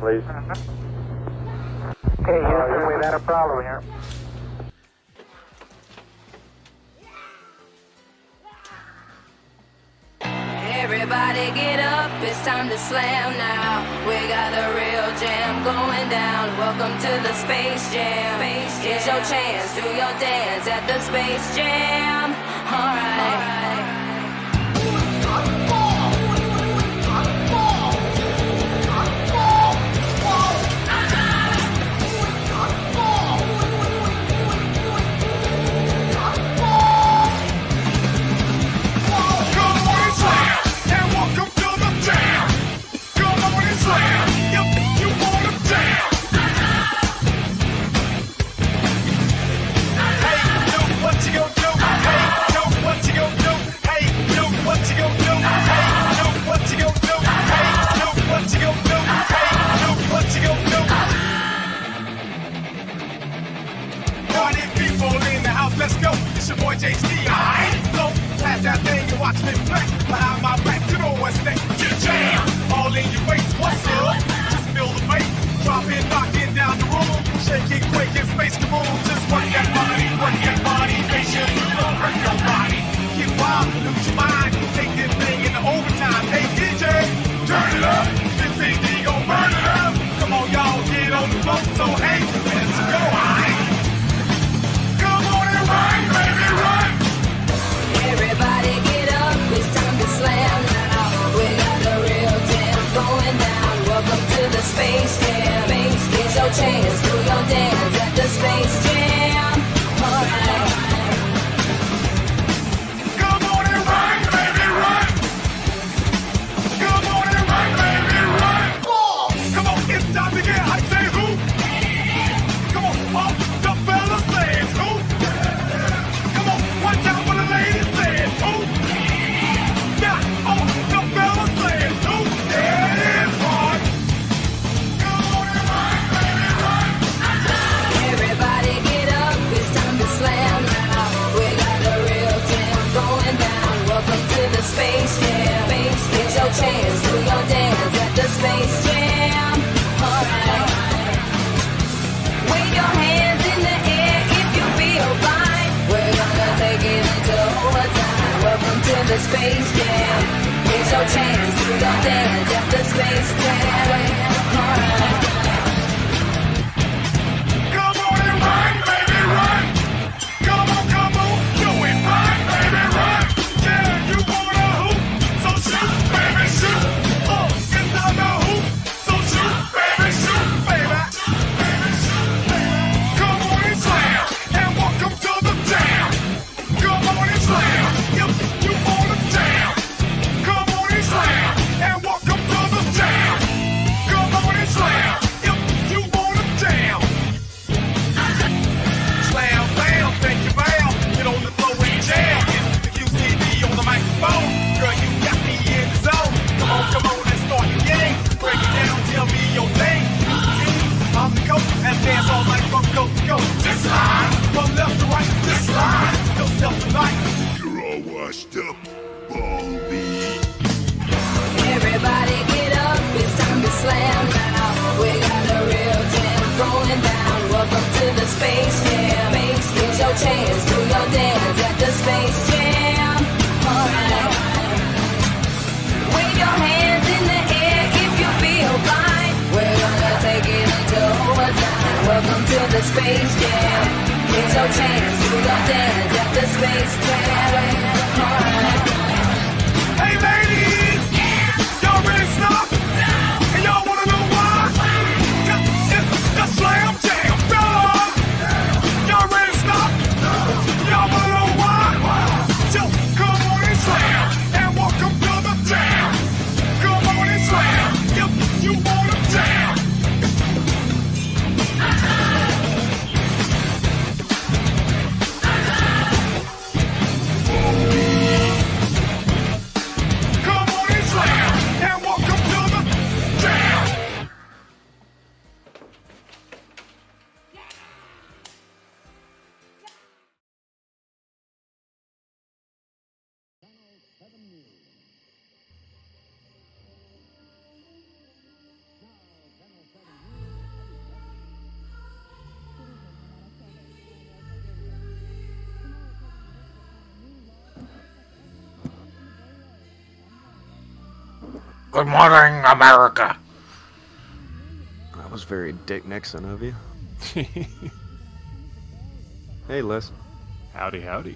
Please. Hey, Houston, we've had a problem here. Everybody get up, it's time to slam now. We got a real jam going down. Welcome to the Space Jam. Space jam. Your chance. Good morning, America. That was very Dick Nixon of you. hey, Les. Howdy, howdy.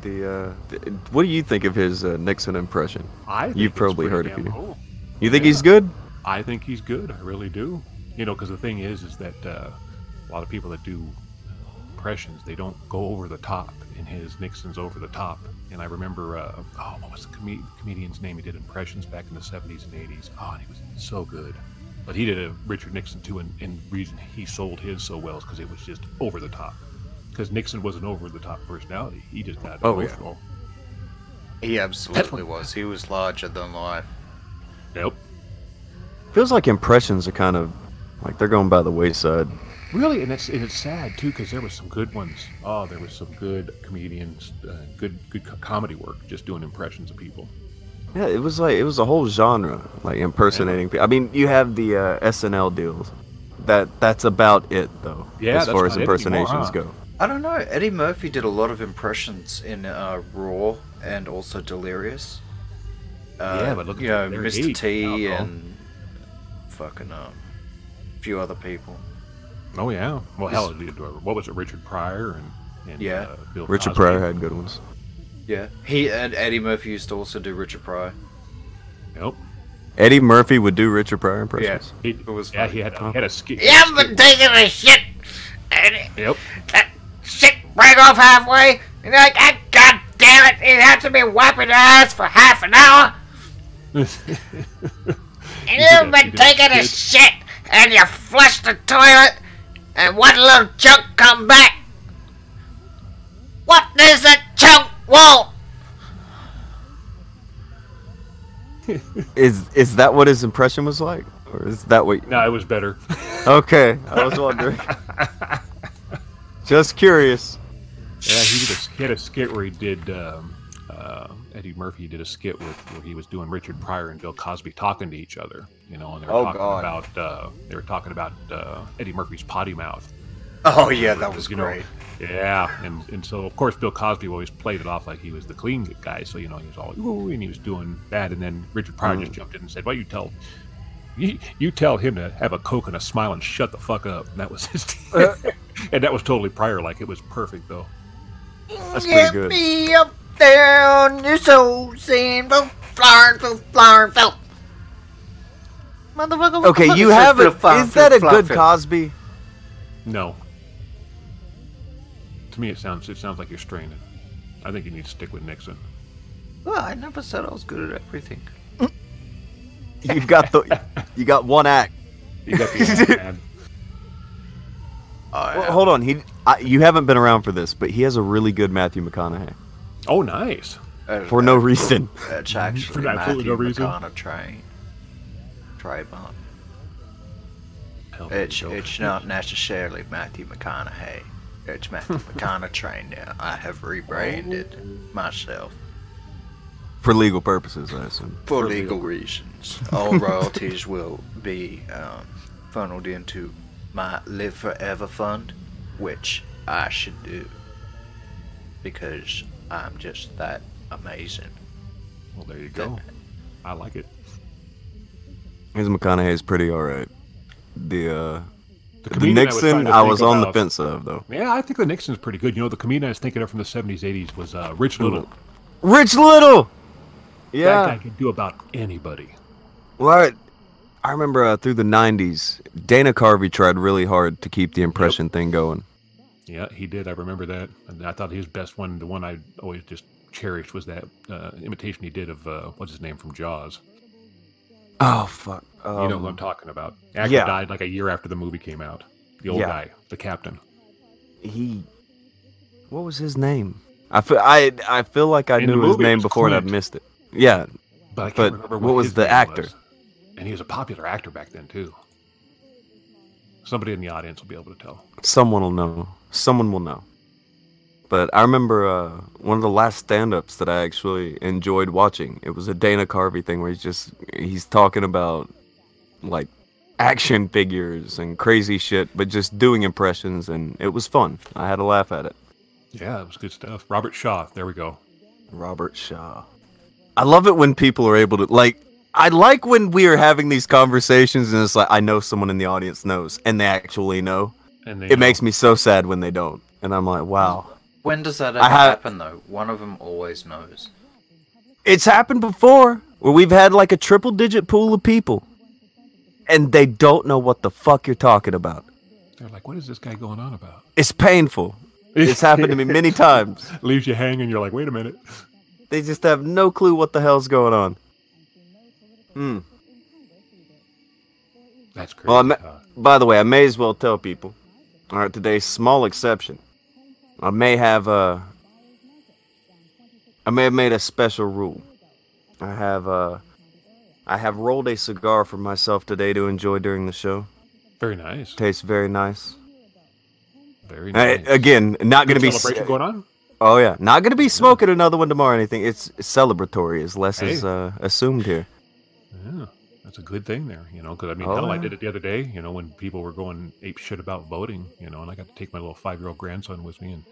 The, uh, the, what do you think of his uh, Nixon impression? I think You've probably heard of damn few. cool. You think Yeah. he's good? I think he's good. I really do. You know, because the thing is, is that uh, a lot of people that do impressions, they don't go over the top. And his Nixon's over the top. And I remember, uh, what was the com- comedian's name? He did impressions back in the 70s and 80s. Oh, ah, and he was so good. But he did a Richard Nixon too, and, and reason he sold his so well is because it was just over the top. Because Nixon was an over the top personality. He just got Oh, yeah. He absolutely was. He was larger than life. Yep. Feels like impressions are kind of like they're going by the wayside. Really, and it's and it's sad too because there was some good ones. Oh, there was some good comedians, uh, good good co- comedy work, just doing impressions of people. Yeah, it was like it was a whole genre, like impersonating people. I mean, you have the uh, SNL deals. That that's about it though, Yeah, as far as about it anymore, impersonations huh? go. I don't know. Eddie Murphy did a lot of impressions in uh, Raw and also Delirious. Uh, Yeah, but look at you know Mr. T and fucking um, a few other people. Oh yeah. Well, hell, it what was it? Richard Pryor and, and Yeah. uh, Bill Richard Cosby. Pryor had good ones. Yeah, he and Eddie Murphy used to also do Richard Pryor. Yep. Eddie Murphy would do Richard Pryor impressions. He, It was yeah, he had, he had a skit. You ever been taking a shit and Yep. that shit break off halfway? And you're like, ah, God damn it, you have to be wiping your ass for half an hour? And you did ever that- he been taking a shit and you flush the toilet and one little chunk come back? What does the chunk want? Is is that what his impression was like, or is that what? No, it was better. Okay, I was wondering. Just curious. Yeah, he did. A, he had a skit where he did. Um, uh, Eddie Murphy did a skit with where he was doing Richard Pryor and Bill Cosby talking to each other. You know, and they were Oh, talking God. about uh, they were talking about uh, Eddie Murphy's potty mouth. Oh yeah, that was you know, great. yeah, and and so of course Bill Cosby always played it off like he was the clean guy. So you know he was all ooh, and he was doing that, and then Richard Pryor Mm. just jumped in and said, "Well, you tell." You, you tell him to have a coke and a smile and shut the fuck up. And that was his, and that was totally Pryor. Like it was perfect though. That's pretty Get good. Me up there on your soul, saying, "Boom, flower, boom, flower, boom." Motherfucker, Okay, motherfucker. you have it. flip Is that a good. Cosby? No. To me, it sounds it sounds like you're straining. I think you need to stick with Nixon. Well, I never said I was good at everything. You've got the, you got one act. You got the man. Oh, Well, hold on, he, I, you haven't been around for this, but he has a really good Matthew McConaughey Oh, nice. Uh, for no reason. It's actually For absolutely Matthew no reason. McConaughey train. Trayvon. Hell, It's it's not necessarily Matthew McConaughey. It's Matthew McConaughey train now. I have rebranded myself For legal purposes, I assume. for legal reasons. All royalties will be um, funneled into my Live Forever fund, which I should do because I'm just that amazing. Well, there you go. I like it. His McConaughey is pretty alright. The uh, the, comedian I was Nixon, I was on the fence of though. Yeah, I think the Nixon's pretty good. You know, the comedian I was thinking of from the 70s, 80s was uh, Rich Little. Rich Little. Yeah, That Yeah. guy can do about anybody. Well, I, I remember uh, through the '90s, Dana Carvey tried really hard to keep the impression thing going. Yeah, he did. I remember that. And I thought his best one, the one I always just cherished, was that uh, imitation he did of, uh, what's his name from Jaws. Oh fuck. you know who I'm Um, talking about. Actor yeah. died like a year after the movie came out. The old Yeah. guy, the captain. He. What was his name? I feel I I feel like I In knew his name before and I Clint. missed it. Yeah, But I can't But remember what was the actor? was. And he was a popular actor back then too. Somebody in the audience will be able to tell. someone will know. Someone will know. But I remember uh, one of the last stand-ups that I actually enjoyed watching. It was a Dana Carvey thing where he's just he's talking about like action figures and crazy shit, but just doing impressions, and it was fun. I had a laugh at it. Yeah, it was good stuff. Robert Shaw. There we go. Robert Shaw. I love it when people are able to like. I like when we are having these conversations and it's like I know someone in the audience knows and they actually know. And they It know. makes me so sad when they don't, and I'm like, wow. When does that ever have- happen though? One of them always knows. It's happened before where we've had like a triple digit pool of people and they don't know what the fuck you're talking about. They're like, what is this guy going on about? It's painful. It's happened to me many times. Leaves you hanging. You're like, wait a minute. They just have no clue what the hell's going on. Hmm. That's crazy. Well, I ma- by the way, I may as well tell people. All right, today's small exception. I may have uh I may have made a special rule. I have uh I have rolled a cigar for myself today to enjoy during the show. Very nice. Tastes very nice. Very nice. again, not going to be celebration going on. Oh yeah, not gonna be smoking another one tomorrow or anything. It's celebratory, as less is uh, assumed here. Yeah, that's a good thing there, you know, because I mean, Oh, hell, I did it the other day, you know, when people were going ape shit about voting, you know, and I got to take my little five year old grandson with me, and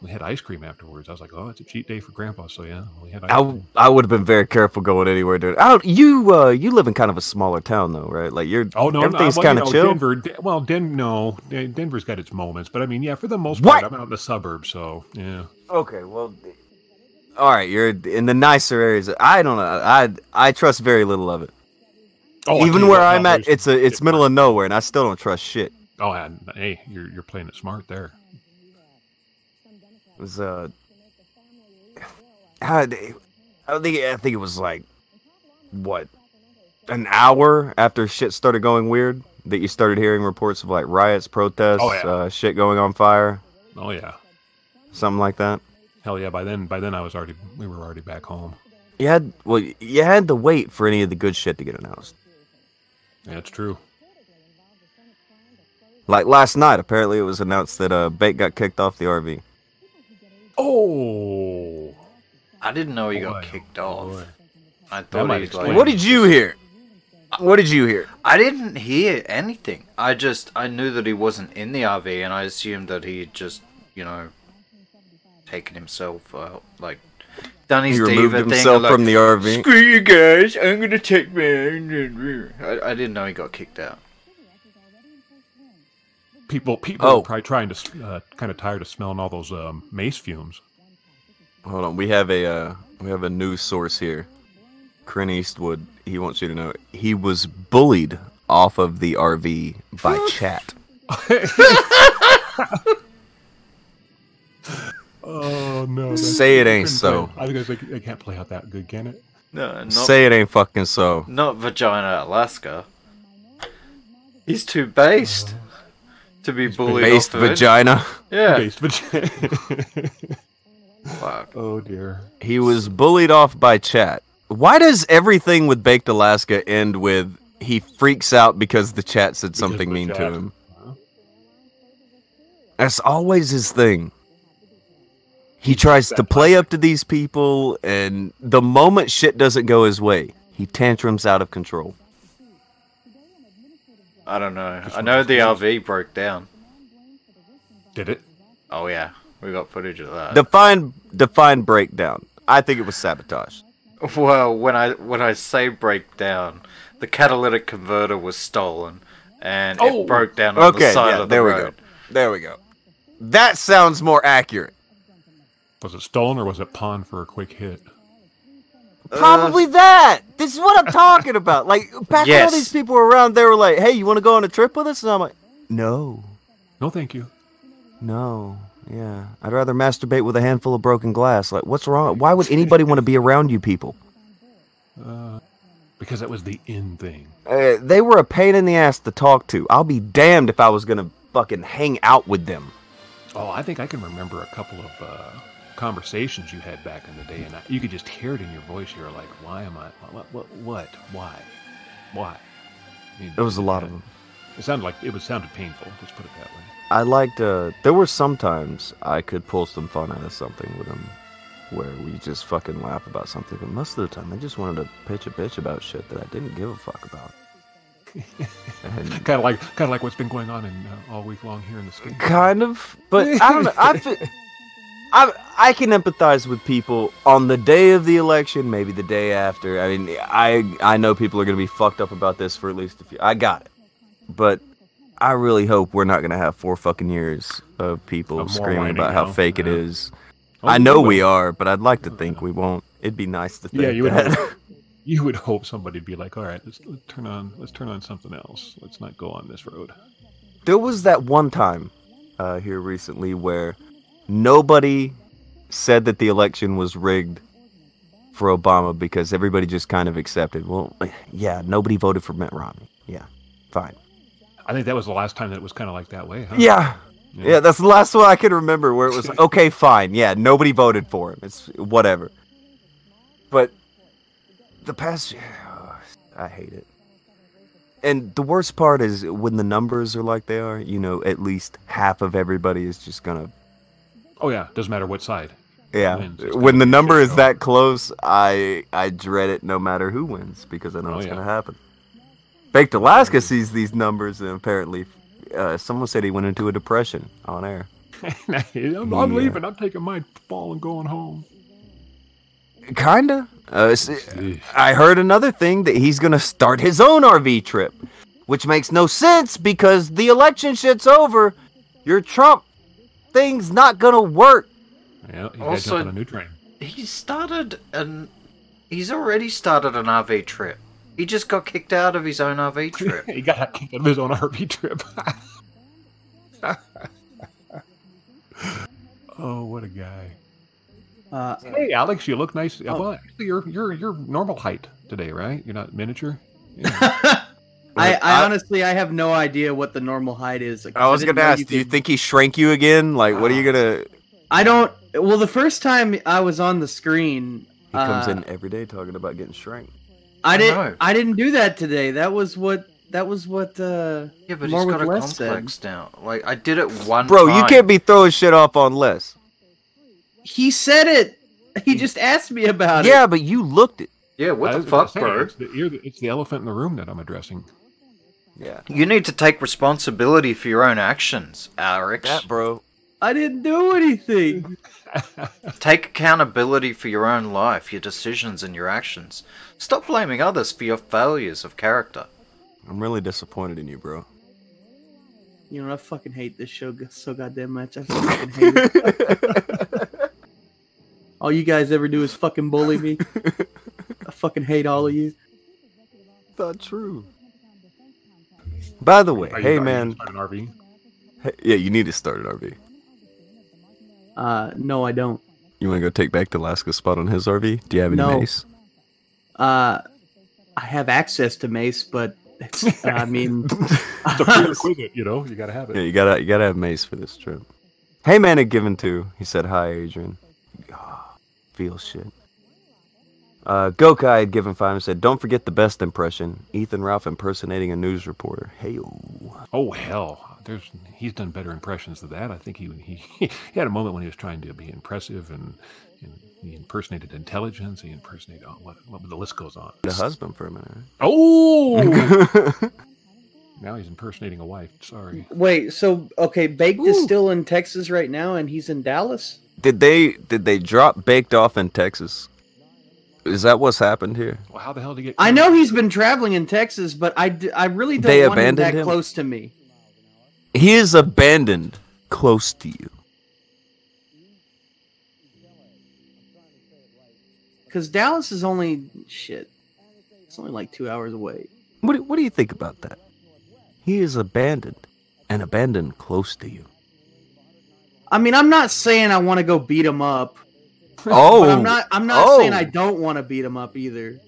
we had ice cream afterwards. I was like, oh, it's a cheat day for grandpa, so yeah, we had ice I, cream. I would have been very careful going anywhere during. I don't, you uh you live in kind of a smaller town though, right? Like you're Oh no, everything's no, well, kind you of know, chill. Denver, De- well, Den, no, De- Denver's got its moments, but I mean, yeah, for the most What? part, I'm out in the suburbs, so yeah. Okay, well, all right, you're in the nicer areas. I don't know. I I trust very little of it. Oh, Even where I'm at, it's a it's middle of nowhere, and I still don't trust shit. Oh, and, hey, you're you're playing it smart there. It was uh, how they- I think I think it was like what an hour after shit started going weird that you started hearing reports of like riots, protests, Oh, yeah. uh, shit going on fire, Oh yeah, something like that. hell yeah. By then, by then I was already we were already back home. You had well, you had to wait for any of the good shit to get announced. Yeah, it's true. Like last night, apparently it was announced that uh, Baked got kicked off the RV. Oh, I didn't know he Boy, got kicked off. boy. I thought might he's explain like. What did you hear? What did you hear? I didn't hear anything. I just I knew that he wasn't in the RV, and I assumed that he had just you know taken himself out, like done He removed diva himself and, like, from the RV. Screw you guys! I'm gonna take my. I, I didn't know he got kicked out. people people Oh. are probably trying to uh, kind of tired of smelling all those um, mace fumes. Hold on, we have a uh, we have a news source here. Clint Eastwood. He wants you to know he was bullied off of the RV by chat. Oh no! Say it ain't so. play- I think it can't play out that good, can it? No, not, Say it ain't fucking so. not vagina Alaska. He's too based to be bullied. Based off of it. vagina. Yeah. Based vagina. Fuck. oh dear. He was bullied off by chat. Why does everything with Baked Alaska end with he freaks out because the chat said Because something the mean to chat. him? That's always his thing. He tries to play up to these people, and the moment shit doesn't go his way, he tantrums out of control. I don't know. I know the RV broke down. Did it? Oh yeah, we got footage of that. Define define breakdown. I think it was sabotage. Well, when I when I say breakdown, the catalytic converter was stolen, and Oh. it broke down on Okay, the side yeah, of the there we go. There we go. That sounds more accurate. Was it stolen or was it pawned for a quick hit? Probably that. This is what I'm talking about. Like back when all these people were around, they were like, "Hey, you want to go on a trip with us?" And I'm like, "No, No, thank you. no, yeah, I'd rather masturbate with a handful of broken glass." Like, what's wrong? Why would anybody want to be around you people? Uh, because that was the in thing. Uh, they were a pain in the ass to talk to. I'll be damned if I was gonna fucking hang out with them. Oh, I think I can remember a couple of uh, conversations you had back in the day, and I, you could just hear it in your voice. You were like, "Why am I? What? What? What? Why? Why?" I mean, There was a lot of them. It sounded like it was sounded painful. Let's put it that way. I liked. Uh, there were sometimes I could pull some fun out of something with them, where we just fucking laugh about something. But most of the time, I just wanted to pitch a bitch about shit that I didn't give a fuck about. And Kind of like, kind of like what's been going on in uh, all week long here in the state. kind of, but I don't know. I feel, I I can empathize with people on the day of the election, maybe the day after. I mean, I I know people are gonna be fucked up about this for at least a few. I got it, but I really hope we're not gonna have four fucking years of people Of screaming about how fake it Yeah. is. Oh, I know we are, but I'd like to think we won't. It'd be nice to think Yeah, you would. that. Hope, you would hope somebody'd be like, "All right, let's, let's turn on, let's turn on something else. Let's not go on this road." there was that one time uh, here recently where nobody said that the election was rigged for Obama because everybody just kind of accepted. Well, yeah, nobody voted for Mitt Romney. Yeah, fine. I think that was the last time that it was kind of like that way. Huh? Yeah. Yeah. Yeah, that's the last one I can remember where it was like, okay, fine. Yeah, nobody voted for him. It's whatever. But the past I hate it. And the worst part is when the numbers are like they are, you know, at least half of everybody is just gonna Oh yeah, doesn't matter what side. Yeah. When the number is that close, I I dread it no matter who wins because I know Oh, it's yeah. gonna happen. Baked Alaska sees these numbers and apparently uh, someone said he went into a depression on air. I'm, I'm Yeah. leaving. I'm taking my ball and going home. Kinda. Uh, I heard another thing that he's gonna start his own RV trip, which makes no sense because the election shit's over. You're Trump thing's not gonna work. Yeah, you gotta Also- jump on a new train. He started an. He's already started an RV trip. He just got kicked out of his own RV trip. he got kicked out of his own RV trip. oh, what a guy! Uh, Hey, Alex, you look nice. Well, actually, you're you're you're normal height today, right? You're not miniature. I, I I- honestly I have no idea what the normal height is. 'cause I was didn't gonna know ask, do you think he shrank you again? Like, what are you gonna? I don't. Well, the first time I was on the screen, He comes uh, in every day talking about getting shrank. I I didn't. know. I didn't do that today. That was what. That was what. uh Yeah, but More he's with got a less said. complex now. Like I did it one Bro, time. you can't be throwing shit off on Les. He said it. He just asked me about it. Yeah, but you looked it. Yeah, I what the fuck, bro? It's the, you're the, it's the elephant in the room that I'm addressing. Yeah. You need to take responsibility for your own actions, Alex. That, bro. I didn't do anything. Take accountability for your own life, your decisions, and your actions. Stop blaming others for your failures of character. I'm really disappointed in you, bro. You know, I fucking hate this show so goddamn much. I fucking hate it. all you guys ever do is fucking bully me. I fucking hate all of you. Not true. By the way, hey man, starting an RV. Hey, yeah, you need to start an RV. Uh, no, I don't. You want to go take back the Alaska spot on his RV? Do you have any No. mace? Uh, I have access to Mace, but it's, I mean, It's a prerequisite, you know. You got to have it. Yeah, you gotta you gotta have mace for this trip. Hey man, had given to. He said hi, Adrian. Ah, Feel shit. Uh, Gokai had given five and said, "Don't forget the best impression: Ethan Ralph impersonating a news reporter." Hey, Oh hell, there's he's done better impressions than that. I think he he, he had a moment when he was trying to be impressive and, and he impersonated intelligence. He impersonated oh, what, what the list goes on. the husband for a minute. Oh, now he's impersonating a wife. Sorry. wait. So okay, Baked is still in Texas right now, and he's in Dallas. Did they did they drop baked off in Texas? Is that what's happened here? Well, how the hell did he get? I know he's been traveling in Texas, but I, d- I really don't They want him abandoned that him? close to me. He is abandoned, close to you. Because Dallas is only shit. It's only like two hours away. What do, what do you think about that? He is abandoned, and abandoned close to you. I mean, I'm not saying I want to go beat him up. Oh, but I'm not. I'm not oh. saying oh. I don't want to beat him up either.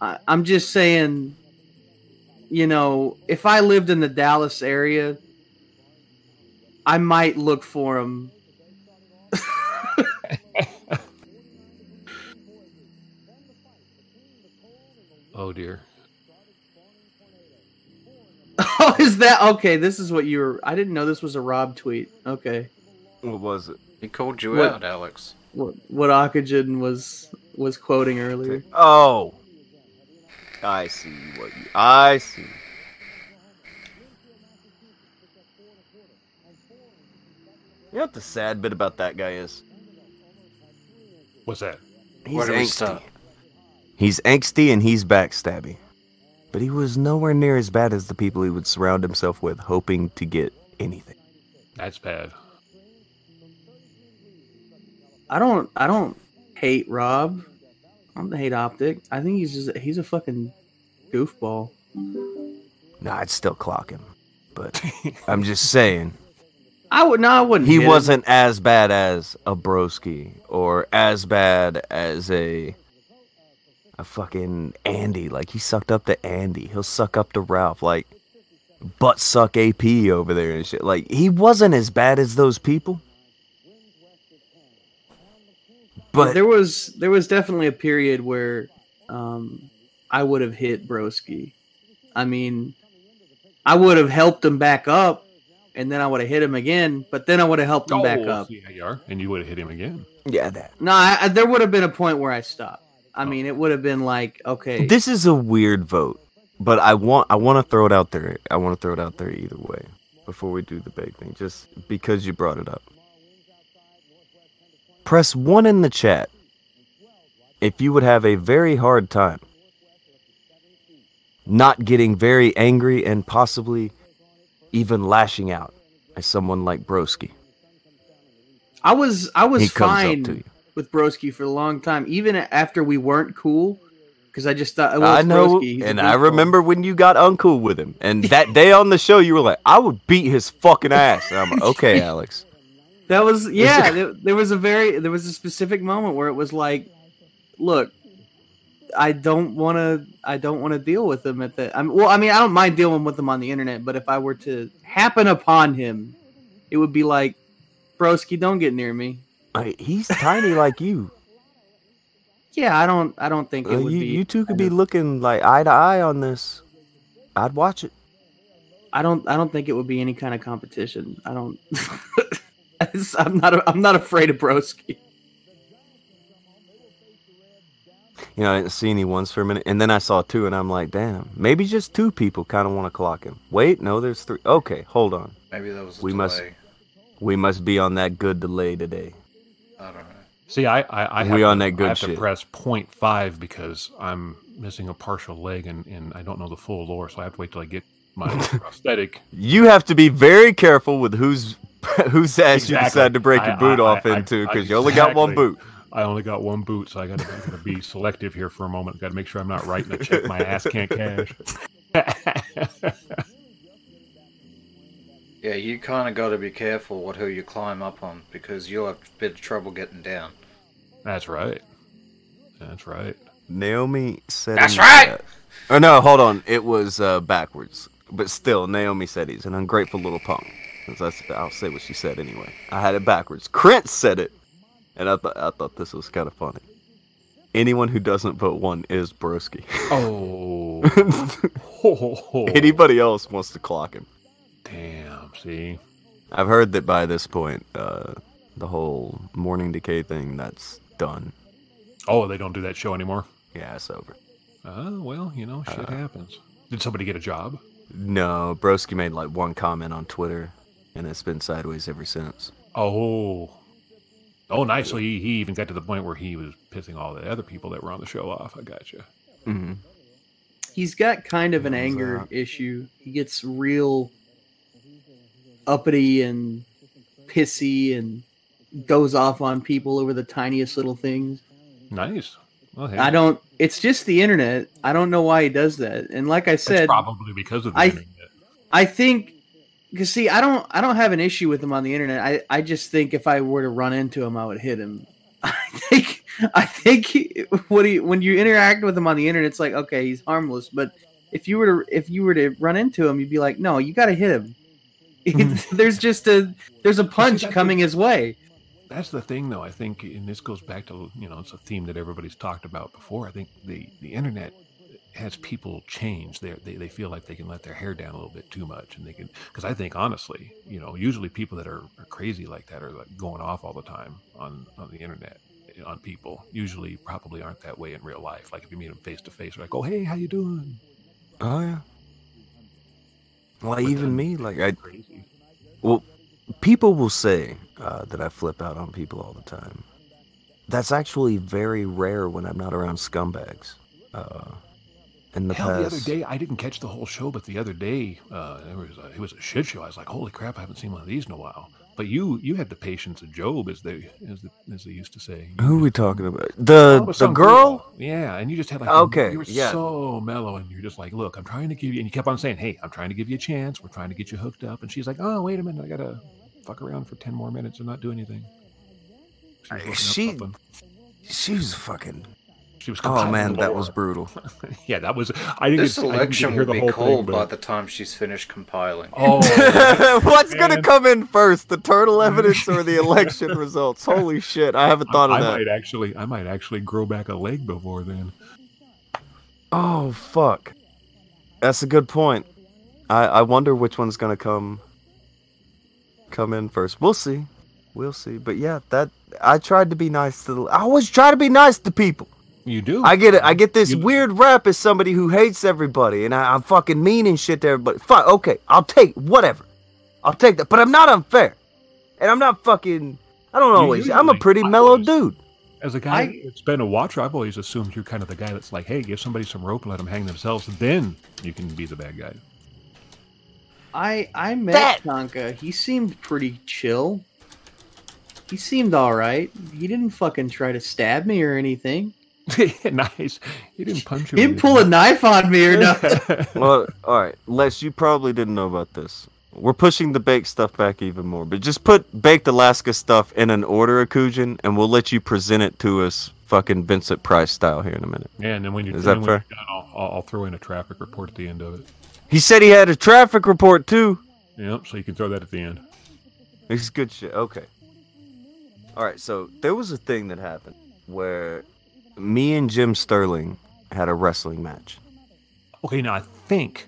I, I'm just saying, you know, if I lived in the Dallas area, I might look for him. Oh dear. Oh, is that okay? This is what you were. I didn't know this was a Rob tweet. Okay, What was it? He called you What? out, Alex. What what Oxygen was was quoting earlier. Oh, I see what you. I see. You know what the sad bit about that guy is? What's that? He's Where angsty. He's angsty and he's backstabby. But he was nowhere near as bad as the people he would surround himself with, hoping to get anything. That's bad. I don't. I don't hate Rob. I don't hate Optic. I think he's just he's a fucking goofball. Nah, I'd still clock him. But I'm just saying, I would. No, I wouldn't. he wasn't as bad as a Broski or as bad as a a fucking Andy. Like he sucked up to Andy. He'll suck up to Ralph. Like butt suck AP over there and shit. Like he wasn't as bad as those people. But there was there was definitely a period where um, I would have hit Broski. I mean, I would have helped him back up, and then I would have hit him again. But then I would have helped him back Oh, up. Yeah, you are, and you would have hit him again. yeah, that No, I, I- there would have been a point where I stopped. I mean, it would have been like, okay, This is a weird vote, but I want I want to throw it out there. I want to throw it out there either way before we do the big thing, just because you brought it up. Press one in the chat if you would have a very hard time not getting very angry and possibly even lashing out at someone like Broski. I was I was He comes up fine with Broski for a long time, even after we weren't cool. because I just thought well, I know, Broski, and I remember when you got uncool with him, and that day on the show, you were like, "I would beat his fucking ass." And I'm like, "Okay, Alex." That was yeah. there, there was a very there was a specific moment where it was like, look, I don't want to I don't want to deal with him at the. I'm well. I mean, I don't mind dealing with him on the internet, but if I were to happen upon him, it would be like, broski, don't get near me. I- He's tiny like you. Yeah, I don't I don't think it Uh, would you, be. you two could be looking like eye to eye on this. I'd watch it. I don't I don't think it would be any kind of competition. I don't. It's- I'm not a, I'm not afraid of broski. You know, I didn't see any ones for a minute, and then I saw two, and I'm like, damn, maybe just two people kind of want to clock him. Wait, no, there's three. Okay, hold on. Maybe that was a We delay. must, we must be on that good delay today. I don't know. See, I I, I We have, on to, that I good have shit. to press 0.5 because I'm missing a partial leg and, and I don't know the full lore, so I have to wait till I get my prosthetic. You have to be very careful with whose whose ass you Exactly. decide to break I- your boot I- off I- into because you only got one boot. I only got one boot, so I got to be selective here for a moment. Got to make sure I'm not writing a check my ass can't cash. Yeah, you kind of got to be careful what who you climb up on because you'll have a bit of trouble getting down. That's right. That's right. Naomi said. That's right! chat- Oh no, hold on. It was uh, backwards, but still, Naomi said he's an ungrateful little punk. That's, I'll say what she said anyway. I had it backwards. Krent said it, and I thought I thought this was kind of funny. Anyone who doesn't vote one is broski. Oh. Anybody else wants to clock him. Damn. See. I've heard that by this point, uh, the whole morning decay thing that's done. Oh, they don't do that show anymore. Yeah, it's over. Oh well, you know, shit Uh, happens. Did somebody get a job? No, Broski made like one comment on Twitter, and it's been sideways ever since. Oh. Oh, nice. So he, he even got to the point where he was pissing all the other people that were on the show off. I got you. Mm-hmm. He's got kind of an anger up. issue. He gets real uppity and pissy and goes off on people over the tiniest little things. Nice. Well, hey, I don't. It's just the internet. I don't know why he does that. And like I It's said, probably because of the I internet. I think because see, I don't I don't have an issue with him on the internet. I I just think if I were to run into him, I would hit him. I think I think he, what he when you interact with him on the internet, it's like okay, he's harmless. But if you were to if you were to run into him, you'd be like, no, you got to hit him. Hmm. there's just a there's a punch coming his way. That's the thing, though. I think, and this goes back to you know, it's a theme that everybody's talked about before. I think the the internet has people change. They they feel like they can let their hair down a little bit too much, and they can. Because I think honestly, you know, usually people that are, are crazy like that are like going off all the time on on the internet on people. Usually, probably aren't that way in real life. Like if you meet them face to face, they're like, "Oh, hey, how you doing?" Oh yeah. Well, But even me, like I, Crazy. well, people will say uh, that I flip out on people all the time. That's actually very rare when I'm not around scumbags. Uh, in the Hell, past, the other day I didn't catch the whole show, but the other day uh, it was a, it was a shit show. I was like, "Holy crap! I haven't seen one of these in a while." But you you had the patience of Job, as they as, the, as they used to say. You who are we talking about? The the girl? Yeah, and you just had like Okay, you were yeah. so mellow, and you're just like, "Look, I'm trying to give you," and you kept on saying, "Hey, I'm trying to give you a chance. We're trying to get you hooked up." And she's like, "Oh, wait a minute, I gotta fuck around for ten more minutes and not do anything." She She, something. she was fucking. She was Oh compiling man, that was brutal. yeah, that was. I didn't This get, I didn't election hear will the be whole cold thing, by but the time she's finished compiling. oh, What's gonna come in first, the turtle evidence or the election results? Holy shit, I haven't thought I, of I that. might actually, I might actually grow back a leg before then. Oh fuck, that's a good point. I I wonder which one's gonna come come in first. We'll see, we'll see. But yeah, that I tried to be nice to. The, I always try to be nice to people. You do. I get it. I get this You- weird rap as somebody who hates everybody, and I, I'm fucking mean and shit to everybody. Fine, okay, I'll take whatever. I'll take that, but I'm not unfair, and I'm not fucking. I don't always. I'm a pretty mellow always- dude. As a guy I- that's been a watcher, I've always assumed you're kind of the guy that's like, hey, give somebody some rope and let them hang themselves, then you can be the bad guy. I I met That- Tonka. He seemed pretty chill. He seemed all right. He didn't fucking try to stab me or anything. nice. He didn't punch you. He didn't pull a knife on me or nothing. well, all right, Les, you probably didn't know about this. We're pushing the baked stuff back even more, but just put baked Alaska stuff in an order, Akujin, and we'll let you present it to us, fucking Vincent Price style, here in a minute. Yeah, and then when you're, Is that when fair? you're done, I'll, I'll, I'll throw in a traffic report at the end of it. He said he had a traffic report too. Yep, so you can throw that at the end. This is good shit. Okay. All right, so there was a thing that happened where me and Jim Sterling had a wrestling match. Okay, now I think,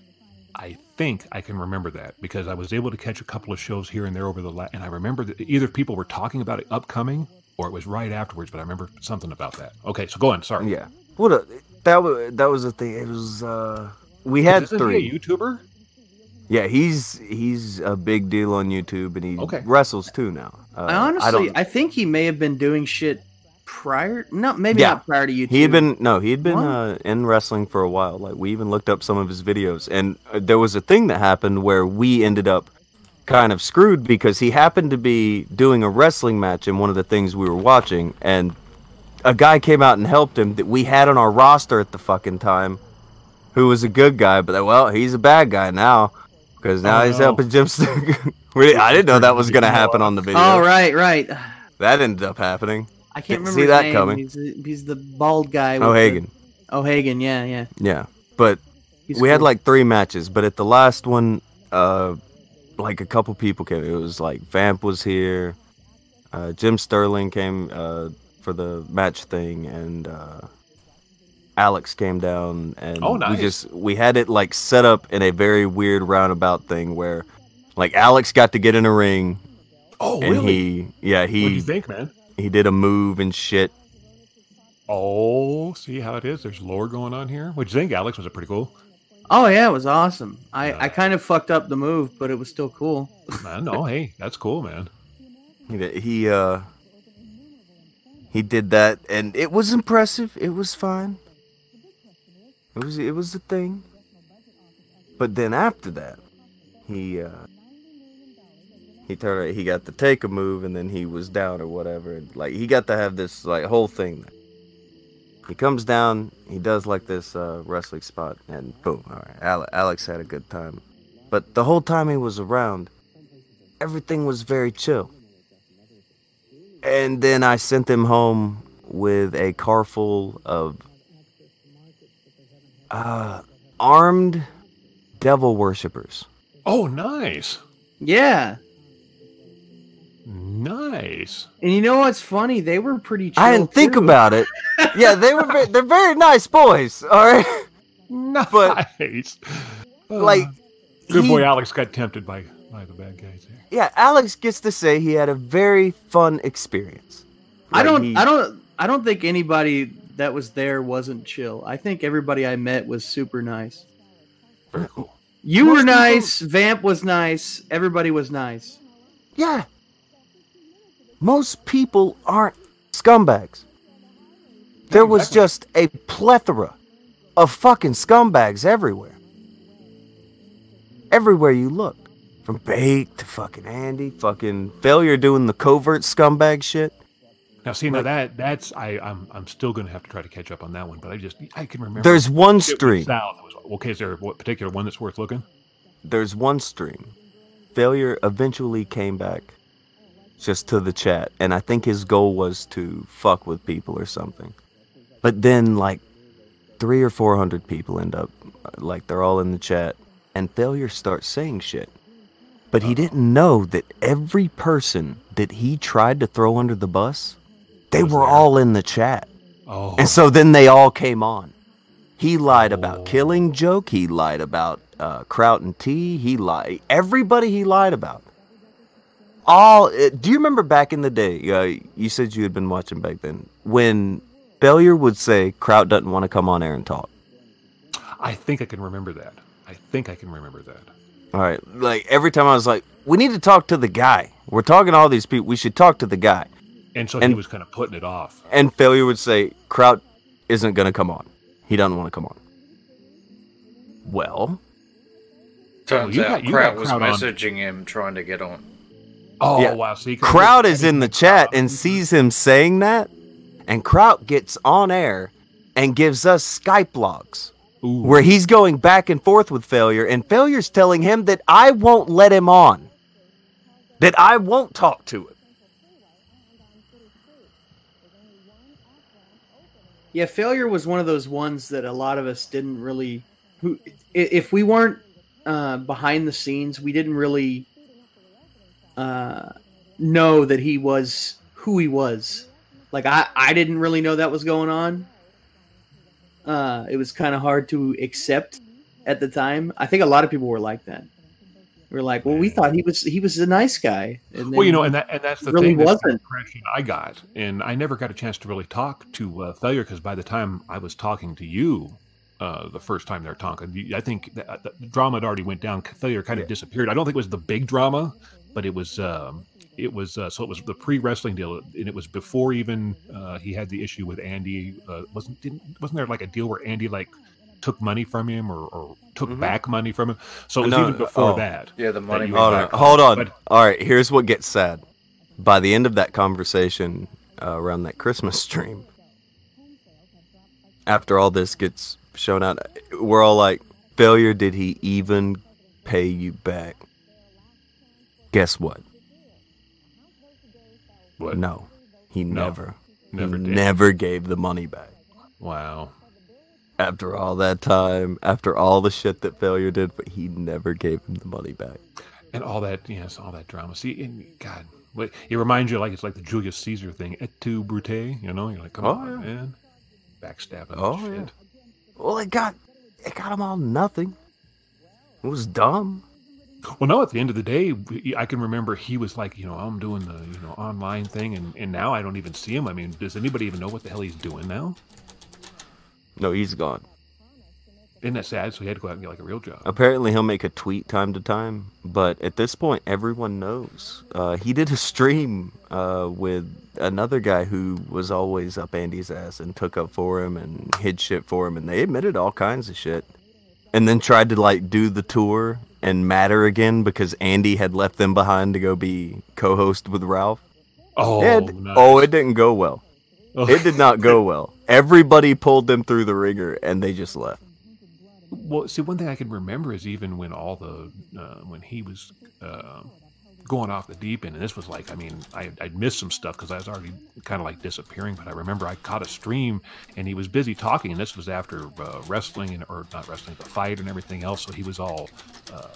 I think I can remember that because I was able to catch a couple of shows here and there over the la- and I remember that either people were talking about it upcoming or it was right afterwards, but I remember something about that. Okay, so go on. Sorry. Yeah. What a, that was that was the thing. It was uh we had Isn't three. He a YouTuber? Yeah, he's he's a big deal on YouTube and he Okay. wrestles too now. Uh, I honestly, don't- I, think he may have been doing shit prior. No, maybe Yeah. not prior to YouTube. He had been no, he had been uh, in wrestling for a while. Like we even looked up some of his videos, and uh, there was a thing that happened where we ended up kind of screwed because he happened to be doing a wrestling match in one of the things we were watching, and a guy came out and helped him that we had on our roster at the fucking time, who was a good guy, but well, he's a bad guy now because now Oh, he's no. helping Jim. St- I didn't know that was gonna happen on the video. Oh right, right. That ended up happening. I can't Didn't remember see his that name. coming. He's, he's the bald guy. with O'Hagan. The, O'Hagan, yeah, yeah. Yeah, but He's we had like three matches, but at the last one, uh, like a couple people came. It was like Vamp was here, uh, Jim Sterling came uh, for the match thing, and uh, Alex came down, and Oh, we just we had it like set up in a very weird roundabout thing where, like Alex got to get in a ring. Oh, and really? he, yeah, he. What do you think, man? He did a move and shit. Oh, see how it is. There's lore going on here. What do you think, Alex? Was it pretty cool? Oh yeah, it was awesome. I, I kind of fucked up the move, but it was still cool. Man, no, hey, that's cool, man. He did- he uh he did that and it was impressive. It was fine. It was it was a thing. But then after that, he uh he turned he got to take a move and then he was down or whatever. And, like he got to have this like whole thing. He comes down, he does like this uh, wrestling spot, and boom! All right, Ale- Alex had a good time. But the whole time he was around, everything was very chill. And then I sent him home with a car full of uh, armed devil worshippers. Oh, nice. Yeah, Nice. and you know what's funny? They were pretty. Chill I didn't think about it. Yeah, they were. Very, they're very nice boys. All right. Nice. Uh, like, Good boy Alex got tempted by, by the bad guys there. Yeah, Alex gets to say he had a very fun experience. I don't. he- I don't. I don't think anybody that was there wasn't chill. I think everybody I met was super nice. Very cool. You Most were people- nice. Vamp was nice. Everybody was nice. Yeah. Most people aren't scumbags. There was just a plethora of fucking scumbags everywhere. Everywhere you look. From Bait to fucking Andy, fucking failure doing the covert scumbag shit. Now, see, now that that's I I'm I'm still gonna have to try to catch up on that one, but I just I can remember. There's one stream. South. Was- Okay, is there what particular one that's worth looking? There's one stream. Failure eventually came back just to the chat, and I think his goal was to fuck with people or something. But then, like, three or four hundred people end up, like, they're all in the chat, and Failure starts saying shit. But he didn't know that every person that he tried to throw under the bus, they were all in the chat. Oh. And so then they all came on. He lied about killing joke. He lied about uh, Kraut and Tea. He lied. Everybody he lied about. All. Uh, do you remember back in the day? Uh, you said you had been watching back then when failure would say Kraut doesn't want to come on air and talk. I think I can remember that. I think I can remember that. All right. Like every time I was like, we need to talk to the guy. We're talking to all these people. We should talk to the guy. And so and, he was kind of putting it off. And failure would say Kraut isn't going to come on. He doesn't want to come on. Well, Turns you out got- you Kraut got was Kraut on. messaging him trying to get on. Oh Yeah. wow! See, Kraut is in the chat and sees him saying that, and Kraut gets on air and gives us Skype logs where he's going back and forth with failure, and failure's telling him that I won't let him on, that I won't talk to him. Yeah, failure was one of those ones that a lot of us didn't really. Who, if we weren't uh, behind the scenes, we didn't really uh, know that he was who he was. Like I, I didn't really know that was going on. Uh, it was kind of hard to accept at the time. I think a lot of people were like that. We are like, well, we thought he was he was a nice guy. And well, you know, and that and that's the really thing. That's the wasn't. impression I got, and I never got a chance to really talk to uh, failure because by the time I was talking to you, uh, the first time were talking, I think that, that the drama had already went down. Failure kind of disappeared. I don't think it was the big drama, but it was. Um, it was uh, so it was the pre wrestling deal, and it was before even uh, he had the issue with Andy. Uh, wasn't didn't wasn't there like a deal where Andy like took money from him or, or took back money from him? So it was No, even before oh. that. Yeah, the money you Hold on, back back hold on. But All right, here's what gets sad. By the end of that conversation uh, around that Christmas stream, after all this gets shown out, we're all like, "Failure? Did he even pay you back?" Guess what? What? No, he No, never, never he did. never gave the money back. Wow. After all that time, after all the shit that failure did, but he never gave him the money back. and all that yes all that drama see and god it reminds you like it's like the julius caesar thing et tu brute you know you're like come Oh, on yeah. man backstabbing Oh, and yeah. shit Well, it got it got him all nothing. It was dumb. Well no at the end of the day i can remember he was like you know i'm doing the you know online thing and and now i don't even see him i mean does anybody even know what the hell he's doing now No, he's gone. isn't that sad so he had to go out and get like a real job Apparently, he'll make a tweet time to time, but at this point, everyone knows. Uh, he did a stream uh, with another guy who was always up Andy's ass and took up for him and hid shit for him, and they admitted all kinds of shit. And then tried to like do the tour and matter again because Andy had left them behind to go be co-host with Ralph. oh It- nice. oh, it didn't go well. Oh. It did not go well. Everybody pulled them through the ringer, and they just left. Well, see, one thing I can remember is even when all the uh, when he was uh, going off the deep end, and this was like, I mean, I I'd missed some stuff because I was already kind of like disappearing. But I remember I caught a stream, and he was busy talking, and this was after uh, wrestling and or not wrestling, the fight and everything else. So he was all uh,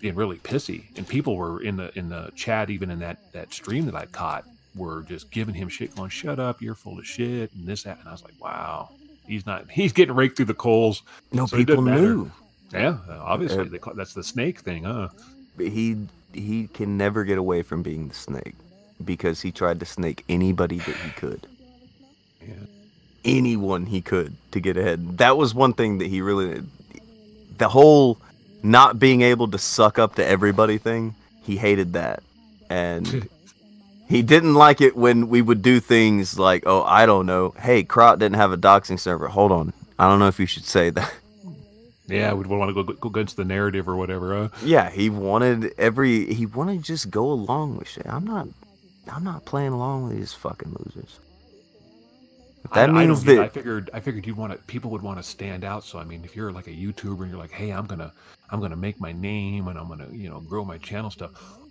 being really pissy, and people were in the in the chat, even in that that stream that I caught, were just giving him shit, going, "Shut up, you're full of shit," and this that, and I was like, wow. He's not. He's getting raked through the coals. No, So people knew. Yeah, obviously Uh, that's the snake thing, huh? But he he can never get away from being the snake because he tried to snake anybody that he could. Yeah. Anyone he could to get ahead. That was one thing that he really the whole not being able to suck up to everybody thing, he hated that. And he didn't like it when we would do things like, oh, I don't know, hey, Kraut didn't have a doxing server. Hold on. I don't know if you should say that. Yeah, we'd want to go, go against the narrative or whatever. Huh? Yeah, he wanted every he wanted to just go along with shit. I'm not I'm not playing along with these fucking losers. I, that I means don't get- I figured I figured you want to people would want to stand out. So I mean, if you're like a YouTuber and you're like, hey, I'm gonna I'm gonna make my name and I'm gonna you know grow my channel stuff.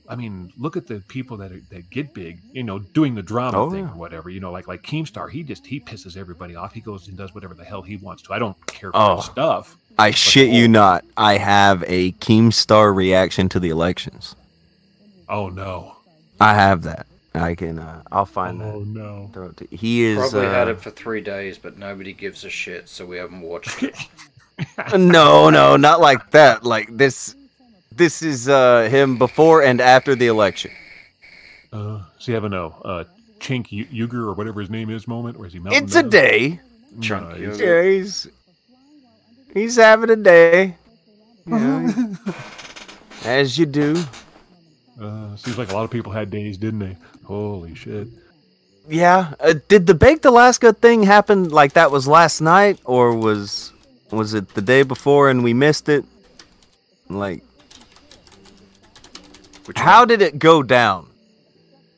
I mean, look at the people that are, that get big, you know, doing the drama Oh, thing yeah. or whatever. You know, like like Keemstar, he just he pisses everybody off. He goes and does whatever the hell he wants to. I don't care for Oh. stuff. I shit you not, I have a Keemstar reaction to the elections. Oh no! I have that. I can uh, I'll find that. Oh that. no! Throw it to- He is Probably had uh, it for three days, but nobody gives a shit, so we haven't watched it. no, no, not like that. Like this this is uh him before and after the election. Uh, so you have a no, uh, Chink Y- Uygur or whatever his name is moment, or is he Mountain It's a day. Chunk Nice. Uygur. Yeah, he's he's having a day. You know, as you do. Uh, seems like a lot of people had days, didn't they? Holy shit! Yeah. Uh, did the baked Alaska thing happen like that was last night, or was was it the day before and we missed it? Like, how did it go down?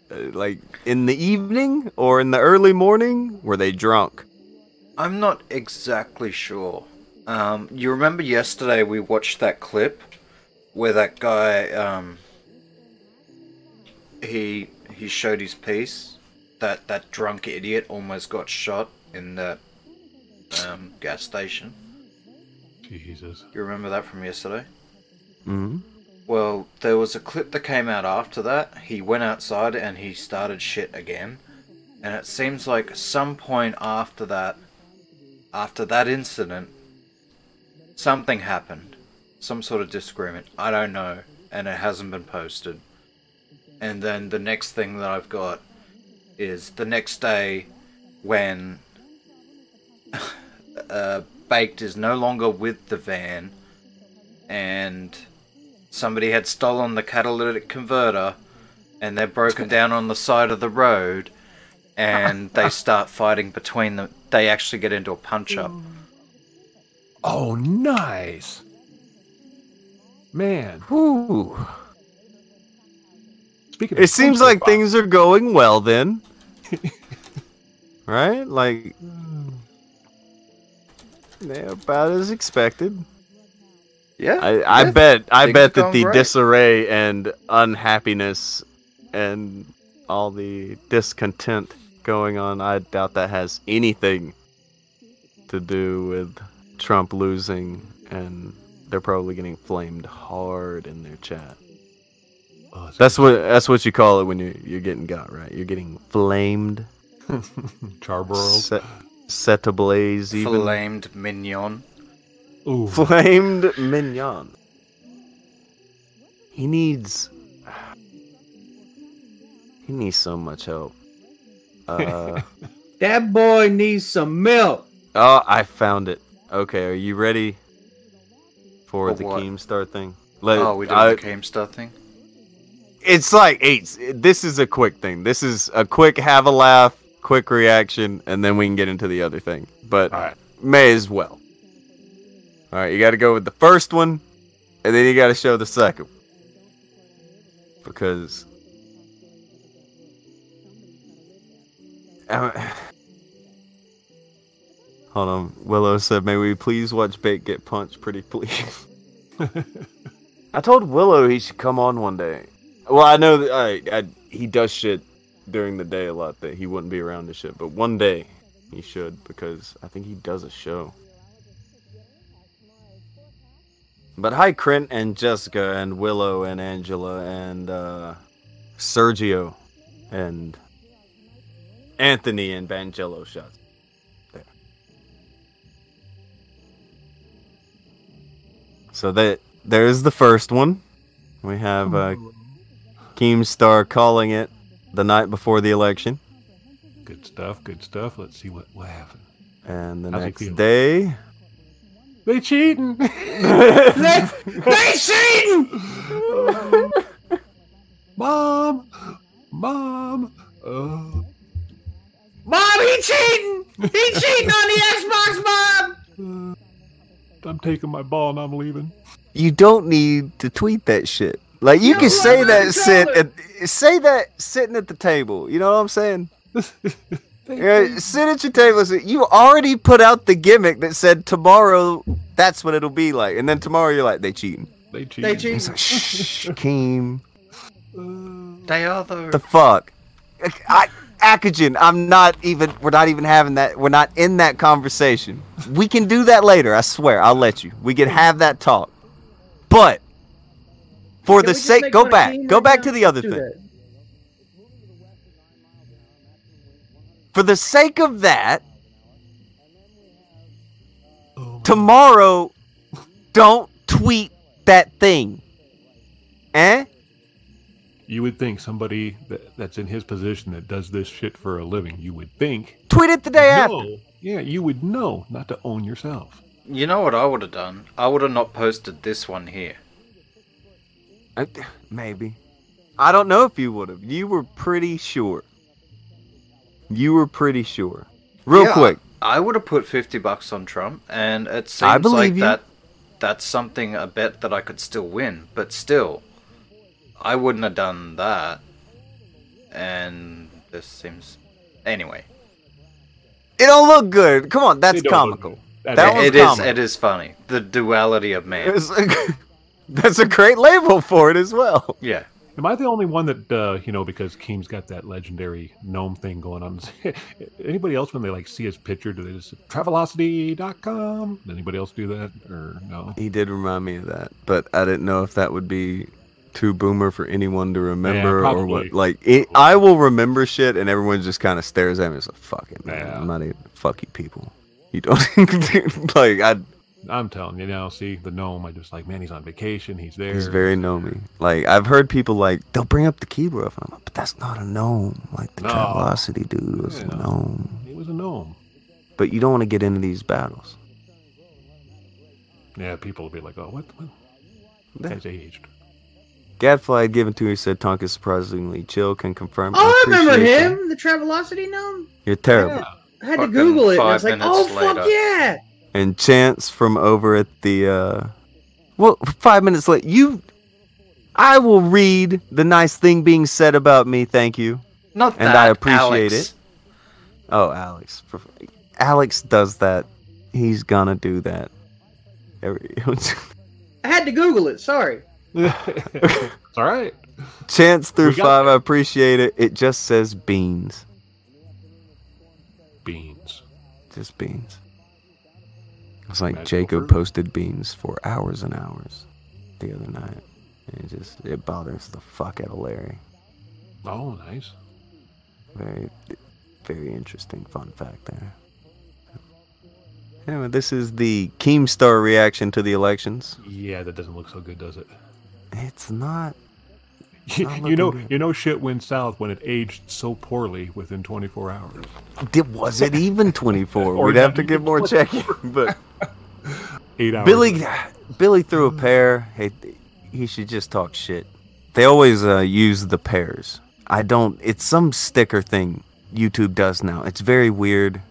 Uh, like in the evening or in the early morning? Were they drunk? I'm not exactly sure. Um, you remember yesterday we watched that clip where that guy um, he he showed his piece. That that drunk idiot almost got shot in that um, gas station. Jesus. You remember that from yesterday? hmm Well, there was a clip that came out after that. He went outside and he started shit again. And it seems like some point after that, after that incident, something happened. Some sort of disagreement. I don't know. And it hasn't been posted. And then the next thing that I've got is the next day when uh, Baked is no longer with the van and somebody had stolen the catalytic converter and they're broken down on the side of the road and they start fighting between them. They actually get into a punch up. Oh, nice. Man. Whew. Speaking of It seems like up, things are going well then. right? Like they're about as expected. Yeah. I, I yeah. bet I Things bet that the great. disarray and unhappiness and all the discontent going on, I doubt that has anything to do with Trump losing and they're probably getting flamed hard in their chat. Oh, it's That's what that's what you call it when you're you're getting got, right? You're getting flamed, Charborough. set, set ablaze, even Flamed mignon. Ooh. flamed mignon. He needs. He needs so much help. Uh, That boy needs some milk. oh, I found it. Okay, are you ready for the what? Keemstar thing? Oh, we did I- the Keemstar thing? It's like eight. This is a quick thing. This is a quick have a laugh, quick reaction, and then we can get into the other thing. But right. may as well. All right, you got to go with the first one, and then you got to show the second. Because. Uh, hold on. Willow said, "May we please watch Bait get punched, pretty please." I told Willow he should come on one day. Well, I know that I, I, he does shit during the day a lot that he wouldn't be around to shit, but one day he should because I think he does a show. But hi, Crint and Jessica and Willow and Angela and uh, Sergio and Anthony and Bangello shots. So that there's the first one. We have uh, Keemstar calling it the night before the election, Good stuff. Good stuff. Let's see what what happened. and the How's next day. They cheating. they, they cheating! Mom. Mom. Uh, Mom, he cheating! He cheating on the Xbox, Mom! I'm taking my ball and I'm leaving. you don't need to tweet that shit. Like you Yeah, can say that sit tell at, say that sitting at the table. You know what I'm saying? Yeah, sit at your table. and say, You already put out the gimmick that said tomorrow. That's what it'll be like, and then tomorrow you're like they cheating. They cheating. They cheating. Like shh, Keem, uh, They are though. the fuck. I, Akujin, I'm not even. We're not even having that. We're not in that conversation. We can do that later. I swear. I'll let you. We can have that talk. But for Can the sake, go back. Go right back now? to the other thing. that. For the sake of that, Oh, tomorrow, don't tweet that thing. Eh? You would think somebody that, that's in his position that does this shit for a living, you would think. Tweet it the day after. Yeah, you would know not to own yourself. You know what I would have done? I would have not posted this one here. Uh, Maybe. I don't know if you would have. You were pretty sure. You were pretty sure. Real Yeah, quick. I would have put 50 bucks on Trump, and it seems I believe like you. that that's something, a bet that I could still win. But still, I wouldn't have done that. And this seems. Anyway. It don't look good. Come on, that's They don't look comical. good. That That is- It is. comical. It is funny. The duality of man. A- that's a great label for it as well. Yeah. Am I the only one that uh, you know because Keem's got that legendary gnome thing going on? Anybody else when they like see his picture, do they just Travelocity.com? Anybody else do that or no? He did remind me of that, but I didn't know if that would be too boomer for anyone to remember or what. Like, it, I will remember shit, and everyone just kind of stares at me. It's like, fuck it, man. Yeah. I'm not even fuck you people. You don't like. I. I'm telling you now. See the gnome. I just like man. He's on vacation. He's there. He's very gnomey. Like I've heard people like they'll bring up the keyboard, and I'm like, but that's not a gnome. Like the No. Dude was Yeah. a gnome. He was a gnome. But you don't want to get into these battles. Yeah, people will be like, "Oh, what? what? Yeah. Guy's aged." Gadfly had given to me said Tonk is surprisingly chill. Can confirm. Oh, I remember appreciate that. him, the Travelocity gnome. You're terrible. I had to Google it. And I was like, oh minutes fuck yeah! And Chance from over at the uh well, five minutes late. You I will read the nice thing being said about me, thank you. Not And that. I appreciate Alex. it. Oh, Alex. Alex does that. He's gonna do that. Every, I had to Google it. Sorry. it's all right. Chance through five, I appreciate it. It just says beans. Beans. Just beans. It's like Magical Jacob fruit. posted beans for hours and hours the other night. And it just it bothers the fuck out of Larry. Oh, nice. Very very interesting fun fact there. Anyway, this is the Keemstar reaction to the elections. Yeah, that doesn't look so good, does it? It's not you Not know, good. you know, shit went south when it aged so poorly within 24 hours. It was it even 24? We'd have to get more checking. But Eight hours. Billy, Billy threw a pair. Hey, he should just talk shit. They always uh, use the pairs. I don't. It's some sticker thing YouTube does now. It's very weird.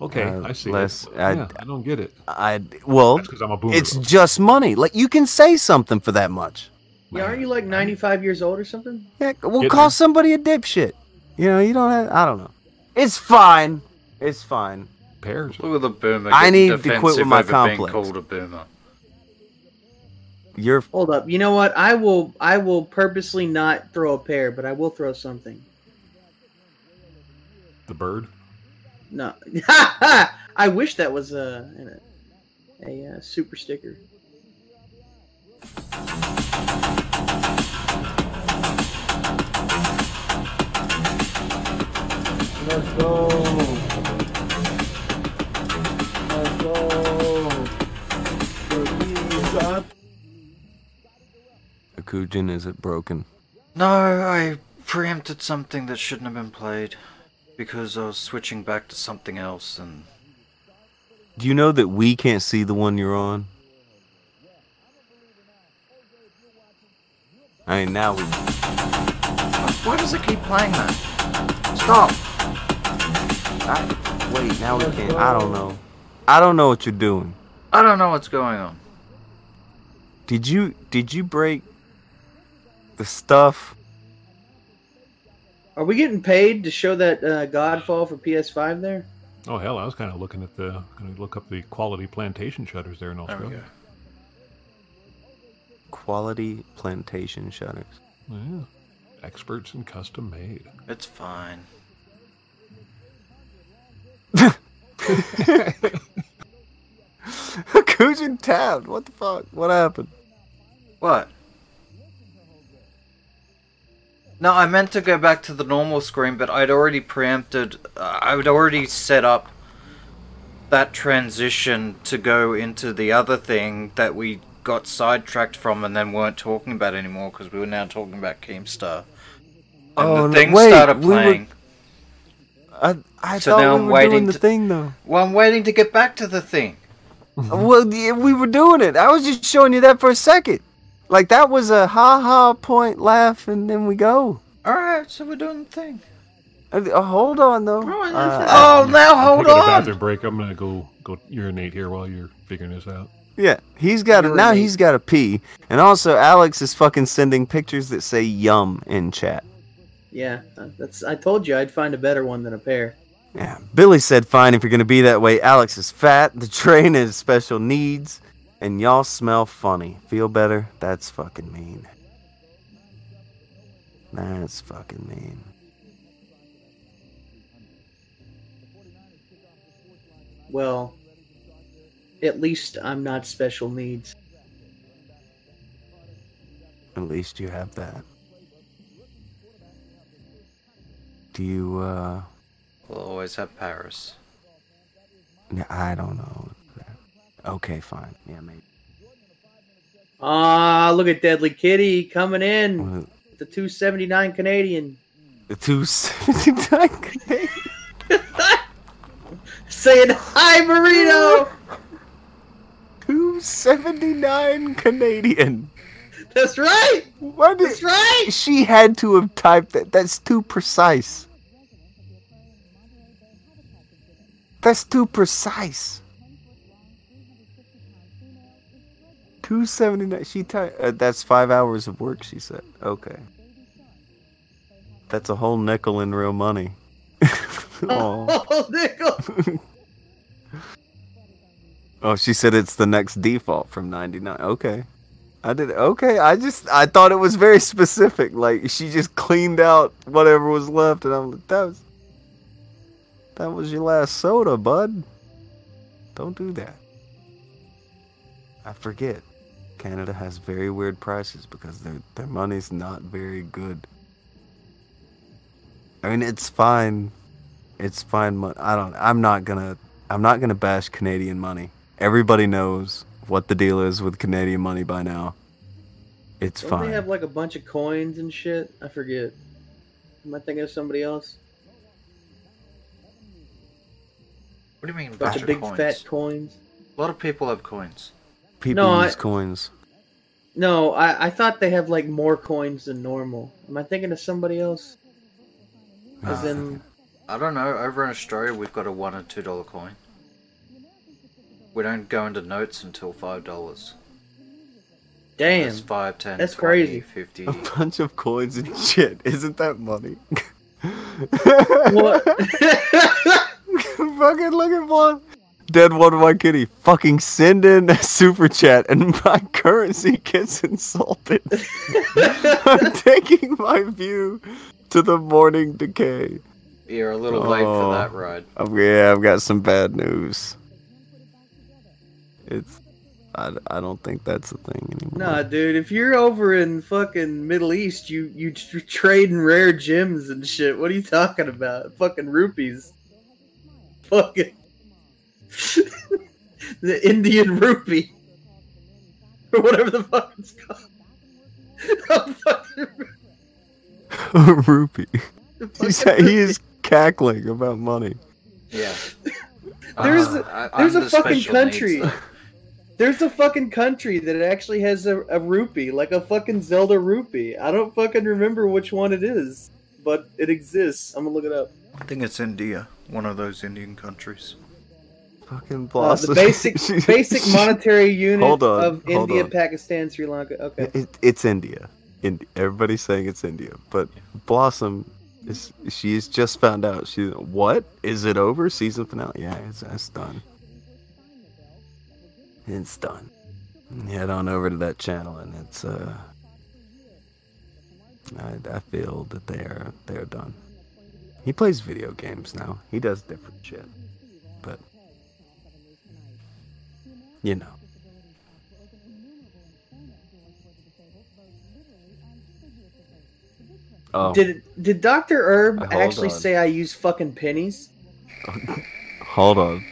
Okay, uh, I see. Les, it. I- yeah, I don't get it. I well, That's 'cause I'm a boomer, it's just money. Like you can say something for that much. Yeah, aren't you like 95 years old or something? Yeah, well, Get call there. somebody a dipshit. You know, you don't have. I don't know. It's fine. It's fine. Pairs. Look at the boomer. I need to quit with defensive my over complex. Being called a boomer. You're Hold up. You know what? I will. I will purposely not throw a pair, but I will throw something. The bird. No. I wish that was a a, a, uh super sticker. Let's go. Let's go. The Akujin. Is it broken? No, I preempted something that shouldn't have been played because I was switching back to something else and Do you know that we can't see the one you're on? I mean, now we. Why does it keep playing that? Stop! I, wait, now we can't. I don't know. I don't know what you're doing. I don't know what's going on. Did you did you break the stuff? Are we getting paid to show that uh, Godfall for PS5 there? Oh hell, I was kind of looking at the. Going to look up the quality plantation shutters there in Australia. go. Quality plantation shutters. Yeah. Experts in custom made. It's fine. Kujin tabbed. What the fuck? What happened? What? No, I meant to go back to the normal screen, but I'd already preempted. Uh, I would already set up that transition to go into the other thing that we got sidetracked from and then weren't talking about anymore because we were now talking about Keemstar. And Oh, the no, thing wait, started we were- playing. I I So thought now we I'm were waiting doing the to- thing though. Well, I'm waiting to get back to the thing. well, yeah, we were doing it. I was just showing you that for a second. Like that was a ha ha point laugh, and then we go. Alright, so we're doing the thing. Uh, uh, hold on though. Uh, Oh, now hold Taking a on! bathroom break. I'm gonna go go urinate here while you're figuring this out. Yeah, he's got to now. He's got to pee, and also Alex is fucking sending pictures that say "yum" in chat. Yeah, uh, that's. I told you I'd find a better one than a pair. Yeah, Billy said, "Fine if you're gonna be that way." Alex is fat. The train has special needs, and y'all smell funny. Feel better? That's fucking mean. That's fucking mean. Well, at least I'm not special needs. At least you have that. Do you, uh. We'll always have Paris. Yeah, I don't know. Okay, fine. Yeah, maybe. Ah, look at Deadly Kitty coming in. The 279 Canadian. The 279 Canadian. Saying hi, burrito. 279 Canadian. That's right. What That's right. She had to have typed that. That's too precise. That's too precise. 279. She typed. Uh, that's five hours of work, she said. Okay. That's a whole nickel in real money. oh. Nickel. oh, she said it's the next default from 99. Okay. I did okay. I just I thought it was very specific. Like she just cleaned out whatever was left, and I'm like, that was that was your last soda, bud. Don't do that. I forget. Canada has very weird prices because their their money's not very good. I mean, it's fine. It's fine. Mo- I don't. I'm not gonna. I'm not gonna bash Canadian money. Everybody knows what the deal is with Canadian money by now. It's Don't fine. they have like a bunch of coins and shit? I forget. Am I thinking of somebody else? What do you mean, bunch bunch of of big coins? fat coins. A lot of people have coins. People No, I- coins. No, I, I thought they have like more coins than normal. Am I thinking of somebody else? As in, I don't know. Over in Australia, we've got a one and two dollar coin. We don't go into notes until five dollars. damn, That's five, ten, that's 20, crazy. 50. A bunch of coins and shit. Isn't that money? What? Fucking look at one. Dead one my kitty. Fucking send in a super chat and my currency gets insulted. I'm taking my view to the morning decay. You're a little late Oh. for that ride. Oh, yeah, I've got some bad news. It's. I, I don't think that's a thing anymore. nah, dude. If you're over in fucking Middle East, you you tr- trade in rare gems and shit. What are you talking about? Fucking rupees. Fucking the Indian rupee or whatever the fuck it's called. Fucking- rupee. He's, he is cackling about money. Yeah. There's Uh, a, I- there's I'm a the fucking special needs, country. There's a fucking country that actually has a, a rupee, like a fucking Zelda rupee. I don't fucking remember which one it is, but it exists. I'm gonna look it up. I think it's India, one of those Indian countries. Fucking Uh, blossom. the basic basic monetary unit Hold on, of hold India, on. Pakistan, Sri Lanka. Okay. It, it's India. Indi- Everybody's saying it's India, but Blossom is she's just found out. She what is it over? Season finale? Yeah, it's, it's done. It's done. Head on over to that channel, and it's uh. I, I feel that they are they are done. He plays video games now. He does different shit, but you know. Oh. Did did Doctor Herb Hold actually on. say I use fucking pennies? Hold on.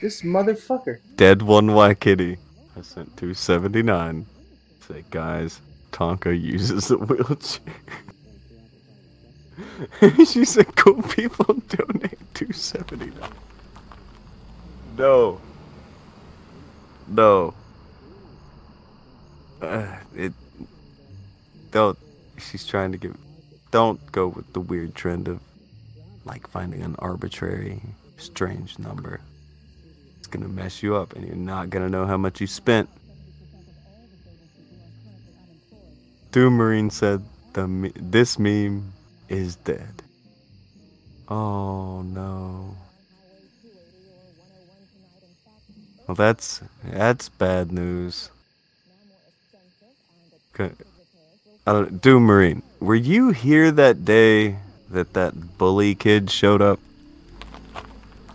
This motherfucker. Dead one white kitty. I sent 279. Say, guys, Tonka uses a wheelchair. she said, cool people donate 279. No. No. Uh, it. Don't. She's trying to give. Don't go with the weird trend of, like, finding an arbitrary, strange number. It's gonna mess you up, and you're not gonna know how much you spent. Doom Marine said the this meme is dead. Oh no. Well, that's that's bad news. Okay. I don't, Doom Marine, were you here that day that that bully kid showed up?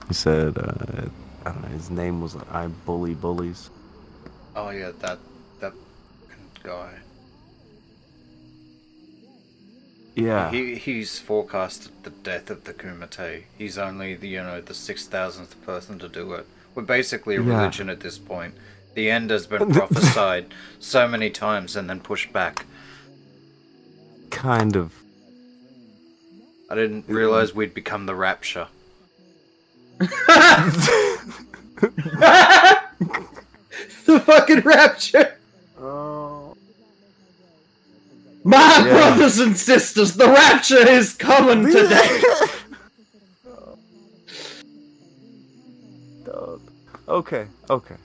He said, uh, I don't know, his name was I bully bullies. Oh yeah, that that guy. Yeah. He he's forecasted the death of the Kumite. He's only the you know the six thousandth person to do it. We're basically a Yeah. religion at this point. The end has been prophesied so many times and then pushed back. Kind of. I didn't realize we'd become the rapture. the fucking rapture. Oh. My Yeah. brothers and sisters, the rapture is coming today. Okay, okay.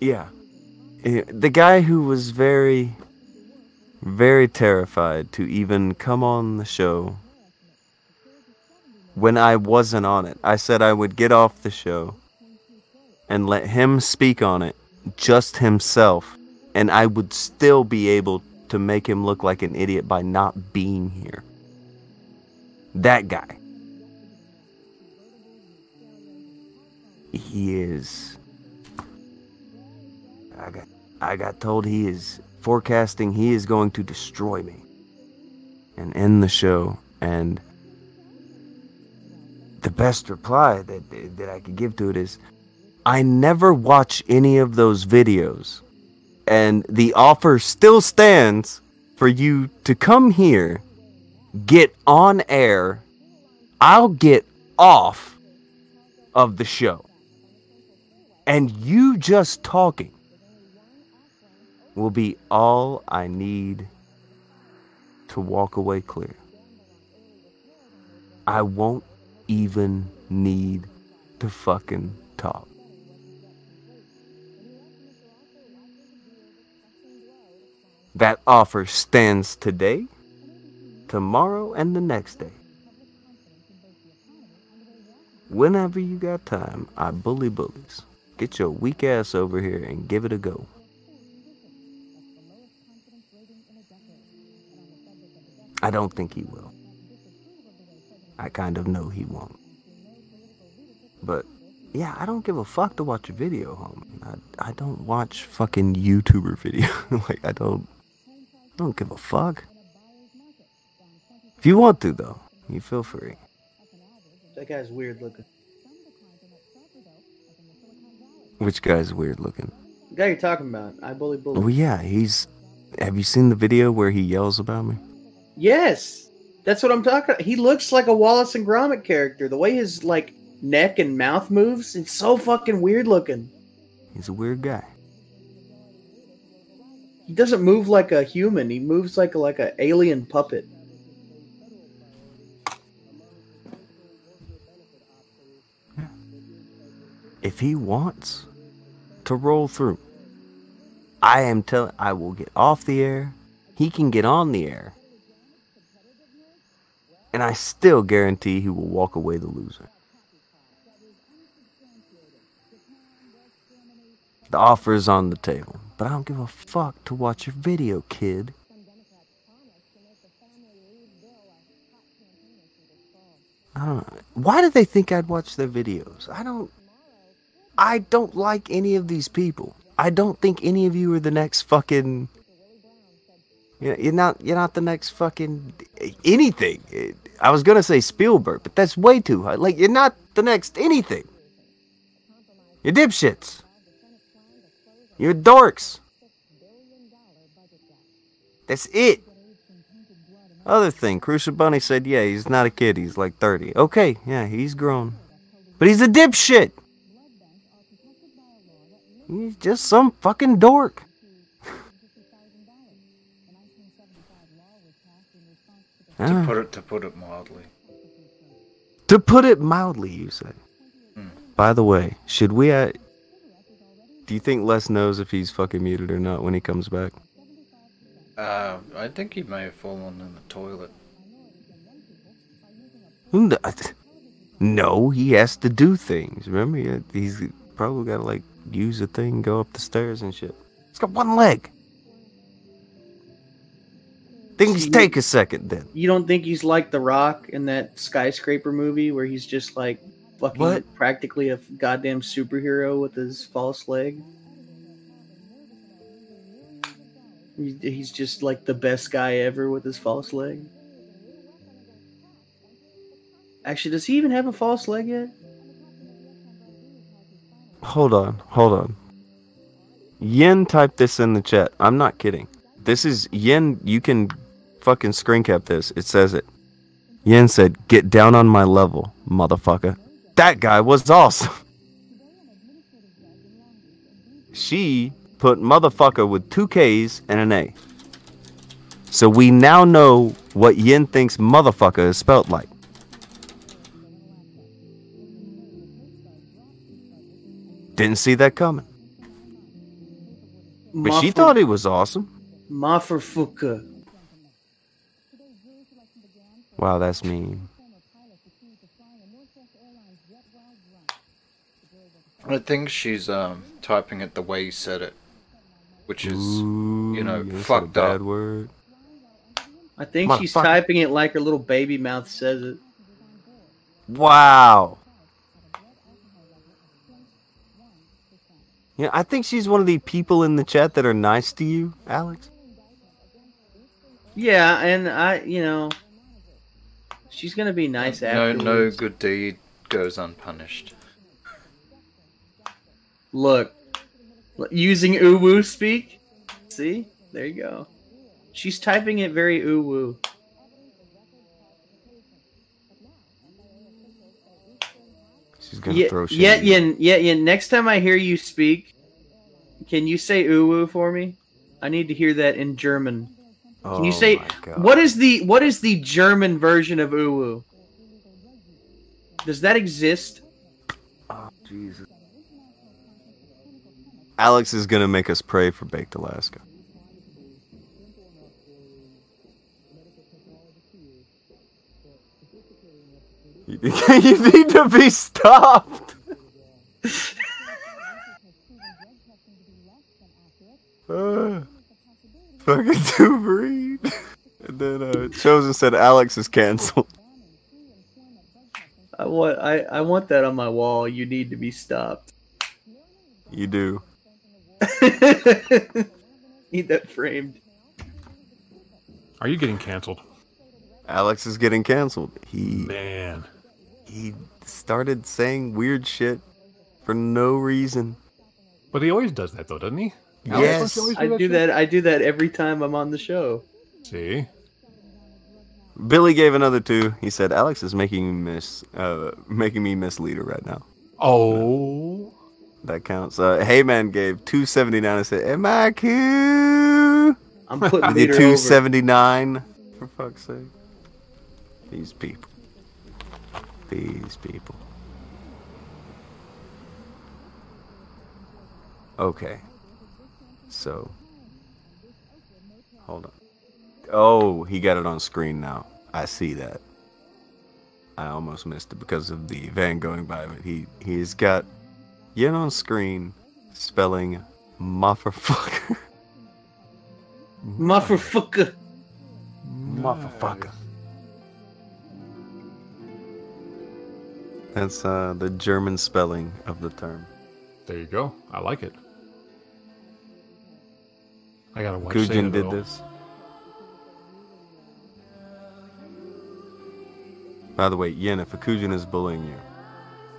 Yeah. The guy who was very, very terrified to even come on the show when I wasn't on it. I said I would get off the show and let him speak on it, just himself, and I would still be able to make him look like an idiot by not being here. That guy. He is. I got. I got told he is forecasting. He is going to destroy me, and end the show. And the best reply that that I could give to it is, I never watch any of those videos, and the offer still stands for you to come here, get on air. I'll get off of the show. And you just talking will be all I need to walk away clear. I won't even need to fucking talk. That offer stands today, tomorrow, and the next day. Whenever you got time, I bully bullies. Get your weak ass over here and give it a go. I don't think he will. I kind of know he won't. But yeah, I don't give a fuck to watch a video, homie. I, I don't watch fucking YouTuber video. like I don't I don't give a fuck. If you want to though, you feel free. That guy's weird looking. Which guy's weird looking? The guy you're talking about, I bully bully. Oh yeah, he's. Have you seen the video where he yells about me? Yes, that's what I'm talking. About. He looks like a Wallace and Gromit character. The way his like neck and mouth moves, it's so fucking weird looking. He's a weird guy. He doesn't move like a human. He moves like a, like a alien puppet. If he wants to roll through, I am telling. I will get off the air. He can get on the air, and I still guarantee he will walk away the loser. The offer is on the table, but I don't give a fuck to watch your video, kid. I don't know. Why do they think I'd watch their videos? I don't. I don't like any of these people. I don't think any of you are the next fucking. You're not. You're not the next fucking anything. I was gonna say Spielberg, but that's way too high. Like you're not the next anything. You're dipshits. You're dorks. That's it. Other thing, Crucial Bunny said, yeah, he's not a kid. He's like 30. Okay, yeah, he's grown. But he's a dipshit. He's just some fucking dork. To Ah. put it to put it mildly. To put it mildly, you say. By the way, should we? Uh, do you think Les knows if he's fucking muted or not when he comes back? Uh, I think he may have fallen in the toilet. No, he has to do things. Remember, he's probably got to like use a thing, go up the stairs and shit. It's got one leg. Things See, take a second then. You don't think he's like The Rock in that skyscraper movie where he's just like fucking What? practically a goddamn superhero with his false leg? He's just like the best guy ever with his false leg. Actually, does he even have a false leg yet? Hold on, hold on. Yin typed this in the chat. I'm not kidding. This is Yin. You can fucking screen cap this. It says it. Yin said, "Get down on my level, motherfucker." That guy was awesome. She put motherfucker with two K's and an A. So we now know what Yin thinks motherfucker is spelt like. Didn't see that coming. But she thought it was awesome. Motherfucker. Wow, that's mean. I think she's um typing it the way you said it, which is you know that's a fucked bad up. word. I think she's Motherfucker. typing it like her little baby mouth says it. Wow. Yeah, I think she's one of the people in the chat that are nice to you, Alex. Yeah, and I, you know, she's gonna be nice No, afterwards. no good deed goes unpunished. Look, look, using uwu speak. See, there you go. She's typing it very uwu. She's gonna Yet, throw shit. yet, yin, yet, yin. Next time I hear you speak, can you say uwu for me? I need to hear that in German. Can you Oh say what is the what is the German version of uwu? Does that exist? Oh, Jesus. Alex is gonna make us pray for Baked Alaska. You you need to be stopped. Uh, fucking to breed. And then uh, Chosen said Alex is canceled. I want I, I want that on my wall. You need to be stopped. You do. need that framed. Are you getting canceled? Alex is getting canceled. He Man. He started saying weird shit for no reason. But he always does that though, doesn't he? Yes. Don't you always I do shit? that. I do that every time I'm on the show. See? Billy gave another two. He said Alex is making me miss uh making me miss leader right now. Oh. That counts. Uh Heyman gave two seventy nine and said, Am I cute? I'm putting the two over. seventy nine. For fuck's sake. These people. These people. Okay. So hold on. Oh, he got it on screen now. I see that. I almost missed it because of the van going by, but he he's got Yin on screen spelling motherfucker. Motherfucker. Motherfucker. That's uh, the German spelling of the term. There you go. I like it. I gotta watch Kujin did this. By the way, Yin, if Akujin is bullying you,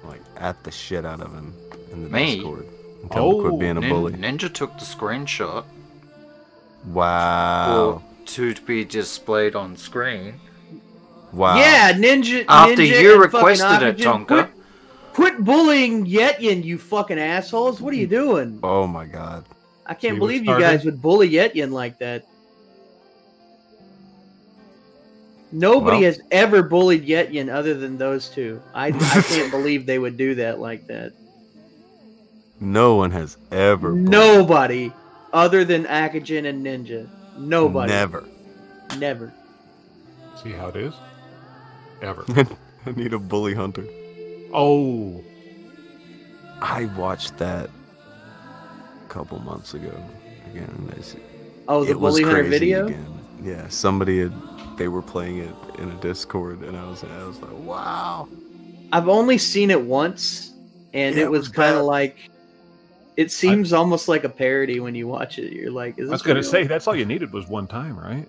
like at the shit out of him in the Me? Discord. And tell him to quit being a Nin- bully. Ninja took the screenshot Wow. for to be displayed on screen. Wow. Yeah, ninja. After ninja you requested it, Tonka. Quit, quit bullying Yetyin, you fucking assholes. What are you doing? Oh my god. I can't what believe you guys would bully Yetyin like that. Nobody Well- has ever bullied Yetyin other than those two. I, I can't believe they would do that like that. No one has ever. bullied- Nobody other than Akujin and Ninja. Nobody. Never. Never. See how it is? Ever. I need a bully hunter. Oh, I watched that a couple months ago. Again, it's- Oh, the it was Bully Hunter video? Again. Yeah, somebody had they were playing it in a Discord, and I was I was like, wow. I've only seen it once, and Yeah, it it was was kind of like. It seems almost like a parody when you watch it. You're like, "Is I was gonna say that's all you needed was one time, right?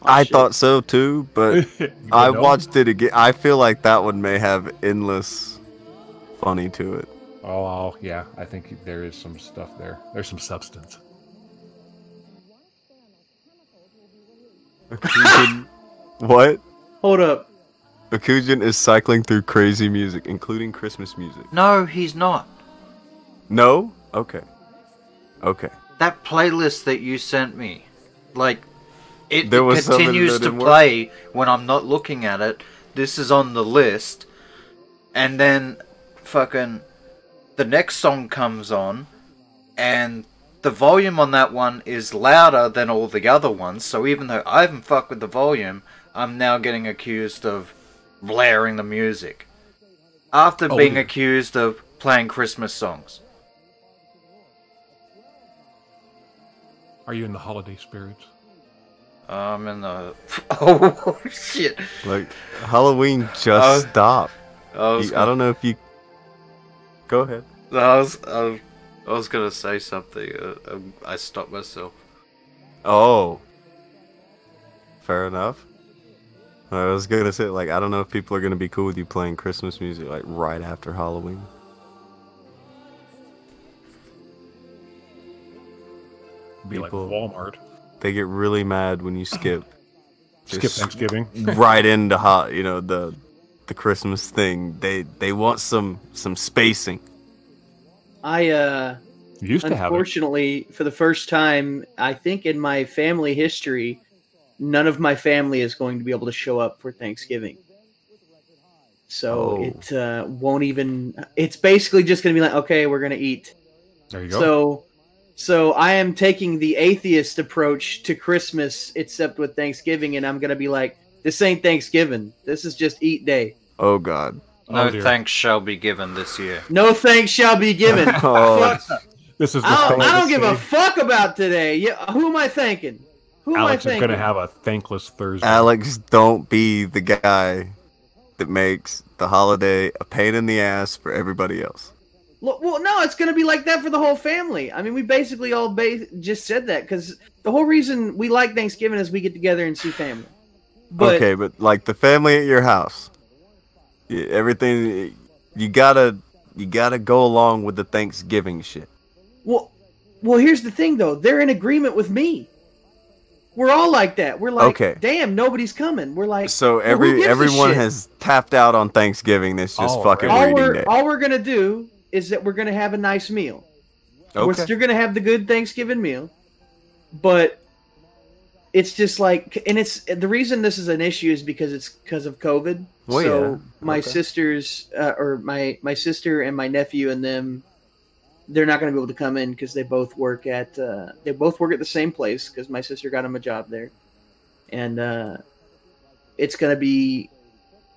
Oh, I thought so too, but I know? watched it again. I feel like that one may have endless funny to it. Oh, oh, yeah. I think there is some stuff there. There's some substance. Akujin, what? Hold up. Akujin is cycling through crazy music, including Christmas music. No, he's not. No? Okay. Okay. That playlist that you sent me, like, it, it continues to didn't work? play when I'm not looking at it. This is on the list, and then fucking the next song comes on, and the volume on that one is louder than all the other ones. So even though I haven't fucked with the volume, I'm now getting accused of blaring the music after Oh, being dear. accused of playing Christmas songs. Are you in the holiday spirits? I'm in the. Oh shit! Like Halloween just Uh, stopped. I was You- I gonna- don't know if you. Go ahead. I was, I was, I was gonna say something. Uh, um, I stopped myself. Oh. Fair enough. I was gonna say like I don't know if people are gonna be cool with you playing Christmas music like right after Halloween. Be like Walmart. They get really mad when you skip. Skip Thanksgiving. right into hot, you know the the Christmas thing. They they want some some spacing. I uh used to have unfortunately for the first time I think in my family history none of my family is going to be able to show up for Thanksgiving. So Oh. it uh, won't even it's basically just going to be like okay, we're going to eat. There you go. So so I am taking the atheist approach to Christmas except with Thanksgiving and I'm going to be like this ain't Thanksgiving. This is just eat day. Oh God. No Oh, thanks shall be given this year. No thanks shall be given. Oh, This is the I don't, I don't give a fuck about today. Yeah, who am I thanking? Who am Alex I is going to have a thankless Thursday. Alex, don't be the guy that makes the holiday a pain in the ass for everybody else. Well, well, no, it's going to be like that for the whole family. I mean, we basically all ba- just said that because the whole reason we like Thanksgiving is we get together and see family. But okay, but like the family at your house, everything you gotta you gotta go along with the Thanksgiving shit. well, well, here's the thing though. They're in agreement with me. We're all like that. We're like, Okay. damn, nobody's coming. We're like, So well, who every gives a everyone shit? has tapped out on Thanksgiving. This just All fucking all reading we're day. all we're gonna do is that we're gonna have a nice meal. Okay. We're still gonna have the good Thanksgiving meal, but it's just like, and it's the reason this is an issue is because it's because of COVID. Well, so yeah. my Okay. sisters, uh, or my my sister and my nephew and them, they're not gonna be able to come in because they both work at uh, they both work at the same place because my sister got him a job there, and uh, it's gonna be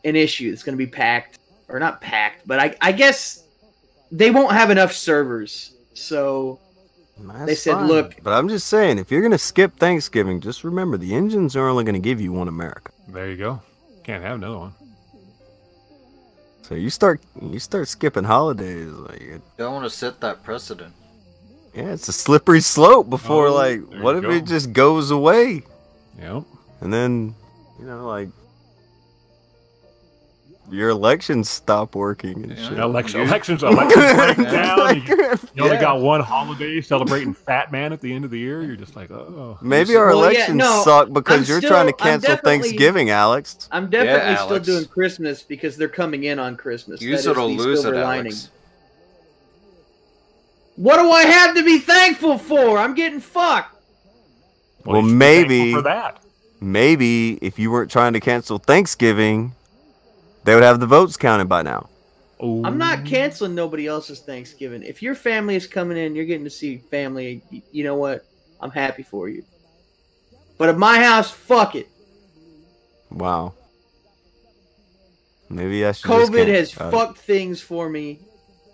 an issue. It's gonna be packed or not packed, but I I guess they won't have enough servers. So That's they said, fine. "Look, but I'm just saying, if you're gonna skip Thanksgiving, just remember the engines are only gonna give you one America. There you go. Can't have another one. So you start you start skipping holidays, like it- Don't want to set that precedent. yeah, it's a slippery slope. Before Oh, like, what you if it just goes away? Yep. And then, you know, like your elections stop working and shit. Election, elections, elections break down. Like, You, you only got one holiday celebrating Fat Man at the end of the year. You're just like, oh. Maybe our Well, yeah, elections no, suck because I'm you're still- trying to cancel definitely- Thanksgiving, Alex. I'm definitely Yeah, still doing Christmas because they're coming in on Christmas. Use That it or is lose it, lining. Alex. What do I have to be thankful for? I'm getting fucked. Well, you should be maybe- for that. Maybe if you weren't trying to cancel Thanksgiving, they would have the votes counted by now. Ooh. I'm not canceling nobody else's Thanksgiving. If your family is coming in, you're getting to see family. You know what? I'm happy for you. But at my house, fuck it. Wow. Maybe I should. COVID has uh, fucked things for me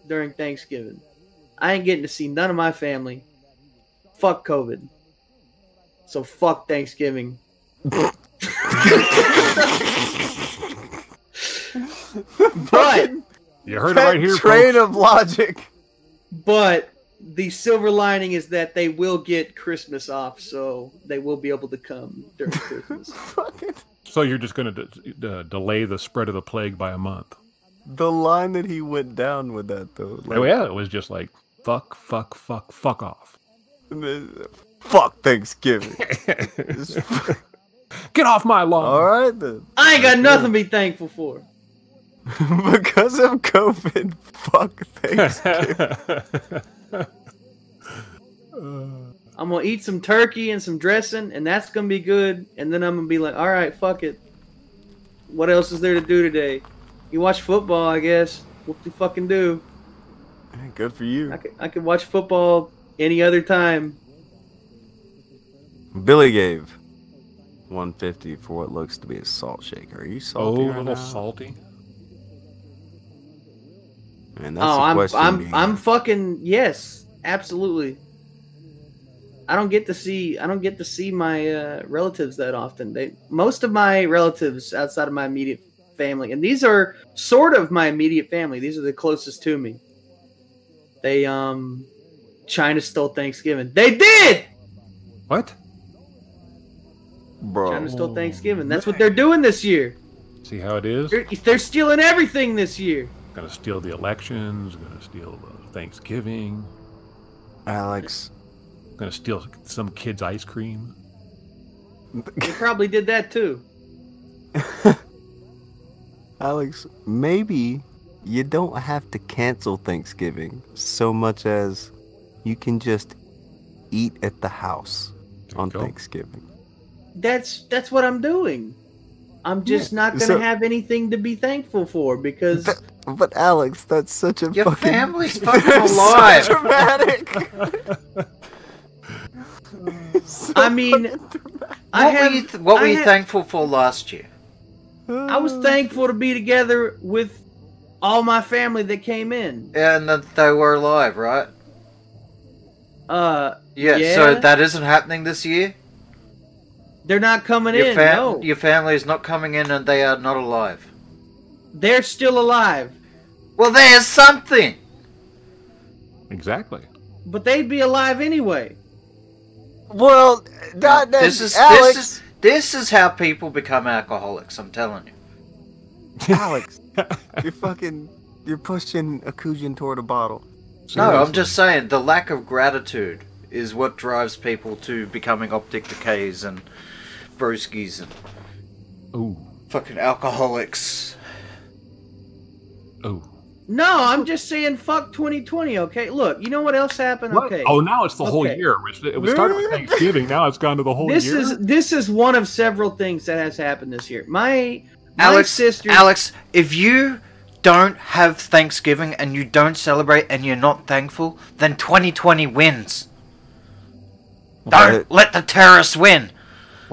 during Thanksgiving. I ain't getting to see none of my family. Fuck COVID. So fuck Thanksgiving. but You heard it right here, Train folks. of logic. but the silver lining is that they will get Christmas off, so they will be able to come during Christmas. So you're just going to uh, delay the spread of the plague by a month. The line that he went down with that though. oh yeah, it was just like fuck, fuck, fuck, fuck off. Fuck Thanksgiving. Get off my lawn. All right then. I ain't got nothing to be thankful for. because of COVID. Fuck Thanksgiving. I'm gonna eat some turkey and some dressing, and that's gonna be good. And then I'm gonna be like, all right, fuck it. What else is there to do today? You watch football, I guess. What you fucking do? Good for you. I could, I could watch football any other time. Billy gave 150 for what looks to be a salt shaker. Are you Oh, salty? a little now? salty. And that's oh, the I'm question. I'm being- I'm fucking yes, absolutely. I don't get to see I don't get to see my uh, relatives that often. They most of my relatives outside of my immediate family, and these are sort of my immediate family. These are the closest to me. They um, China stole Thanksgiving. They did. What? Bro. China stole Thanksgiving. That's what they're doing this year. See how it is? They're, they're stealing everything this year. Gonna steal the elections. Gonna steal uh, Thanksgiving. Alex. Gonna steal some kid's ice cream. They probably did that too. Alex, maybe you don't have to cancel Thanksgiving so much as you can just eat at the house on Thanksgiving. That's that's what I'm doing. I'm just not gonna so- have anything to be thankful for because But Alex, that's such a Your fucking family's fucking so alive. dramatic. I mean, I What have. were you, th- what I were you have- thankful for last year? I was thankful to be together with all my family that came in. Yeah, And that they were alive, right? Uh, Yeah, yeah, so that isn't happening this year? they're not coming Your, in. no, your family is not coming in and they are not alive. they're still alive, Well, there's something! Exactly. but they'd be alive anyway. Well, not This is, Alex. this is this is how people become alcoholics, I'm telling you. Alex, you're fucking, you're pushing Akujin toward a bottle. No, I'm just saying the lack of gratitude is what drives people to becoming optic decays and brewskis and Ooh. fucking alcoholics. Ooh. No, I'm just saying, fuck 2020. Okay, look, you know what else happened? What? Okay. Oh, now it's the whole year. It was, it was started with Thanksgiving. Now it's gone to the whole This year. is this is one of several things that has happened this year. My my Alex, sister, Alex, if you don't have Thanksgiving and you don't celebrate and you're not thankful, then 2020 wins. Don't let the terrorists win.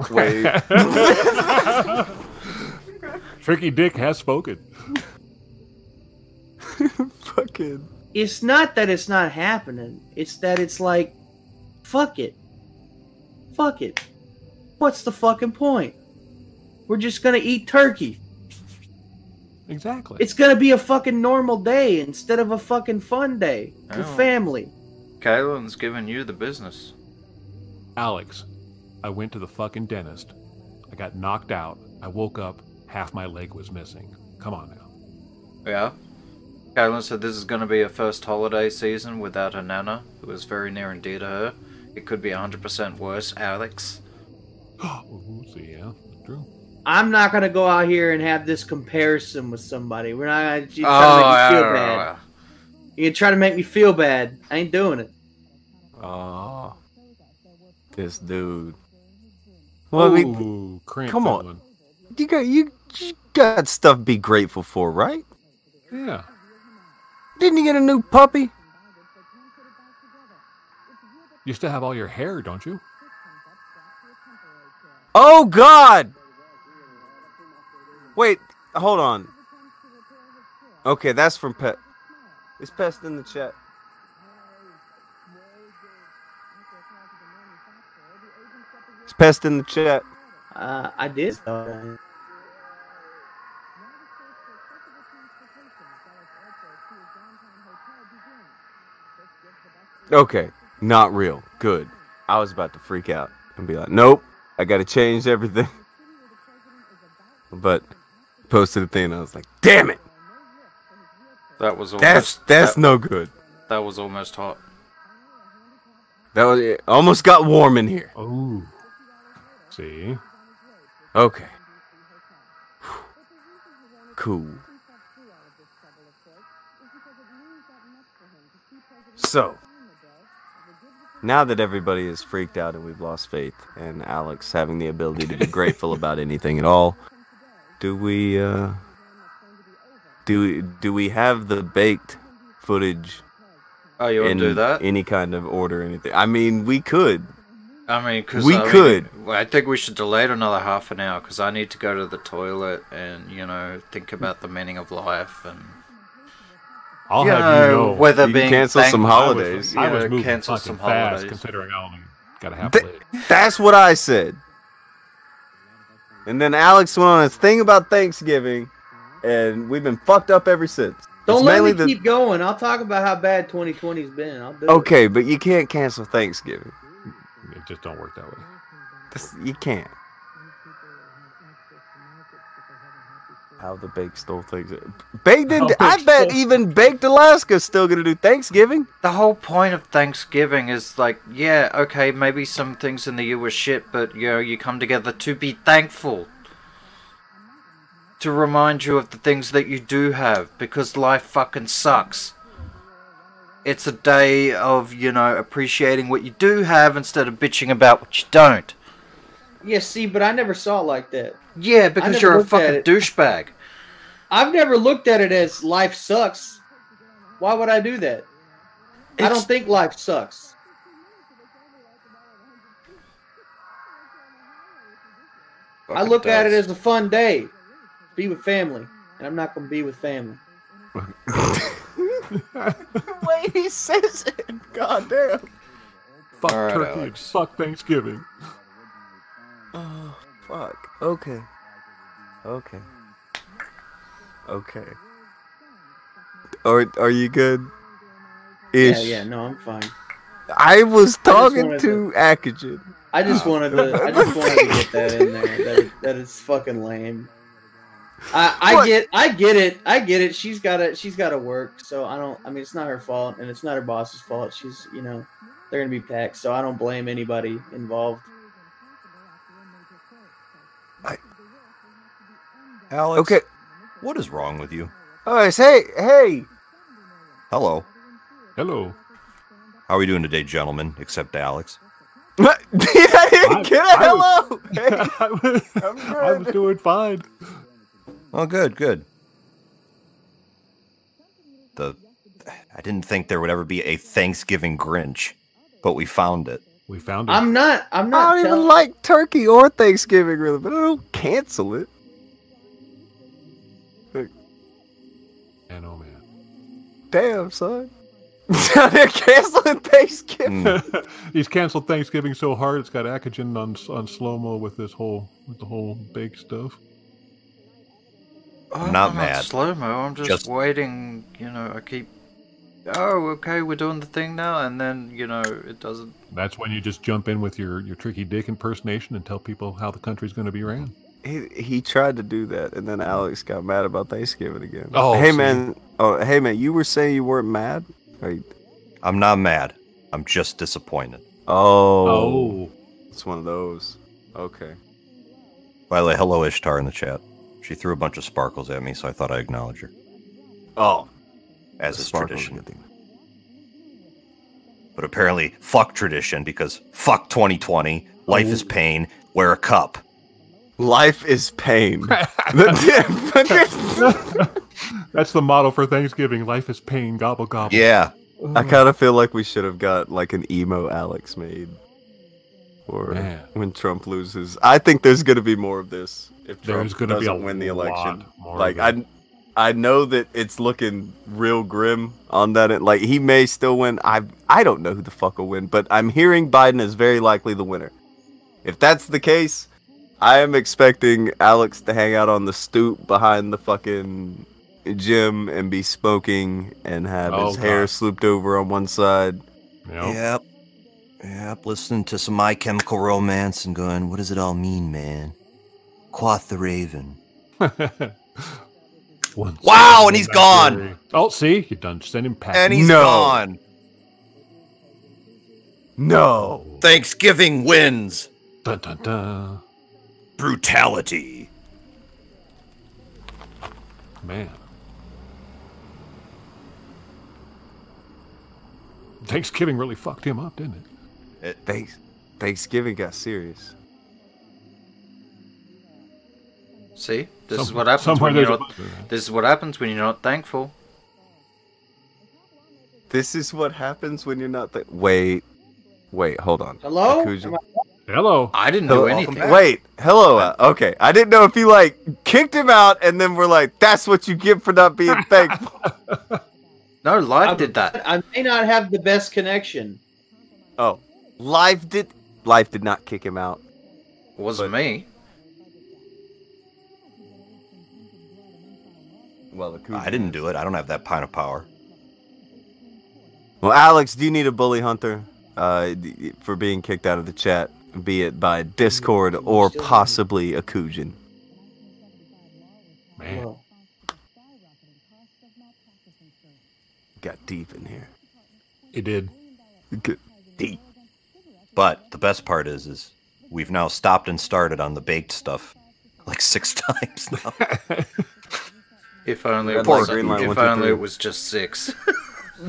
Wait. Tricky Dick has spoken. fucking. it's not that it's not happening. It's that it's like, fuck it, fuck it. What's the fucking point? We're just gonna eat turkey. Exactly. It's gonna be a fucking normal day instead of a fucking fun day with Oh. family. Kalen's giving you the business. Alex, I went to the fucking dentist. I got knocked out. I woke up. Half my leg was missing. Come on now. Yeah. Kalen said this is going to be her first holiday season without her nana, who is very near and dear to her. It could be 100% worse, Alex. Ooh, see, yeah, true. I'm not gonna go out here and have this comparison with somebody. We're not. You try Oh, to make oh, me feel yeah, bad. yeah, You try to make me feel bad. I ain't doing it. Oh, this dude. Well, I mean, Ooh, come on. one. you got you, you got stuff to be grateful for, right? Yeah. Didn't you get a new puppy? You still have all your hair, don't you? Oh God! Wait, hold on. Okay, that's from Pet. Is Pest in the chat? Is Pest in the chat? Uh, I did. Uh, Okay, not real. Good. I was about to freak out and be like, nope, I got to change everything. But posted a thing and I was like, damn it. That was almost, That's that's that, no good. That was almost hot. That was it. Almost got warm in here. Oh. See? Okay. Cool. So, now that everybody is freaked out and we've lost faith, and Alex having the ability to be grateful about anything at all, do we uh do we, do we have the baked footage Oh, you want to do that? any kind of order or anything? I mean, we could. I mean, because We could. I think we should delay it another half an hour because I need to go to the toilet and you know think about the meaning of life and. I'll you have know, you know. whether You can being cancel some holidays. I was Yeah, moving cancel fucking some fast holidays. considering I only got a half Th- That's what I said. And then Alex went on his thing about Thanksgiving, and we've been fucked up ever since. don't It's let me the- keep going. I'll talk about how bad 2020's been. I'll do it. Okay, but you can't cancel Thanksgiving. It just don't work that way. That's- You can't. How the baked stole things. Baked How didn't. I bet even Baked Alaska's still gonna do Thanksgiving. The whole point of Thanksgiving is like, yeah, okay, maybe some things in the year were shit, but you know, you come together to be thankful. To remind you of the things that you do have, because life fucking sucks. It's a day of, you know, appreciating what you do have instead of bitching about what you don't. Yeah, see, but I never saw it like that. Yeah, because you're a fucking douchebag. I've never looked at it as life sucks. Why would I do that? I don't think life sucks. I Fucking look at it as a fun day. Be with family. And I'm not going to be with family. the way he says it. God damn. Fuck All right, turkey and Alex. fuck Thanksgiving. Oh, fuck. Okay. Okay. Okay. Are are you good? Ish. Yeah, yeah, no, I'm fine. I was talking wanted to Akujin. I just wanted to. I just wanted to get that in there. That, that is fucking lame. I, I What? get I get it I get it. She's got to she's got to work. So I don't. I mean, it's not her fault, and it's not her boss's fault. She's you know they're gonna be packed. So I don't blame anybody involved. Alex. Okay. What is wrong with you? Oh, hey, hey. Hello. Hello. How are we doing today, gentlemen? Except Alex. I didn't I- get a I hello. Hey, I was, I'm I was doing fine. Oh, good, good. The I didn't think there would ever be a Thanksgiving Grinch, but we found it. We found it. I'm not. I'm I not. don't even like turkey or Thanksgiving, really, but I don't cancel it. Man, oh man. Damn, son. They're canceling Thanksgiving. Mm, He's canceled Thanksgiving so hard it's got Akujin on on slow mo with this whole with the whole bake stuff. Oh, not I'm mad. slow mo. I'm just, Just- waiting. You know, I keep. Oh, okay, we're doing the thing now, and then you know it doesn't. That's when you just jump in with your your tricky dick impersonation and tell people how the country's going to be ran. He, he tried to do that, and then Alex got mad about Thanksgiving again. Oh, hey see. man. Oh, hey man. You were saying you weren't mad. Are you... I'm not mad. I'm just disappointed. Oh, Oh, it's one of those. Okay. By the way, hello Ishtar in the chat. She threw a bunch of sparkles at me, so I thought I'd acknowledge her, Oh, as is a tradition. thing. But apparently, fuck tradition because fuck 2020. Life is pain. Wear a cup. Life is pain. that's the motto for Thanksgiving. Life is pain. Gobble gobble. Yeah. I kind of feel like we should have got like an emo Alex made. Or Man. when Trump loses. I think there's going to be more of this if Trump gonna doesn't win the election. lot more of Like. I I know that it's looking real grim on that. Like he may still win. I I don't know who the fuck will win, but I'm hearing Biden is very likely the winner. If that's the case, I am expecting Alex to hang out on the stoop behind the fucking gym and be smoking and have Oh, his hair God. swooped over on one side. Yep. Yep. Yep. Listening to some My Chemical Romance and going, what does it all mean, man? Quoth the Raven. Once Wow, and he's gone. there. Oh, see, you done sent him packing. And he's No. gone. No. Thanksgiving wins. Dun, dun, dun. Brutality. Man. Thanksgiving really fucked him up, didn't it? Uh, thanks. Thanksgiving got serious. See, this is what happens when you're not. This is what happens when you're not thankful. This is what happens when you're not. Th- wait, wait, hold on. Hello? Akuja- Am I- Hello. I didn't Hello- do anything. Wait, hello. Uh, okay, I didn't know if you like kicked him out and then we're like, "That's what you get for not being thankful." No, live did that. I may not have the best connection. oh, live did. Life did not kick him out. Wasn't me. Well, I didn't do it. I don't have that kind of power. Well, Alex, do you need a bully hunter uh, for being kicked out of the chat, be it by Discord or possibly Akujin? Man. Got deep in here. It did. Good. Deep. But the best part is, is we've now stopped and started on the baked stuff like six times now. If only Red it light, was. green light, If one, only it was just six.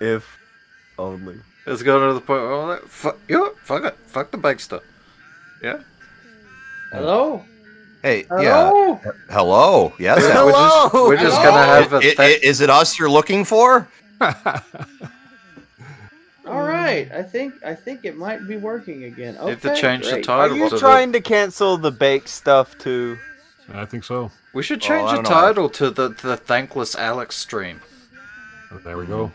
if only. It's going to the point. Oh, that, fuck, you know fuck it. Fuck the bike stuff. Yeah. Hello? Hey, Hello? yeah. Hello. Yes. We're just, we're just gonna have a. I- I- thank- is it us you're looking for? All right. I think I think it might be working again. Okay, have to change the great. title. Are you to the- trying to cancel the bake stuff too? I think so. We should change I the don't know. title to the the thankless Alex stream. Oh, there we go.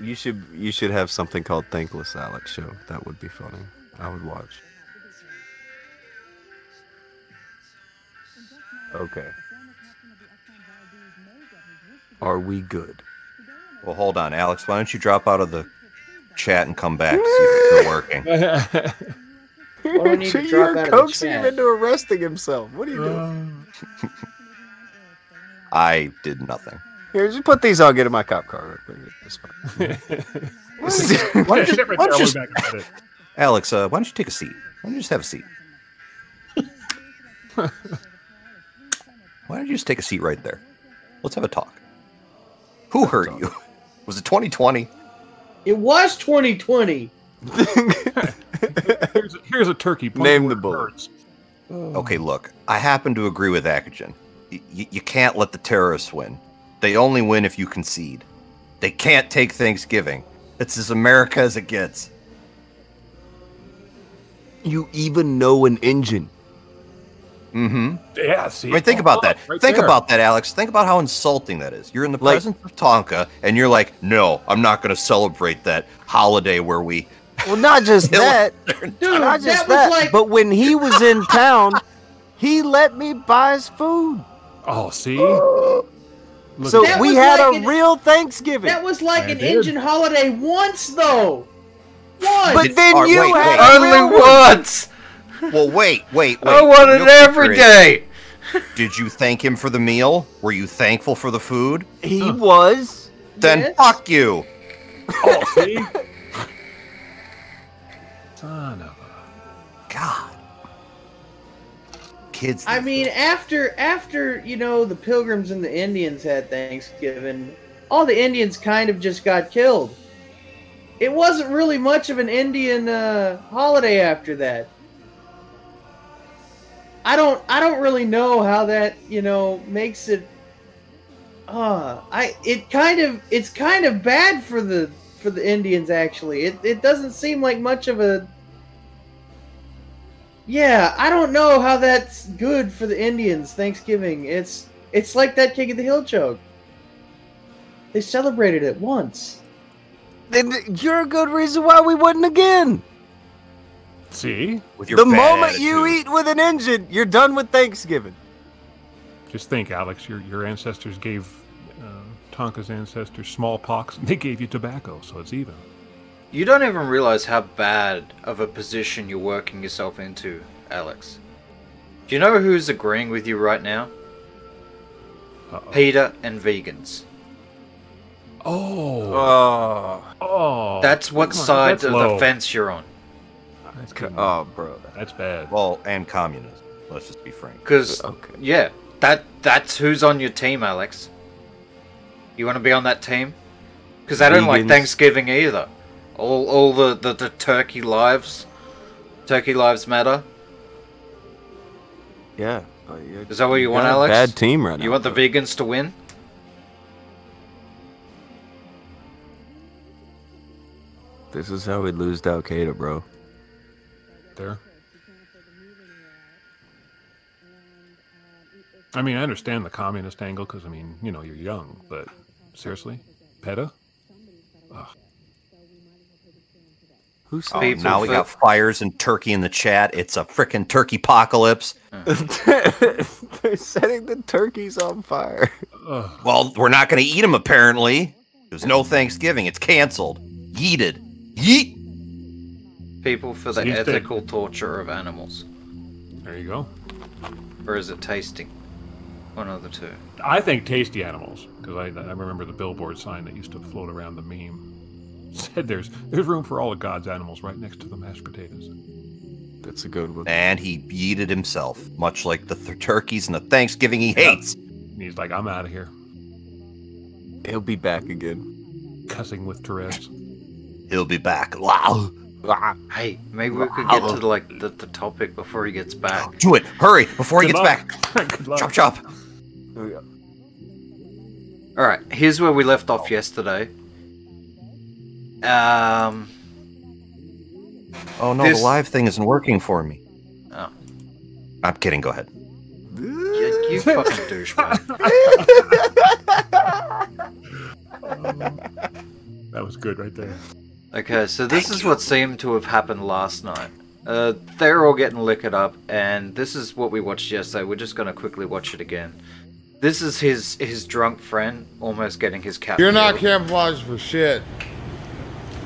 You should you should have something called Thankless Alex Show. That would be funny. I would watch. Okay. Are we good? Well, hold on, Alex. Why don't you drop out of the chat and come back to see if you're working? What do need to You're drop out of the coaxing him into arresting himself. What are you doing? Uh. I did nothing. Here, just put these on. Get in my cop car. Real quick. It's fine. Why don't you, why don't you just- be back in a minute. Alex, uh, why don't you take a seat? Why don't you just have a seat? why don't you just take a seat right there? Let's have a talk. Who hurt you? Was it 2020? It was 2020. Here's, here's a turkey. point Name the it bullet. Okay, look, I happen to agree with Akujin. Y- y- you can't let the terrorists win. They only win if you concede. They can't take Thanksgiving. It's as America as it gets. You even know an engine. Mm-hmm. Yeah, see. I mean, think Oh, about that. right think there. about that, Alex. Think about how insulting that is. You're in the Like- presence of Tonka, and you're like, "No, I'm not going to celebrate that holiday where we." Well, not just that. Dude, not just that that. like But when he was in town, he let me buy his food. Oh, see. Look So we had like a an- real Thanksgiving. that was like I an did. engine holiday once though. Once. but then all right, you wait, had wait. Only real once. Well, wait, wait, wait. I want Real it quick, every Chris. day. Did you thank him for the meal? Were you thankful for the food? He was. Then Yes. fuck you. Oh, see. Son of a. God. Kids. I mean, days. after after you know the Pilgrims and the Indians had Thanksgiving, all the Indians kind of just got killed. It wasn't really much of an Indian uh, holiday after that. I don't I don't really know how that you know makes it. Uh, I it kind of it's kind of bad for the for the Indians actually. It it doesn't seem like much of a. Yeah, I don't know how that's good for the Indians. Thanksgiving. It's it's like that King of the Hill joke. They celebrated it once. Then you're a good reason why we wouldn't again. See? With your the moment you eat with an engine, you're done with Thanksgiving. Just think, Alex, your your ancestors gave uh, Tonka's ancestors smallpox, and they gave you tobacco, so it's even. You don't even realize how bad of a position you're working yourself into, Alex. Do you know who's agreeing with you right now? PETA and vegans. Oh. Oh. Oh. That's what on, side that's of low. the fence you're on. That's good. Oh, bro. That's bad. Well, and communism. Let's just be frank. Because, yeah, that that's who's on your team, Alex. You want to be on that team? Because I don't like Thanksgiving either. All all the, the, the turkey lives. Turkey lives matter. Yeah. uh, Is that what you want, got a Alex? Bad team right now. You want the vegans to win? This is how we lose to Al Qaeda, bro. There. I mean, I understand the communist angle because I mean, you know, you're young, but seriously, PETA? Who's Oh, People now we got fires and turkey in the chat. It's a freaking turkey apocalypse. They're setting the turkeys on fire. Well, we're not going to eat them apparently. There's no Thanksgiving. It's canceled. Yeeted. Yeet. People for the Seems to- ethical torture of animals. There you go. Or is it tasting? One of the two. I think tasty animals because I, I remember the billboard sign that used to float around the meme said there's there's room for all of God's animals right next to the mashed potatoes. That's a good one. And he yeeted himself, much like the th- turkeys and the Thanksgiving he hates. And he's like, I'm out of here, He'll be back again. cussing with Tourette's. He'll be back. Wow. Ah, hey, maybe we could get to the, like the, the topic before he gets back. Do it. Hurry before he Good gets luck. back. Good luck. Chop chop. All right, here's where we left off yesterday. Um, Oh no, This- the live thing isn't working for me. Oh. I'm kidding. Go ahead. you, you fucking douchebag. That was good right there. Okay, so this is what seemed to have happened last night. Uh, they're all getting liquored up, and this is what we watched yesterday. We're just gonna quickly watch it again. This is his his drunk friend almost getting his cat. You're not camouflaged for shit.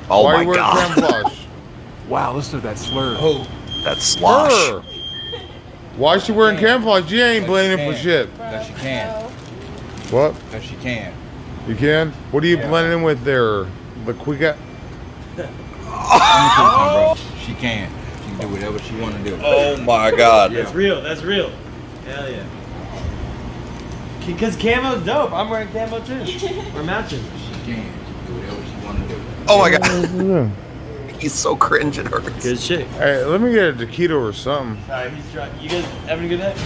Oh Why my you wear god. camouflage? Wow, listen to that slur. Oh, That's slosh. her. Why is she wearing camouflage? You ain't blending for shit. Because she can. What? Because she can. You can? What are you Yeah. blending with there? The quick. Oh! She can. She can do whatever she want to do. Oh my god. Yeah. That's real. That's real. Hell yeah. Because camo's dope. I'm wearing camo too. We're matching. She can. She can do whatever she want to do. Oh my god. He's so cringe it hurts. Good shit. All right, let me get a taquito or something. Alright, he's drunk. You guys having a good night?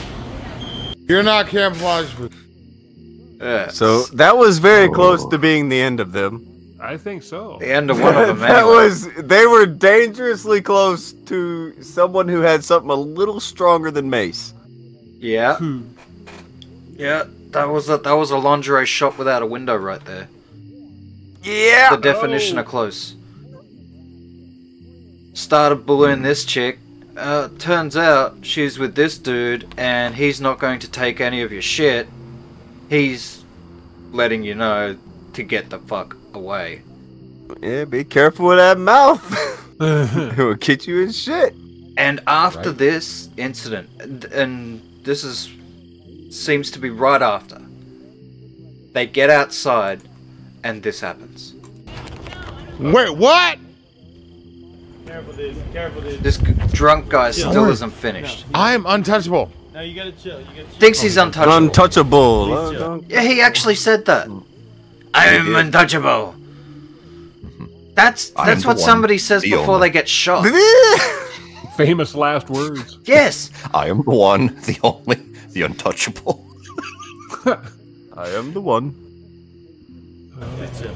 You're not camouflaged for. Yeah. So that was very close to being the end of them. I think so. The end of one of them. that anyway. was they were dangerously close to someone who had something a little stronger than mace. Yeah. Hmm. Yeah, that was a that was a lingerie shop without a window right there. Yeah. The definition of close. Started bullying this chick. Uh, turns out she's with this dude, and he's not going to take any of your shit. He's letting you know to get the fuck away. Yeah, be careful with that mouth. it will get you in shit. And after this incident, and, and this is seems to be right after, they get outside, and this happens. Wait, what? Careful, dude. Careful, dude. This drunk guy Chill. still isn't finished. I am untouchable. No, you gotta chill. You gotta chill. Thinks he's untouchable. Untouchable. Uh, Yeah, he actually said that. I'm untouchable. That's that's what somebody says the before only. they get shot. Famous last words. yes. I am the one, the only, the untouchable. I am the one. Just chill.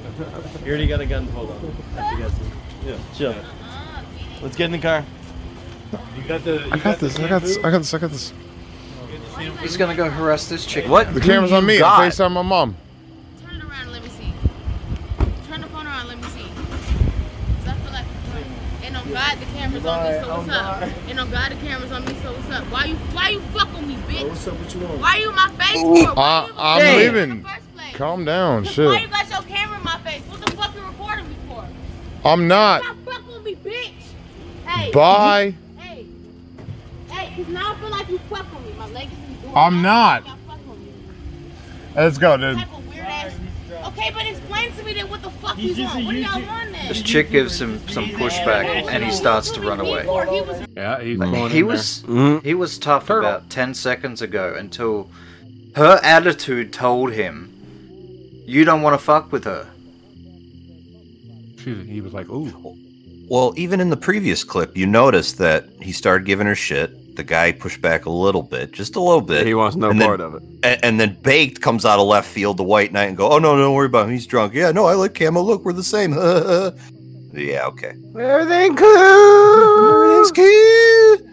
You already got a gun pulled on. I think. Yeah, chill. Ah, Let's get in the car. You got the. You I got this. I got this. I got this. I got this. He's gonna go harass this chick. What? The camera's on me. I FaceTime my mom. Turn it around, let me see. Turn the phone around, let me see. 'Cause I feel like ain't no God the cameras on me, so what's up? Ain't no God the cameras on me, so what's up? Why you why you fuck with me, bitch? What's up? What you want? Why you in my face for? I, you I'm in leaving. Calm down. Why you got your camera in my face? What the fuck you recording me for? I'm not. Stop fucking with me, bitch. Hey. Bye. Hey. Hey, cause now I feel like you fucking with me. My leg is in the door. I'm not. Let's go, dude. Okay, but explain to me then what the fuck you want. What do y'all want then? This chick gives him some pushback, and he starts to run away. Yeah, he's Like, he was there. Mm-hmm. he was tough about ten seconds ago until her attitude told him, "You don't want to fuck with her." She, he was like, "Ooh." Well, even in the previous clip, you noticed that he started giving her shit. The guy pushed back a little bit, just a little bit. He wants no and then- part of it. And, and then Baked comes out of left field, the White Knight, and go, "Oh no, don't worry about him. He's drunk. Yeah, no, I like Camo. Look, we're the same. yeah, okay. Everything cool. Everything's cool.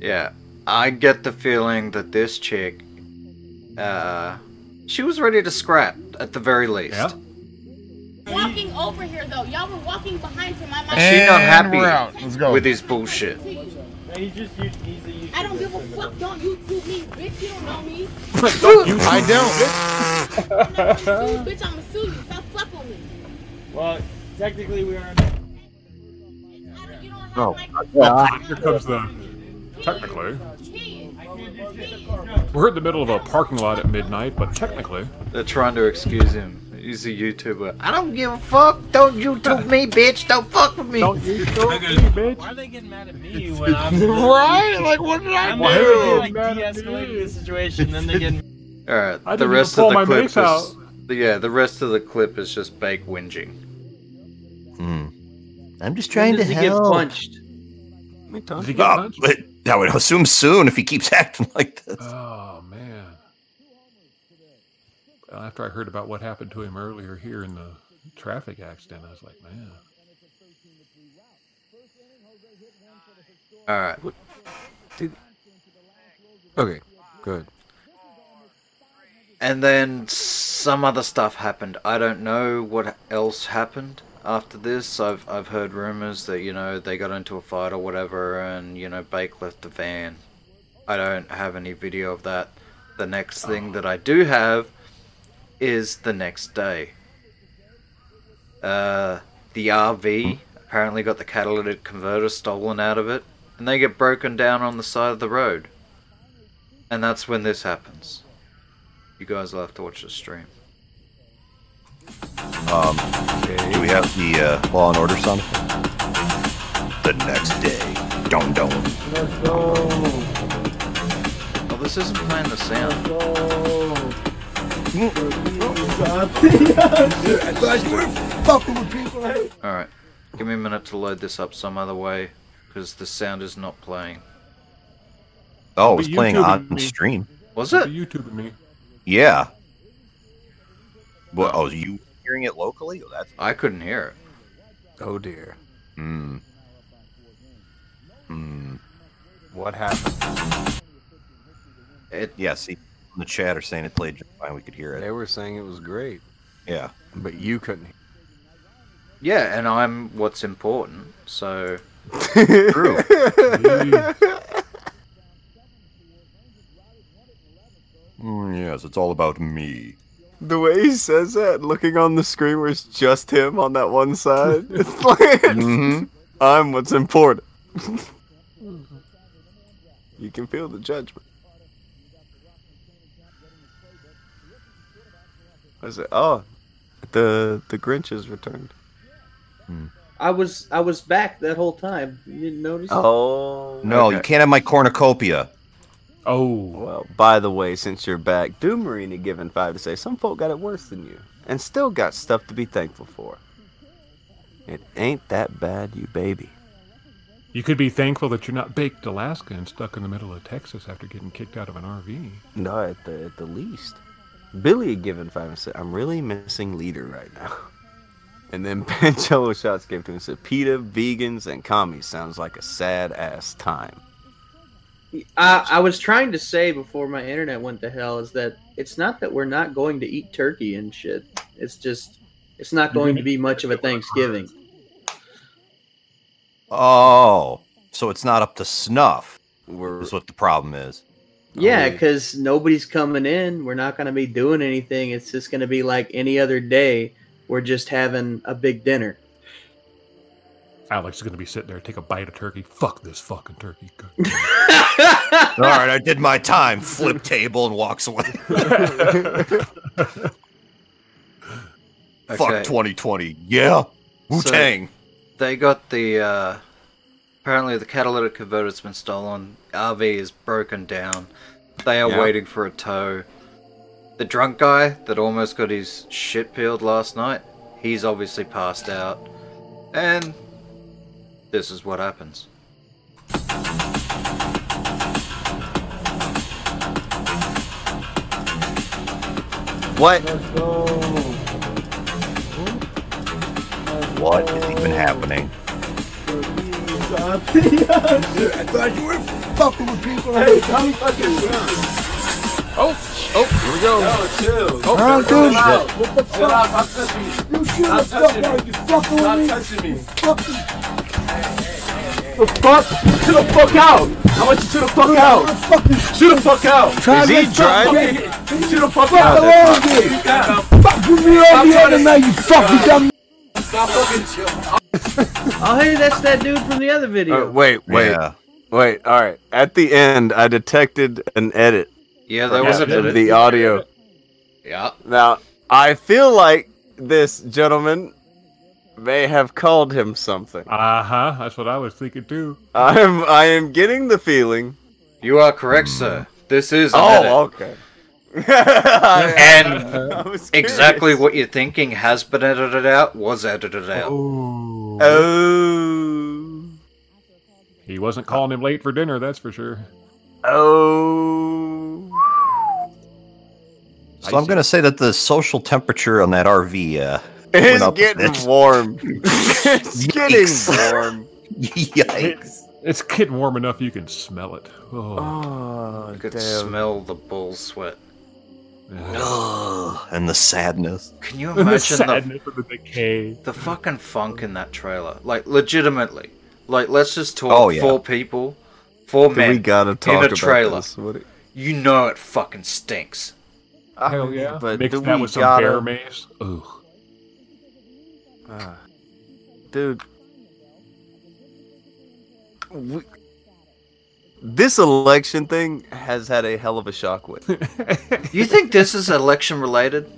Yeah, I get the feeling that this chick, uh, she was ready to scrap at the very least. Yeah. Walking over here though, y'all were walking behind him. I'm And she's not happy we're out. Let's go. with his bullshit. He's just he's a YouTuber. I don't give a fuck. Don't YouTube me, bitch. You don't know me. I don't. I'm sue, bitch. I'ma sue you. Stop fucking with me. Well, technically we are. Oh, Here comes the. Technically. We're in the middle of a parking lot at midnight, but technically. They're trying to excuse him. He's a YouTuber. I don't give a fuck. Don't YouTube me, bitch. Don't fuck with me. Don't YouTube me, bitch. Why are they getting mad at me when I'm Right? Like, what did I I'm do? literally like de-escalating the situation, then they get. All right, I the rest of the my clip is out. yeah. The rest of the clip is just Bake whinging. Hmm. I'm just trying to does he get help. punched? Did he get punched? But I would assume soon if he keeps acting like this. Oh man. After I heard about what happened to him earlier here in the traffic accident, I was like, man. All right. Okay, good. And then some other stuff happened. I don't know what else happened after this. I've I've heard rumors that you know they got into a fight or whatever, and you know Bake left the van. I don't have any video of that. The next thing that I do have is the next day. Uh, the RV apparently got the catalytic converter stolen out of it, and they get broken down on the side of the road. And that's when this happens. You guys will have to watch the stream. Um, do we have the uh, Law and Order song? The next day. Don't don't. Let's go. Oh, this isn't playing the sound. Alright, give me a minute to load this up some other way, because the sound is not playing. Oh, it was playing on me. stream. Was it? be YouTubing me. Yeah. What? Oh, you hearing it locally? Oh, that's. I couldn't hear it. Oh dear. Hmm. Hmm. What happened? It, Yeah. See, in the chat are saying it played just fine. We could hear it. They were saying it was great, Yeah. but you couldn't. hear yeah, and I'm what's important, so. True. Mm, yes, it's all about me. The way he says that, looking on the screen where it's just him on that one side, it's like Mhm. I'm what's important. you can feel the judgment. I said, "Oh, the the Grinch has returned." I was I was back that whole time. You didn't notice? Oh No, okay. you can't have my cornucopia. Oh. Well, by the way, since you're back, do Marina given five to say some folk got it worse than you, and still got stuff to be thankful for. It ain't that bad, you baby. You could be thankful that you're not baked Alaska and stuck in the middle of Texas after getting kicked out of an RV. No, at the at the least. Billy had given five and said, I'm really missing leader right now. And then Pancello Shots gave to him and said, PETA, vegans, and commies sounds like a sad ass time. I, I was trying to say before my internet went to hell is that it's not that we're not going to eat turkey and shit. It's just it's not going to be much of a Thanksgiving. Oh, so it's not up to snuff. We're, is what the problem is. Yeah, because nobody's coming in. We're not going to be doing anything. It's just going to be like any other day. We're just having a big dinner. Alex is going to be sitting there, take a bite of turkey. Fuck this fucking turkey. All right, I did my time. Flip table and walks away. Okay. Fuck 2020. Yeah. Wu Tang. So, they got the. Uh, apparently, the catalytic converter's been stolen. RV is broken down. They are Yeah. waiting for a tow. The drunk guy that almost got his shit peeled last night, he's obviously passed out. And this is what happens. What? What is even happening? I thought you were fucking with people. Hey, tell me fucking Oh, oh, here we go. No, chill. Oh, Huh, shit. dude? Out. What the Shut fuck? up, stop touching me. You shoot Stop the fuck touching me. You fucking Stop with me? touching me. Fucking. The fuck? Chill the fuck out. I want you to the fuck out. Chill the fuck out. Is he this fuck driving? fucking- Chill the fuck Fuck out. along here. Fuck with me on the other night, you fucking dumb. Stop fucking. Oh, hey, that's that dude from the other video. Uh, wait, wait, Yeah. wait. All right. At the end, I detected an edit. Yeah, there was of an edit. the audio. Yeah. Now, I feel like this gentleman may have called him something. Uh huh. That's what I was thinking too. I'm I am getting the feeling. You are correct, sir. This is an edit. Oh, okay. And exactly what you're thinking has been edited out was edited out. Oh. He wasn't calling him late for dinner, that's for sure. Oh. So I'm going to say that the social temperature on that RV uh, went It's up a getting warm. it's getting warm. Yikes. It's getting warm enough you can smell it. Oh. Oh, You could damn. smell the bull sweat. Ugh, and the sadness. Can you imagine the, sadness of the decay. the fucking funk in that trailer? Like, legitimately. Like, let's just talk Oh, yeah. four people, four We men gotta talk in a about trailer. this. What it- You know it fucking stinks. Hell yeah. But Mix do that we with some gotta- bear mace. Ugh. Ah. dude. We, this election thing has had a hell of a shockwave. You think this is election related?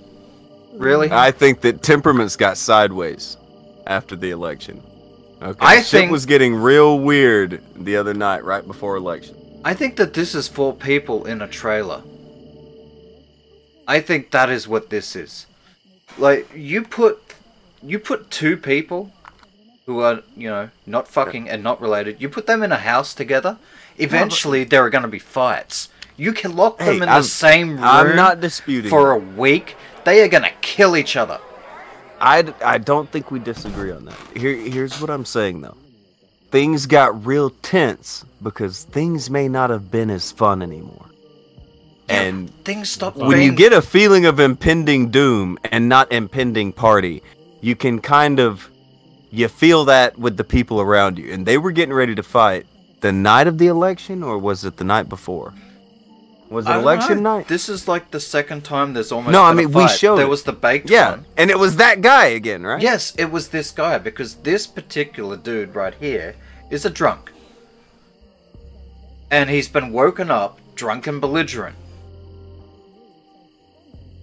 Really? I think that temperaments got sideways after the election. Okay, I shit think- was getting real weird the other night, right before election. I think that this is four people in a trailer. I think that is what this is. Like you put you put two people who are, you know, not fucking and not related, you put them in a house together, eventually there are going to be fights. You can lock them Hey, in I'm- the same room I'm not disputing for a week. They are going to kill each other. I, I don't think we disagree on that. Here, here's what I'm saying though. Things got real tense because things may not have been as fun anymore. And Things stop when you get a feeling of impending doom and not impending party, you can kind of you feel that with the people around you. And they were getting ready to fight the night of the election, or was it the night before? Was it election know. night? This is like the second time there's almost No, I mean we showed there it. was the baked yeah, one. and it was that guy again, right? Yes, it was this guy because this particular dude right here is a drunk. And he's been woken up drunk and belligerent.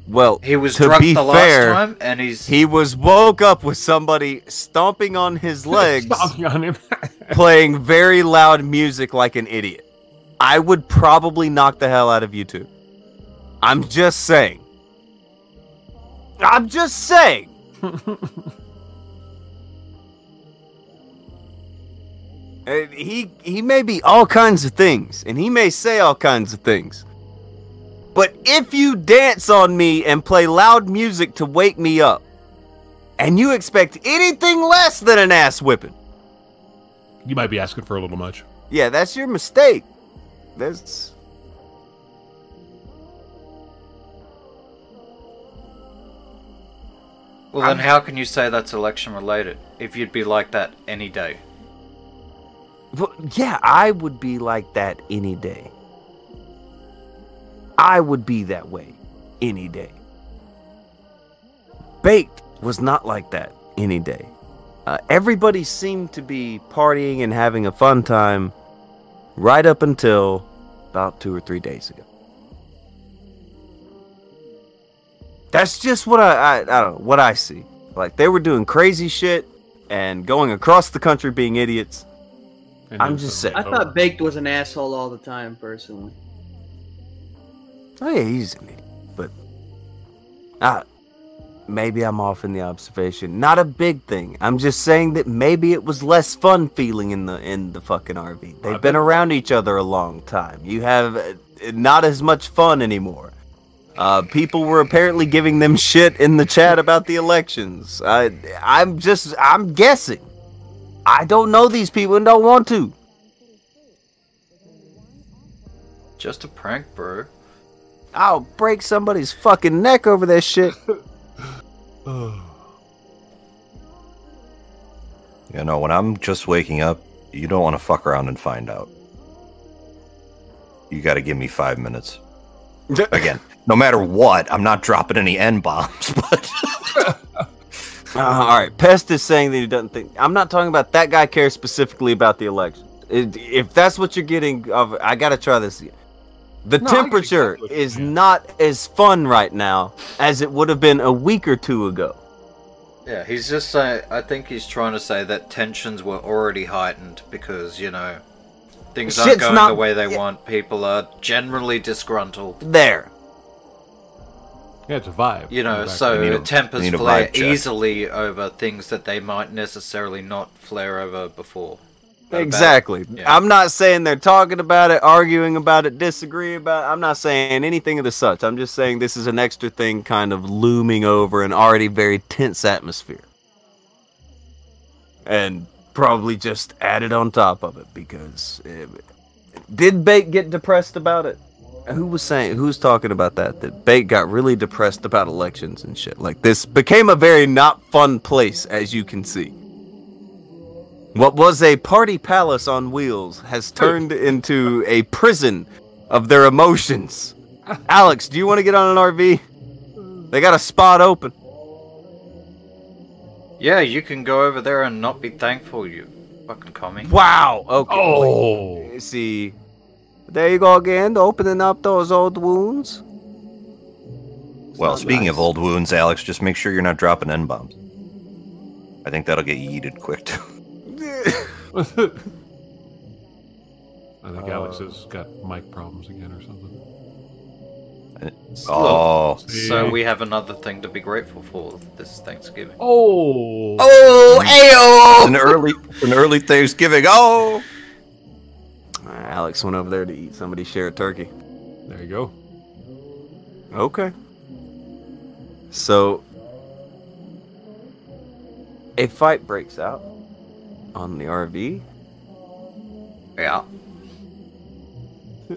Well, He was to drunk be the last fair, time and he's he was woke up with somebody stomping on his legs, Stomping on him. playing very loud music like an idiot. I would probably knock the hell out of you too. I'm just saying. I'm just saying. He he may be all kinds of things, and he may say all kinds of things. But if you dance on me and play loud music to wake me up, and you expect anything less than an ass whipping. You might be asking for a little much. Yeah, that's your mistake. That's Well, then how can you say that's election related if you'd be like that any day? Well, yeah, I would be like that any day. I would be that way any day. Baked was not like that any day. Uh, everybody seemed to be partying and having a fun time right up until about two or three days ago. That's just what I, I I don't know what I see. Like they were doing crazy shit and going across the country being idiots. I'm just saying. I thought Baked was an asshole all the time, personally. Oh yeah, he's an idiot, but uh, maybe I'm off in the observation. Not a big thing. I'm just saying that maybe it was less fun feeling in the in the fucking RV. They've been around each other a long time. You have uh, not as much fun anymore. Uh, people were apparently giving them shit in the chat about the elections. I, I'm just, I'm guessing. I don't know these people and don't want to. Just a prank, bro. I'll break somebody's fucking neck over that shit. You know, when I'm just waking up, you don't want to fuck around and find out. You got to give me five minutes. Again, no matter what, I'm not dropping any N bombs, but Uh, all right, Pest is saying that he doesn't think. I'm not talking about that guy cares specifically about the election. If if that's what you're getting, of, I gotta try this again. The No, I get temperature is not as fun right now as it would have been a week or two ago. Yeah, he's just saying. I think he's trying to say that tensions were already heightened because you know things aren't going not- the way they want. People are generally disgruntled. There. Yeah, it's a vibe. You know, so then. need a- tempers need flare easily over things that they might necessarily not flare over before. Exactly. yeah. I'm not saying they're talking about it, arguing about it, disagree about it. I'm not saying anything of the such. I'm just saying this is an extra thing kind of looming over an already very tense atmosphere. And probably just added on top of it because it, did Bake get depressed about it? Who was saying who's talking about that? That Bake got really depressed about elections and shit. Like this became a very not fun place as you can see. What was a party palace on wheels has turned into a prison of their emotions. Alex, do you want to get on an RV? They got a spot open. Yeah, you can go over there and not be thankful, you fucking commie. Wow. Okay. Oh. See, there you go again, opening up those old wounds. well, speaking nice. of old wounds, Alex, just make sure you're not dropping N bombs. I think that'll get yeeted quick too. I think Alex has got mic problems again or something. Oh, So we have another thing to be grateful for this Thanksgiving. Oh. Oh, mm. an early, an early Thanksgiving. Oh, ah, Alex went over there to eat somebody share a turkey. There you go. Okay. So, a fight breaks out on the RV. Yeah.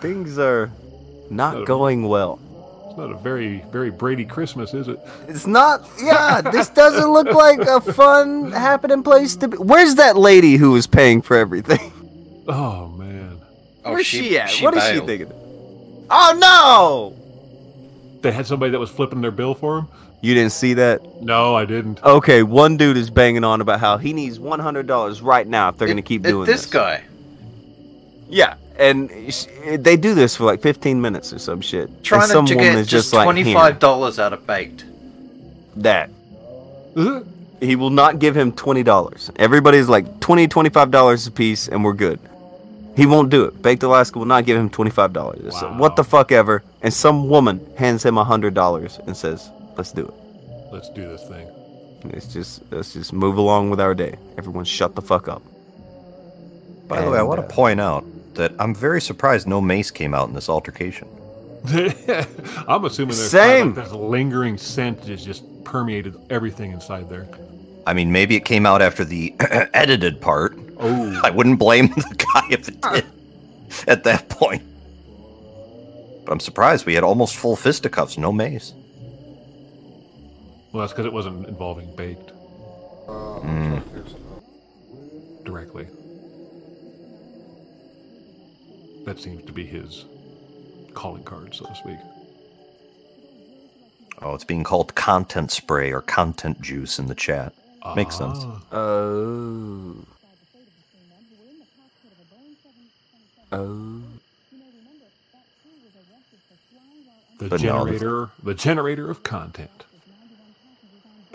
Things are not Oh. going well. It's not a very, very Brady Christmas, is it? It's not. Yeah, this doesn't look like a fun happening place to be. Where's that lady who was paying for everything? Oh man. Oh, Where's she- she, at? she what is she thinking? Oh no! They had somebody that was flipping their bill for him. You didn't see that? No, I didn't. Okay, one dude is banging on about how he needs one hundred dollars right now if they're gonna keep It- doing this this. guy. Yeah, and they do this for like fifteen minutes or some shit. And Trying some to woman get is just like, twenty "Here, five dollars out of baked. that. He will not give him twenty dollars. Everybody's like 20 25 dollars a piece, and we're good. He won't do it. Baked Alaska will not give him twenty five dollars. So what the fuck ever. And some woman hands him hundred dollars and says, "Let's do it." Let's do this thing. It's just let's just move along with our day. Everyone, shut the fuck up. by the way, I And, want uh, to point out that I'm very surprised no mace came out in this altercation. I'm assuming there's Same. Kind of like this lingering scent is just permeated everything inside there. I mean, maybe it came out after the edited part. Oh. I wouldn't blame the guy if it did at that point. But I'm surprised we had almost full fisticuffs, no mace. Well, that's because it wasn't involving baked Mm. directly. That seems to be his calling card, so to speak. Oh, it's being called content spray or content juice in the chat. Makes sense. Oh. Oh. The But no, generator, the generator of content.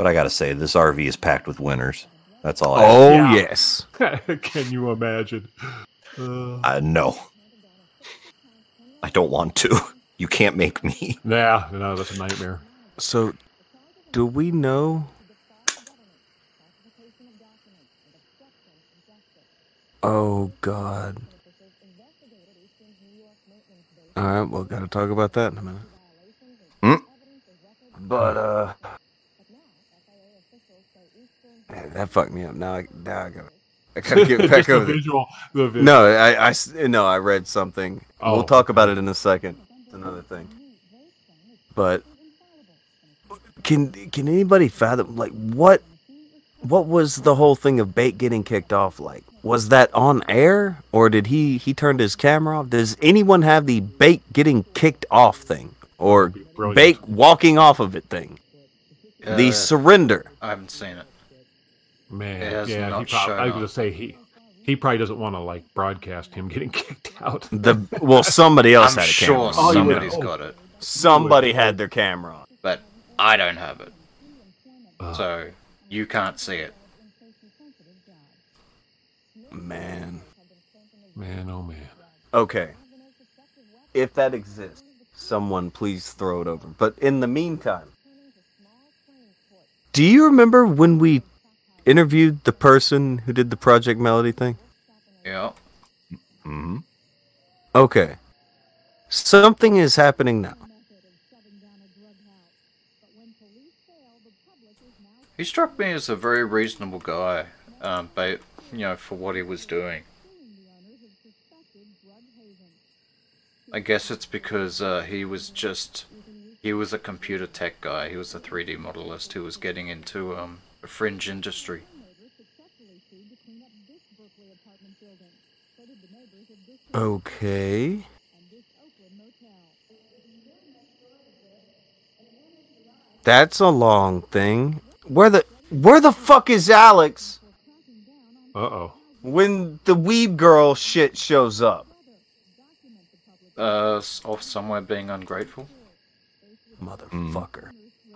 But I gotta say, this RV is packed with winners. That's all I Oh Yeah. yes. Can you imagine? Uh, Uh, no. I don't want to. You can't make me. yeah, no, that's a nightmare. So, do we know? Oh God. All right, we'll gotta talk about that in a minute. Hmm? But uh, man, that fucked me up. Now, I, now I gotta, I gotta get back Just the over there. visual- the visual. No, I, I s- no, I read something. Oh. We'll talk about it in a second. It's another thing. But can can anybody fathom like what what was the whole thing of bait getting kicked off like? Was that on air or did he he turned his camera off? Does anyone have the bait getting kicked off thing or brilliant. bait walking off of it thing? the Uh, surrender. I haven't seen it. Man, yeah, he not probably, I was shown gonna say he he probably doesn't want to like broadcast him getting kicked out. The well, somebody else I'm had a sure camera. Oh, somebody's know. got it, Somebody had their camera on. but I don't have it, Uh, so you can't see it. Man. man, oh man. Okay. If that exists, someone please throw it over. But in the meantime, do you remember when we interviewed the person who did the Projekt Melody thing? Yeah. hmm Okay. Something is happening now. He struck me as a very reasonable guy, um, but you know, for what he was doing. I guess it's because uh, he was just he was a computer tech guy. He was a 3D modelist who was getting into um, a fringe industry. Okay. That's a long thing. Where the where the fuck is Alex Uh oh. when the weeb girl shit shows up? Uh, s- off somewhere being ungrateful. Motherfucker.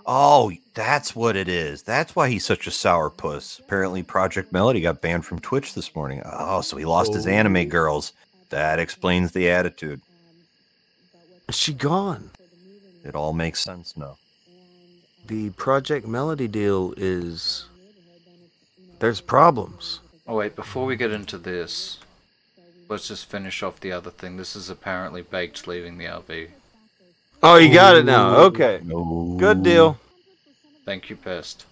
Oh, that's what it is. That's why he's such a sour puss. Apparently, Projekt Melody got banned from Twitch this morning. Oh, so he lost his anime oh. girls. That explains the attitude. Is she gone? It all makes sense now. The Projekt Melody deal is there's problems. Oh wait, before we get into this, let's just finish off the other thing. This is apparently Baked leaving the RV. Oh, you got it now. Okay. Good deal. Thank you, Pest.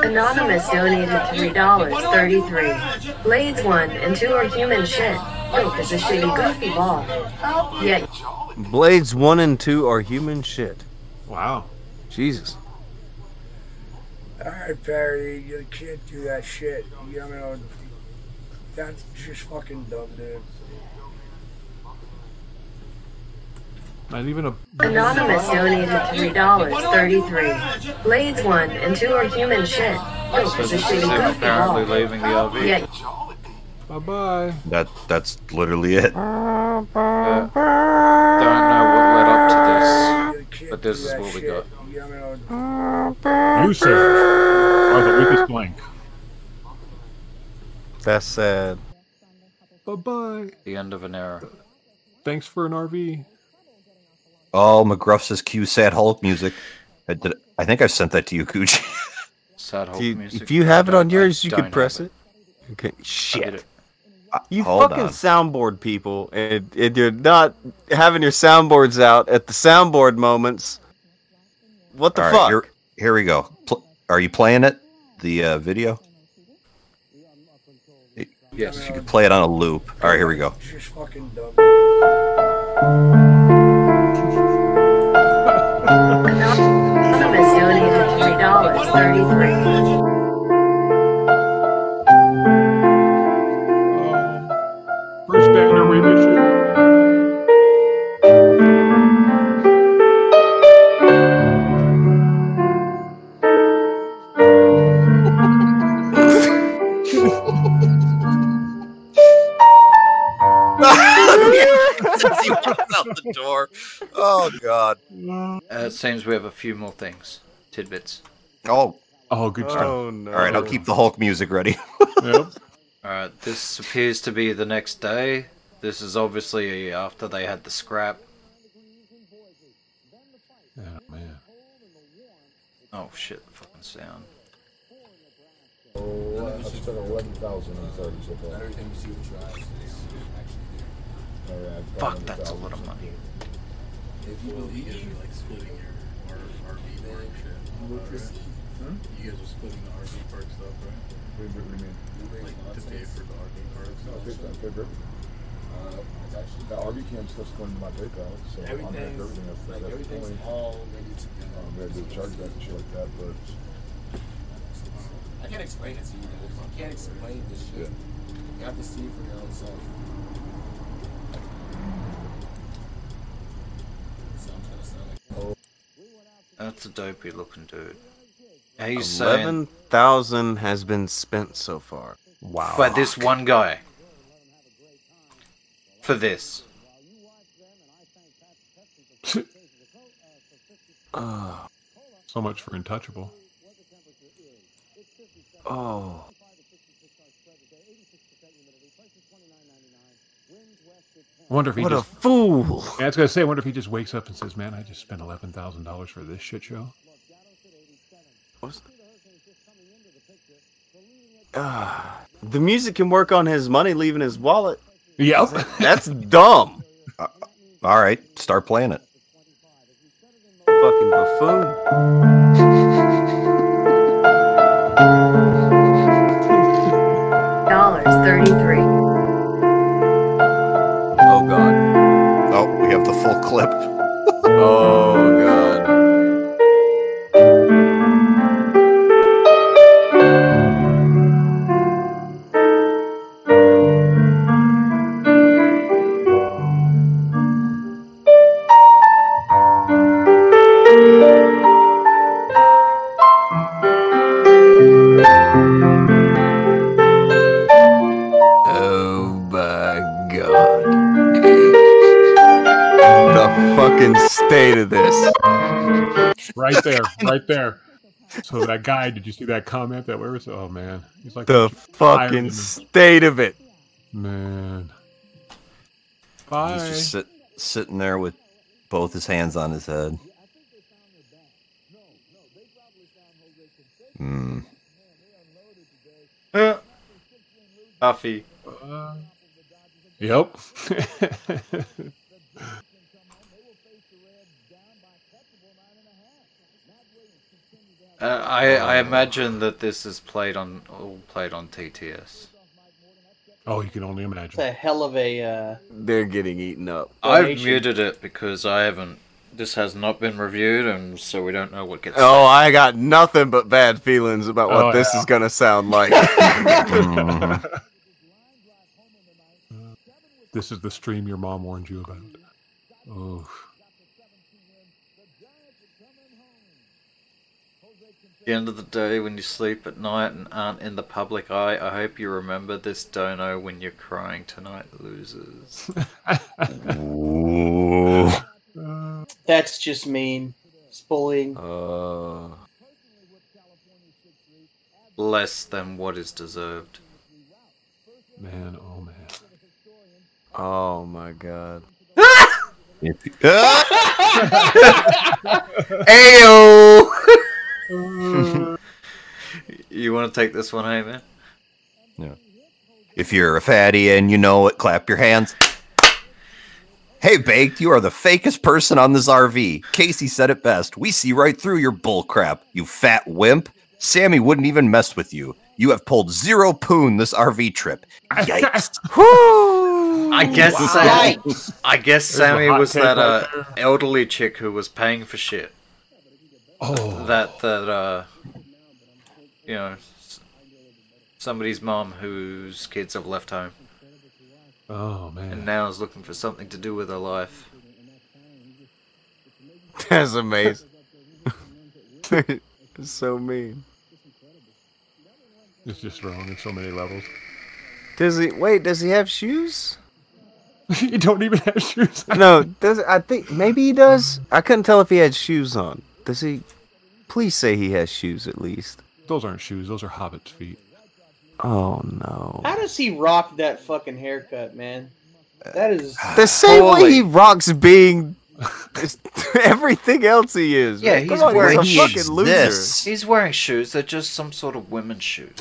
Anonymous donated $3.33. Blades 1 and 2 are human shit. Hope is a shitty goofy ball. Yeah, Blades 1 and 2 are human shit. Wow. Jesus. Alright, Parody, you can't do that shit. You know, that's just fucking dumb, dude. Not even a. Anonymous donated $3.33. Blades 1 and 2 are human shit. Hope So a this is shitty him goofy apparently leaving the RV. Yeah, Bye bye. That that's literally it. don't know what led up to this, but this is what we got. You sir are the weakest link. That's sad. Bye bye. The end of an era. Thanks for an RV. Oh, McGruff says cue sad Hulk music. I, did, I think I sent that to you, Cooch. Sad If Hulk you, music. if you have it on don't- I yours, you don't could press have it. Okay. Shit. it. You hold fucking on. soundboard people, and, and you're not having your soundboards out at the soundboard moments. What the All right, fuck? Here, here we go. Pl- are you playing it? The uh, video? Yes. You could play it on a loop. All right, here we go. Just fucking dumb. The door. Oh God. Uh, it seems we have a few more things, tidbits. Oh. Oh, good stuff. Oh, no. All right, I'll keep the Hulk music ready. Yep. Alright, this appears to be the next day. This is obviously after they had the scrap. Oh, man. Oh shit, the fucking sound. Oh, I've spent eleven thousand and thirty so far. Fuck, that's a lot of money. If you believe, like splitting your R- RV park shit, Hmm? you guys are splitting the RV park stuff, right? What do you- what do you mean? Like to pay for the RV parks. No, okay, so I paid for everything. Uh, it's actually The RV cam stuff's going to my PayPal, so I'm gonna have everything's everything that's, like that's everything's going. all ready to go. Um, we had to do chargeback and shit like that, but I can't explain it to you guys. You can't explain this shit. You have to see it for your own self. So I'm trying to sound like. That's a dopey looking dude. He's saying Eleven thousand has been spent so far. Wow. by this one guy. For this. Oh, So much for Intouchable. oh. I wonder if he What a fool! Yeah, I was gonna say. I wonder if he just wakes up and says, "Man, I just spent eleven thousand dollars for this shit show." What's- Ah, the music can work on his money leaving his wallet. Yep. That's dumb. All right, start playing it. Fucking buffoon. Full So that guy, did you see that comment that we were? Oh man, he's like The fucking state of it. man. Bye. He's just sit, sitting there with both his hands on his head. Hmm. Buffy. Yep. Uh, I I imagine that this is played on all played on TTS. oh, you can only imagine. It's imagine. a hell of a. Uh, They're getting eaten up. I've Donation. muted it because I haven't. This has not been reviewed, and so we don't know what gets. Oh, I got nothing but bad feelings about what Oh, this yeah. is gonna sound like. This is the stream your mom warned you about. Oh, the end of the day, when you sleep at night and aren't in the public eye, I hope you remember this dono when you're crying tonight, losers. That's just mean. It's bullying. uh, Less than what is deserved. man, oh man. oh my god. Ayo! you want to take this one, hey man? Yeah. If you're a fatty and you know it, clap your hands. Hey, Baked, you are the fakest person on this RV. Casey said it best. We see right through your bullcrap, you fat wimp. Sammy wouldn't even mess with you. You have pulled zero poon this RV trip. Yikes. I guess Wow. Sam- Yikes. I guess Sammy was that right uh, elderly chick who was paying for shit. Oh. That that uh, you know, somebody's mom whose kids have left home. Oh man. And now is looking for something to do with her life. That's amazing. it's so mean. It's just wrong in so many levels. Does he wait? Does he have shoes? you don't even have shoes. no, does I think maybe he does. I couldn't tell if he had shoes on. Does he? Please say he has shoes at least. Those aren't shoes. Those are hobbit's feet. Oh no. How does he rock that fucking haircut, man? That is The same way he rocks being everything else he is. Yeah, man. he's on, wearing he's a fucking loser. He's wearing shoes. They're just some sort of women's shoes.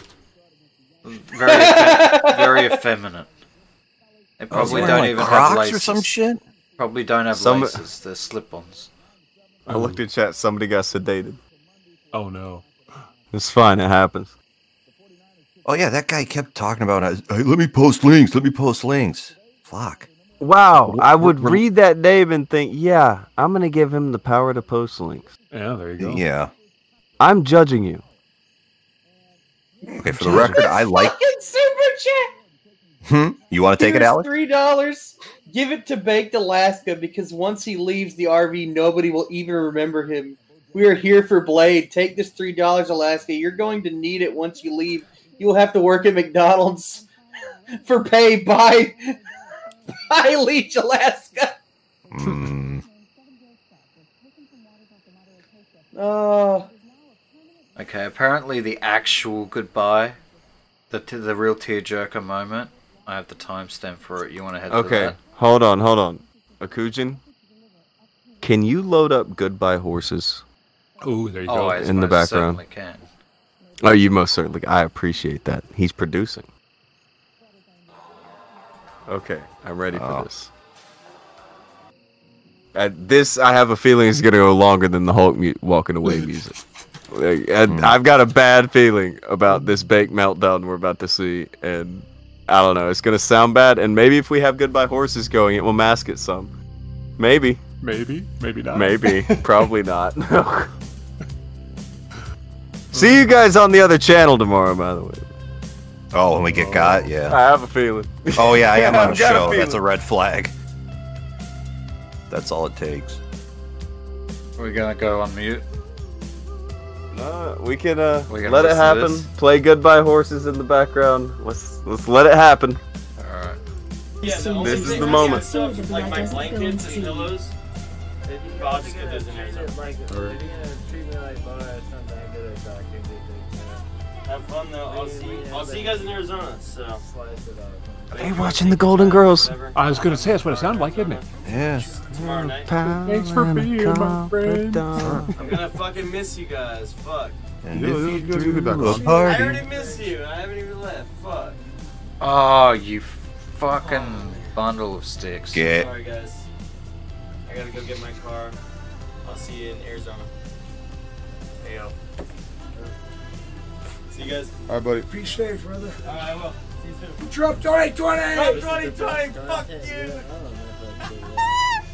Very, effe- very effeminate. They Oh, he's probably wearing, don't like, even have Crocs or some shit? Probably don't have Some- laces. They're slip-ons. I looked at chat. Somebody got sedated. Oh no. It's fine. It happens. Oh yeah, that guy kept talking about. uh, Hey, let me post links. Let me post links. Fuck. Wow, I would read that name and think, yeah, I'm gonna give him the power to post links. Yeah, there you go. Yeah. I'm judging you. Okay, for the record, I like. super chat. Hmm? You want to take it, Here's Alex? Three dollars. Give it to Baked Alaska because once he leaves the RV, nobody will even remember him. We are here for Blade. Take this three dollars, Alaska. You're going to need it once you leave. You will have to work at McDonald's for pay. Bye, bye, Leech, Alaska. Oh, Okay, apparently the actual goodbye, the t- the real tearjerker moment. I have the timestamp for it. You want to head to Okay, hold on, hold on. Akujin, can you load up Goodbye Horses Oh, there you Oh, go. I in the background? certainly can. Oh, you most certainly. I appreciate that. He's producing. Okay, I'm ready for this. Uh, this, I have a feeling, is going to go longer than the Hulk mu- walking away music. Like, and I've got a bad feeling about this bank meltdown we're about to see, and I don't know. It's going to sound bad, and maybe if we have Goodbye Horses going, it will mask it some. Maybe. Maybe, maybe not. Maybe. Probably not. Hmm. See you guys on the other channel tomorrow, by the way. Oh, when we get oh. got, yeah. I have a feeling. Oh yeah, I am on a I've got a show. That's a red flag. That's all it takes. We're gonna go on mute. We can uh, we let it happen. Play "Goodbye Horses" in the background. Let's let's let it happen. All right. Yeah, this is the moment. Stuff, like my blankets and pillows. Just get those in there. Like, Have fun though. I'll see. I'll see you guys in Arizona. So. Slice it up. Hey, watching the Golden Girls. I was gonna say that's what it sounded like, isn't it? Yeah. Thanks for being my friend. I'm gonna fucking miss you guys. Fuck. And Yeah, if let's you go to the back do a room. I already miss you. I haven't even left. Fuck. Oh, you fucking oh, bundle of sticks. Get- Sorry guys. I gotta go get my car. I'll see you in Arizona. Hey yo. See you guys. All right, buddy. Be safe, brother. Alright, I will. See you soon. Drop 2020! Drop 2020! Fuck you!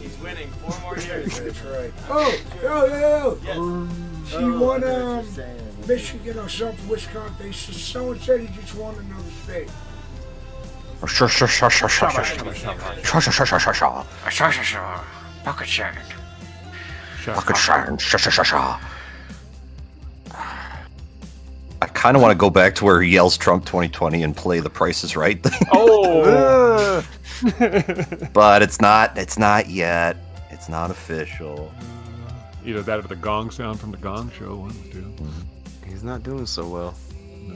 He's winning four more years. That's right. Oh, yo, yo, yo. Yes. She won um, Michigan or something, Wisconsin. They Someone said he just won another state. Sure, sure, sure, sure, I kind of want to go back to where he yells Trump 2020 and play the Price is Right Oh. but it's not. It's not yet. It's not official. Either that or the gong sound from the Gong Show. One of the two. Mm-hmm. He's not doing so well. No.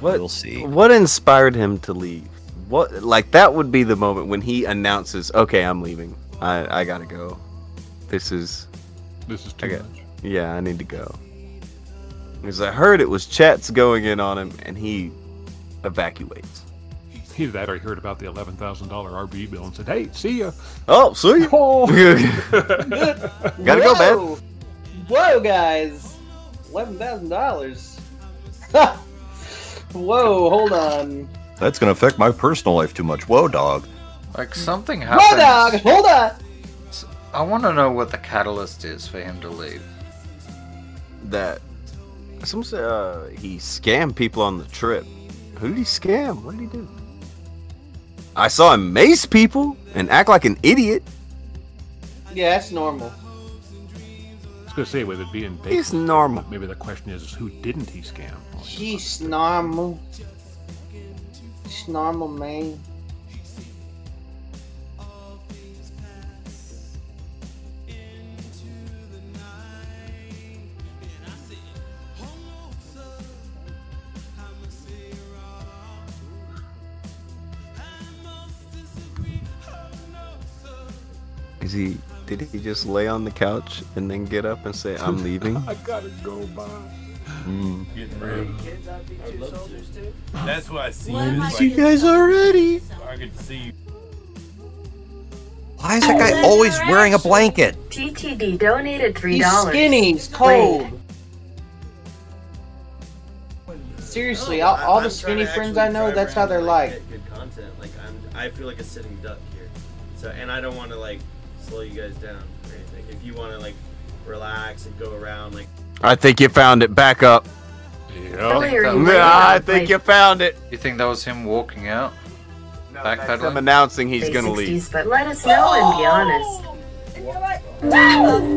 What? We'll see. What inspired him to leave? What? Like that would be the moment when he announces, "Okay, I'm leaving. I I gotta go. This is This is too got, much. yeah, I need to go." Because I heard it was chats going in on him, and he evacuates. Either that or he heard about the eleven thousand dollar RV bill and said, "Hey, see ya." Oh, see ya. Oh. Gotta go, man. Whoa. Whoa, guys. Eleven thousand dollars. Whoa, hold on. That's gonna affect my personal life too much. Whoa, dog. Like something Whoa, happens. dog. Hold on. I want to know what the catalyst is for him to leave. That some say uh, he scammed people on the trip. Who did he scam? What did he do? I saw him mace people and act like an idiot. Yeah, that's normal. I was gonna say with it being big, He's normal. Maybe the question is, is who didn't he scam? He's normal. He's normal, man. Is he? Did he just lay on the couch and then get up and say, "I'm leaving"? I gotta go by. Mm. Getting ready. That's what I see. You. am I- It's You like- guys already? I could see you. Why is that guy always wearing a blanket? TTD donated three dollars. He's skinny. He's cold. Seriously, all, all the skinny friends I know, that's how they're and, like. Good content. Like I'm, I feel like a sitting duck here. So, and I don't want to like slow you guys down or anything. If you want to like relax and go around, like. I think you found it. Back up. Yeah. I think, I think you found it. You think that was him walking out? No, Backpedaling? Him announcing he's going to leave. But let us know oh! and be honest. And you're like,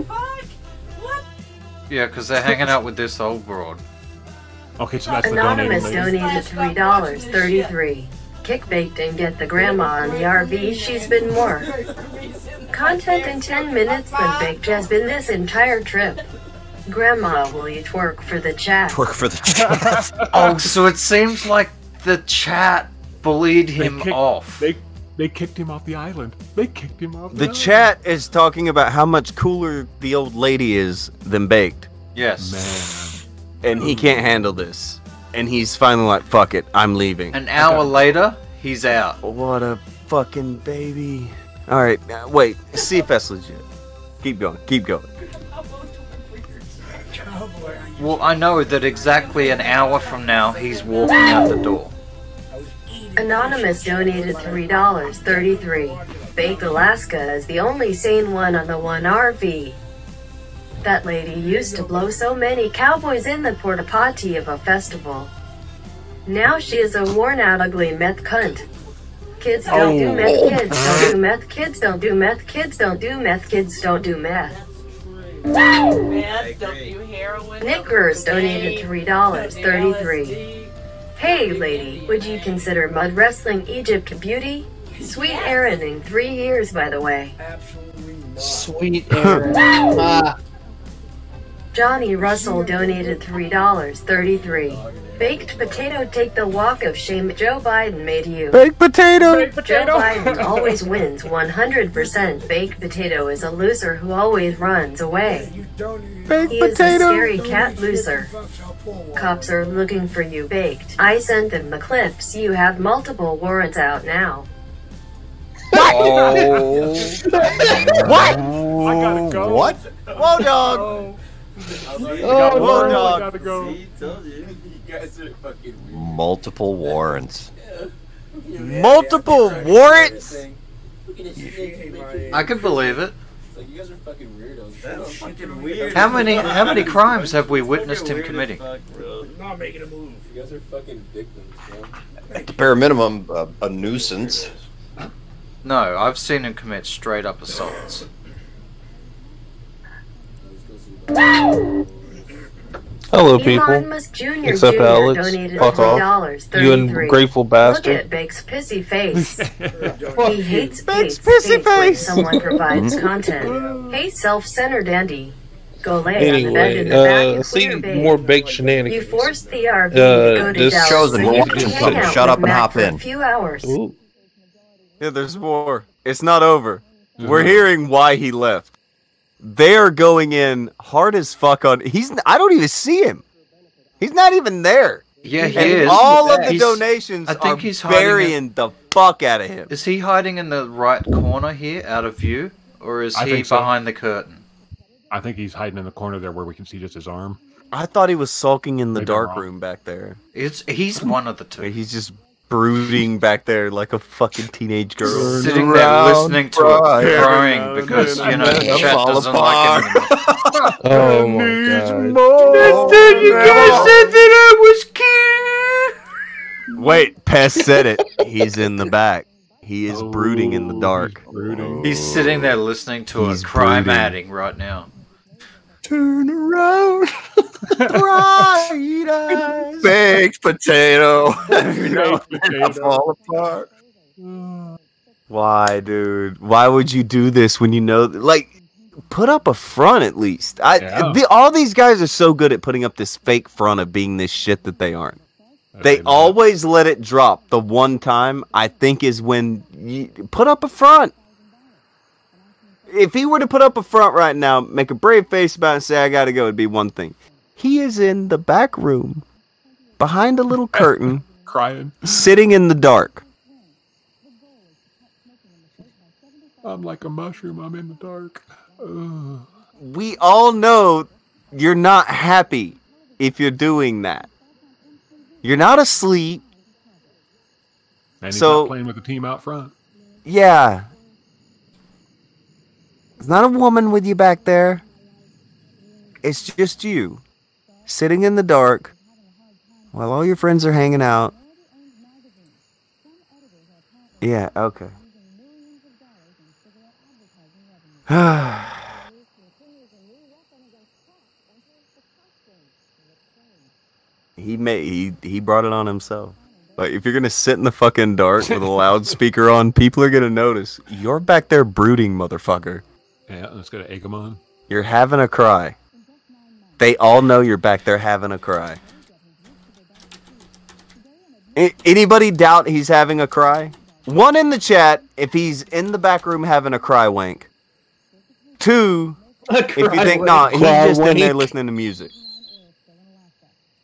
what? Yeah, because they're hanging out with this old broad. Okay, so that's Anonymous the Anonymous donated $3.33 kickbait and get the grandma on the RV, she's been more content in 10 minutes than Baked has been this entire trip. Grandma, will you twerk for the chat? Twerk for the chat. oh, so it seems like the chat bullied him kicked, off. They, they kicked him off the island. They kicked him off the, the island. chat is talking about how much cooler the old lady is than Baked. Yes. Man. And he can't handle this. And he's finally like, "Fuck it, I'm leaving." An hour later, he's out. What a fucking baby! All right, uh, wait, see if that's legit. Keep going, keep going. Well, I know that exactly an hour from now, he's walking out the door. Anonymous donated three dollars thirty-three. Baked Alaska is the only sane one on the one RV. That lady used to blow so many cowboys in the porta potty of a festival. Now she is a worn out ugly meth cunt. Kids don't do meth, kids don't do meth, kids don't do meth, kids don't do meth, kids don't do meth. Meth, don't do heroin. Nickers donated three dollars thirty-three. Hey lady, would you consider mud wrestling Egypt beauty? Sweet Aaron in three years, by the way. Sweet Aaron. Ah, Johnny Russell donated three dollars thirty-three. Baked potato, take the walk of shame Joe Biden made you. Baked potato. Joe Biden always wins 100%. Baked potato is a loser who always runs away. Baked He is a scary cat loser. Cops are looking for you baked. I sent them the clips. You have multiple warrants out now. Oh. what? I gotta go. What? Whoa, dog. Oh. Oh, Whoa, no. dog. gotta go. See, told you. You guys are fucking weird. Multiple warrants. Multiple warrants. I could believe it. Like you guys are fucking weirdos. that's fucking weird. How many how many crimes have we witnessed him committing? fuck. Not making a move. You guys are fucking victims, bro. At the bare minimum, uh, a nuisance. No, I've seen him commit straight up assaults. Elon Hello, people. Musk Jr. Except Jr. Alex. Fuck off. $3.33. You ungrateful Look bastard. at Bake's pissy face. he hates Bake's hates, pissy hates when someone provides content. Hey, self-centered Andy. Go lay on the bed in Anyway, the back uh, and see clear more baked You forced the RV Uh, to go to this- Dallas Chosen, so we're you watching hang out Shut with up and Matt hop for a in. few hours. Ooh. Yeah, there's more. It's not over. We're hearing why he left. They are going in hard as fuck on. He's. I don't even see him. He's not even there. Yeah, he and is. all of the He's- donations I think are he's hiding burying the fuck out of him. Is he hiding in the right corner here, out of view, or is I he think so. behind the curtain? I think he's hiding in the corner there where we can see just his arm. I thought he was sulking in the Maybe dark wrong. room back there. It's he's one of the two. He's just brooding back there like a fucking teenage girl. Sitting there listening to it, crying because you know the chat doesn't like him. Oh my god. Instead, you guys said that I was cute. Wait, Pest said it. He's in the back. He is brooding in the dark. He's sitting there listening to He's it, cry brooding. matting right now. Turn around. Bright eyes. Baked potato. potato. Fall apart. Why, dude? Why would you do this when you know, like, put up a front at least? I, Yeah. the, all these guys are so good at putting up this fake front of being this shit that they aren't. They always let it drop. The one time I think is when you put up a front. If he were to put up a front right now, make a brave face about it and say, I gotta go, it'd be one thing. He is in the back room, behind a little curtain, Crying. sitting in the dark. I'm like a mushroom. I'm in the dark. Ugh. We all know you're not happy if you're doing that. You're not asleep. And he's So- not playing with the team out front. Yeah. It's not a woman with you back there. It's just you. Sitting in the dark while all your friends are hanging out. Yeah, okay. he made he he brought it on himself. Like if you're gonna sit in the fucking dark with a loudspeaker on, people are gonna notice. You're back there brooding, motherfucker. Yeah, let's go to Agumon. You're having a cry. They all know you're back there having a cry. A- anybody doubt he's having a cry? One in the chat if he's in the back room having a cry wank. Two, if you think wank. not, he's Cry just in there listening to music.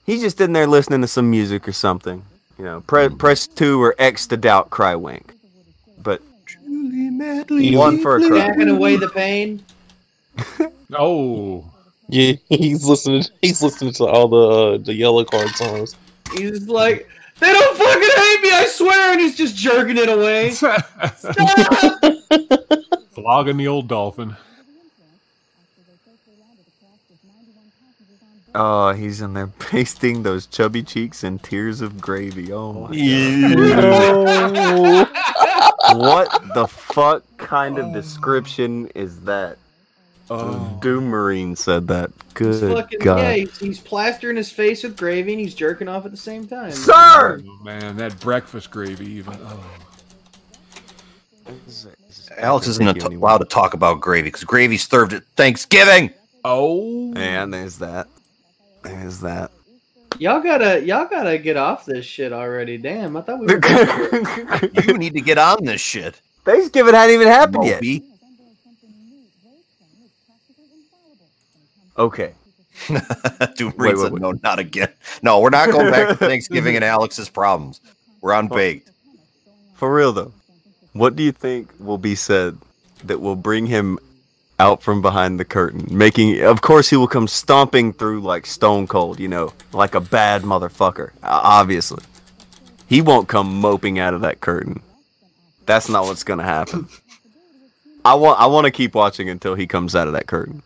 He's just in there listening to some music or something. You know, pre- hmm. press two or X to doubt cry wank. But one for a cry. Backing away the pain. Oh, Yeah, he's listening. He's listening to all the uh, the Yellowcard songs. He's like, they don't fucking hate me, I swear, and he's just jerking it away. flogging the old dolphin. Oh, he's in there pasting those chubby cheeks and tears of gravy. Oh my god. what the fuck kind of description is that? Oh. Doom Marine said that. He's Good fucking, god. yeah, he's, he's plastering his face with gravy and he's jerking off at the same time. Sir! Oh, man, that breakfast gravy even. Oh. Alex isn't a- allowed to talk about gravy because gravy served at Thanksgiving. Oh, and there's that. There's that. Y'all gotta, y'all gotta get off this shit already. Damn, I thought we were. you need to get on this shit. Thanksgiving hadn't even happened yet. Okay. Doom Wait, wait, wait. no, not again. No, we're not going back to Thanksgiving and Alex's problems. We're on baked. For real though, what do you think will be said that will bring him out from behind the curtain? Making, of course, he will come stomping through like Stone Cold, you know, like a bad motherfucker. Obviously, he won't come moping out of that curtain. That's not what's gonna happen. I want, I want to keep watching until he comes out of that curtain.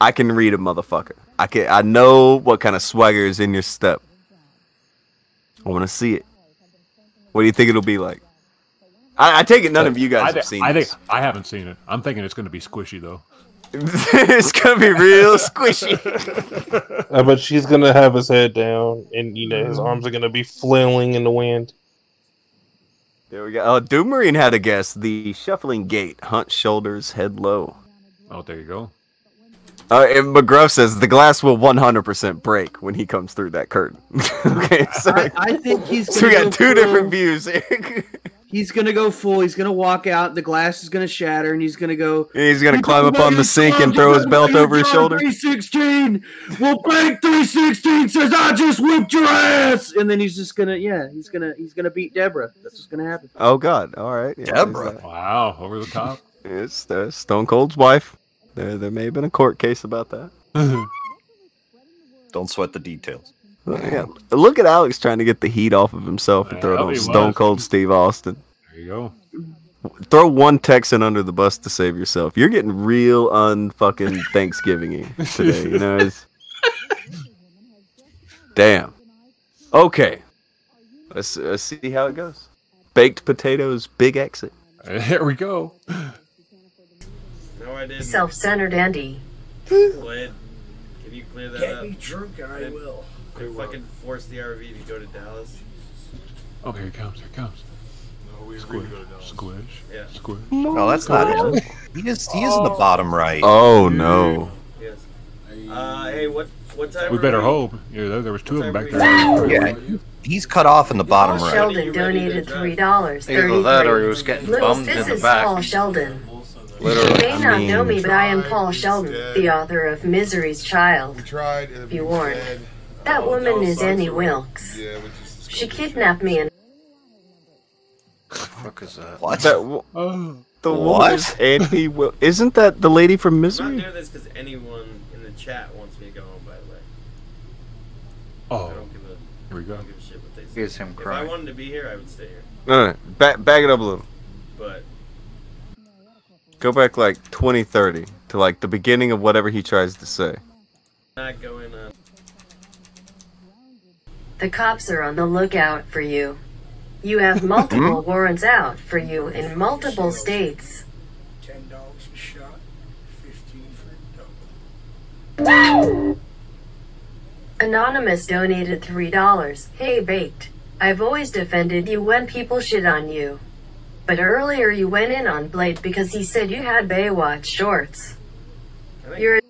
I can read a motherfucker. I can, I know what kind of swagger is in your step. I want to see it. What do you think it'll be like? I, I take it none of you guys I, have seen I think this. I haven't seen it. I'm thinking it's going to be squishy though. it's gonna be real squishy. Uh, I bet she's gonna have his head down, and you know his mm. arms are gonna be flailing in the wind. There we go. Uh, oh, Doom Marine had a guess. The shuffling gait, hunt shoulders, head low. Oh, there you go. Uh, and McGruff says the glass will 100% break when he comes through that curtain. okay, so, I, I think he's. so we got two full- different views here. He's gonna go full. He's gonna walk out. The glass is gonna shatter, and he's gonna go. He's gonna climb up on the sink and throw his belt over his shoulder. Three sixteen. Well, Bank three sixteen says I just whipped your ass, and then he's just gonna yeah, he's gonna he's gonna beat Deborah. That's what's gonna happen. Oh God! All right, yeah, Deborah. Wow, over the top. It's uh, Stone Cold's wife. There, there may have been a court case about that. Don't sweat the details. Well, yeah. Look at Alex trying to get the heat off of himself and throw it on Stone was. Cold Steve Austin. There you go. Throw one Texan under the bus to save yourself. You're getting real unfucking Thanksgiving today. You know. It's... Damn. Okay. Let's, let's see how it goes. Baked potatoes, big exit. Here we go. No, I didn't. Self-centered Andy. Blade, can you clear that Get up? me drunk and I will. Could fucking force the RV to go to Dallas. Oh, here it comes. Here he comes. Squish, squish, Yeah. squish. No, that's not it. He is. He is in the bottom right. Oh no. Yes. Uh, hey, what what time? We are better hope. Yeah, there, there was two of them back there. Yeah, he's cut off in the bottom Paul right. Sheldon donated three dollars. Either that or he was getting Little bummed in the is back. Paul Sheldon. Literally. You may I not mean- know me, but I am Paul Sheldon, the author of Misery's Child. tried. and Be warned. said, That oh, woman is Annie. Wilkes. Yeah, She kidnapped me and fuck is that? What? That, w- the woman What? is Andy. Will- Isn't that the lady from Misery? I'm not doing this because anyone in the chat wants me to go home. By the way, Oh, I don't give a, here we I go. don't give a shit what they say. Here's him If I crying. wanted to be here, I would stay here. No, no, back, back it up a little. But Go back like 20, 30 to like the beginning of whatever he tries to say. not going on. The cops are on the lookout for you. You have multiple warrants out for you in multiple states. Ten dollars a shot, fifteen for a double. Anonymous donated $3. Hey, Baked. I've always defended you when people shit on you. But earlier you went in on Blade because he said you had Baywatch shorts. You're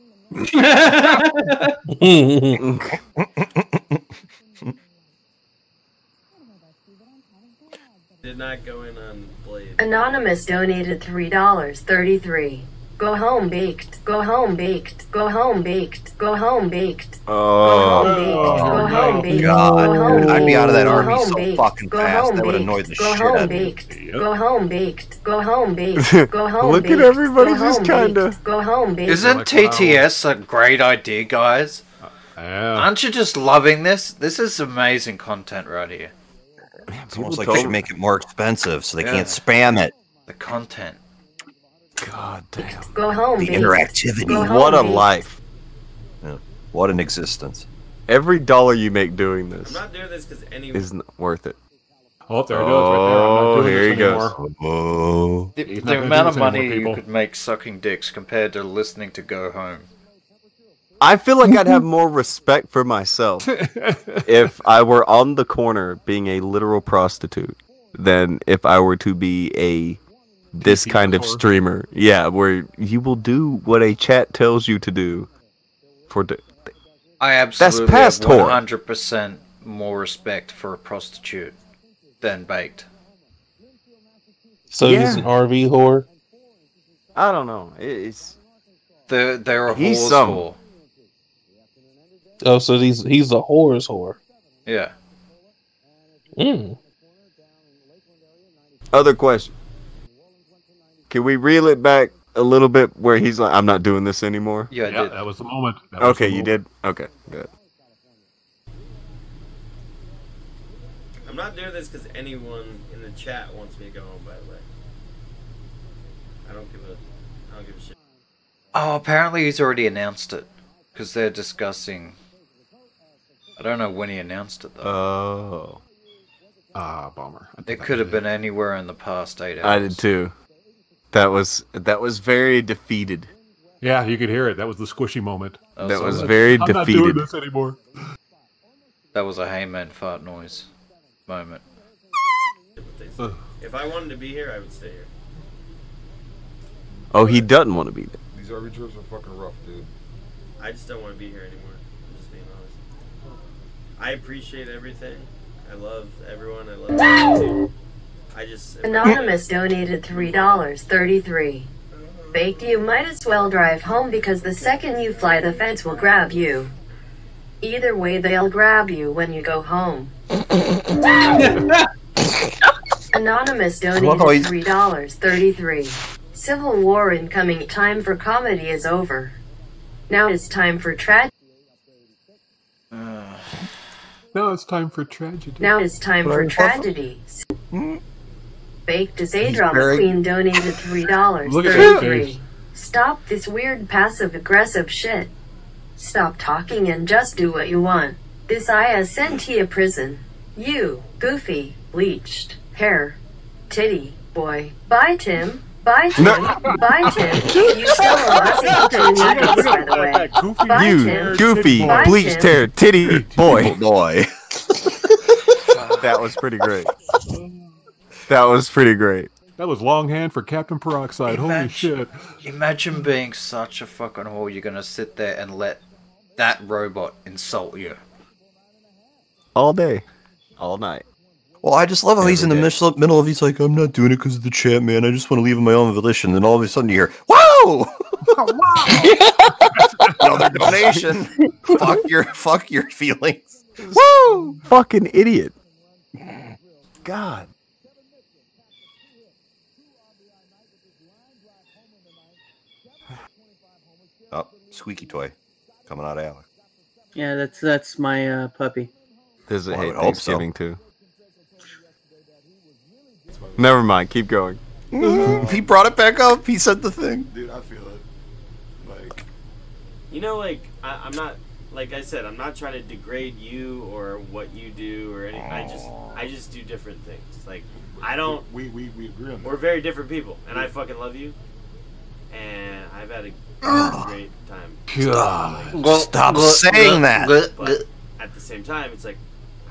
Did not go in on Blade. Anonymous donated $3. 33. Go home baked. Go home baked. Go home baked. Go home baked. Oh, Go home baked. Oh, God, Go home I'd be out of that Go RV home so fucking fast. home That would annoy the shit out of me. baked. Go home baked. Go home baked. Go home Look at baked. everybody Go just home kinda- baked. Go home baked. Isn't TTS a great idea, guys? Uh, yeah. Aren't you just loving this? This is amazing content right here. It's almost like they should make it more expensive so they Yeah. can't spam it. The content. God damn. Go home The baked. interactivity. Home What a baked. life. What an existence. Every dollar you make doing I'm this not doing this because anyone. isn't worth it. Oh, there it goes, right there. I'm not Oh, doing here he goes. anymore. Whoa. The, the amount of this anymore, money you people. could make sucking dicks compared to listening to Go Home. I feel like I'd have more respect for myself if I were on the corner being a literal prostitute than if I were to be a this TP kind of streamer. Yeah, where you will do what a chat tells you to do for d- I absolutely past have whore. 100% more respect for a prostitute than baked. So Yeah. he's an RV whore. I don't know. It- It's They're, they're a He's whore's some. whore. Oh, so he's he's a whore's whore. Yeah. Mm. other question. Can we reel it back a little bit where he's like, "I'm not doing this anymore." Yeah, I Yeah, that was the moment. That Okay, the you moment. did. Okay, good. I'm not doing this because anyone in the chat wants me to go home. By the way, I don't give a. I don't give a shit. Oh, apparently he's already announced it. Because they're discussing. I don't know when he announced it, though. Oh, Ah, bummer. I it could have been anywhere in the past eight hours. I did too. That was that was very defeated. Yeah, you could hear it. That was the squishy moment. That That was was a- very I'm not doing defeated. this anymore. That was a Heyman fart noise moment. What they say. Ugh. If I wanted to be here, I would stay here. Oh, he doesn't want to be there. These RV trips are fucking rough, dude. I just don't want to be here anymore. I'm just being honest. I appreciate everything. I love everyone. I love you too. I just Anonymous donated $3.33. Baked, you might as well drive home because the second you fly, the fence will grab you. Either way, they'll grab you when you go home. Anonymous donated $3.33. Civil War incoming. Time for comedy is over. Now it's time for tragedy. Now it's time for tragedy. Now it's time for Very thoughtful. tragedy. Hmm? Baked as a drama very- queen donated three dollars Look at his thirty-three. Stop this weird passive aggressive shit. Stop talking and just do what you want. This I sent to a prison. You, goofy, bleached, hair, titty, boy. Bye Tim. Bye Tim. Bye Tim. You still owe us eight nuggets, by the way. Bye you Tim. goofy, Bye, bleached Tim. hair, titty boy. boy. that was pretty great. That was pretty great. That was longhand for Captain Peroxide. Holy shit. Imagine being such a fucking whore. You're gonna sit there and let that robot insult you. All day, all night. Well, I just love how he's in the middle middle of. He's like, I'm not doing it because of the chat, man. I just want to leave on my own volition. Then all of a sudden you hear, "Whoa!" wow, Another donation. fuck your fuck your feelings. Woo! Fucking idiot. God. Oh, squeaky toy coming out of Alec. Yeah, that's that's my uh, puppy. Does it Well, I hate would hope so. Thanksgiving too? Never mind. Keep going. Mm-hmm. he brought it back up. He said the thing. Dude, I feel it. Like, You know, like I, I'm not, like I said, I'm not trying to degrade you or what you do or anything. I just, I just do different things. Like I don't. we we, we agree on that. We're very different people, and I fucking love you. And I've had a great time. God. Stop saying that. But at the same time, it's like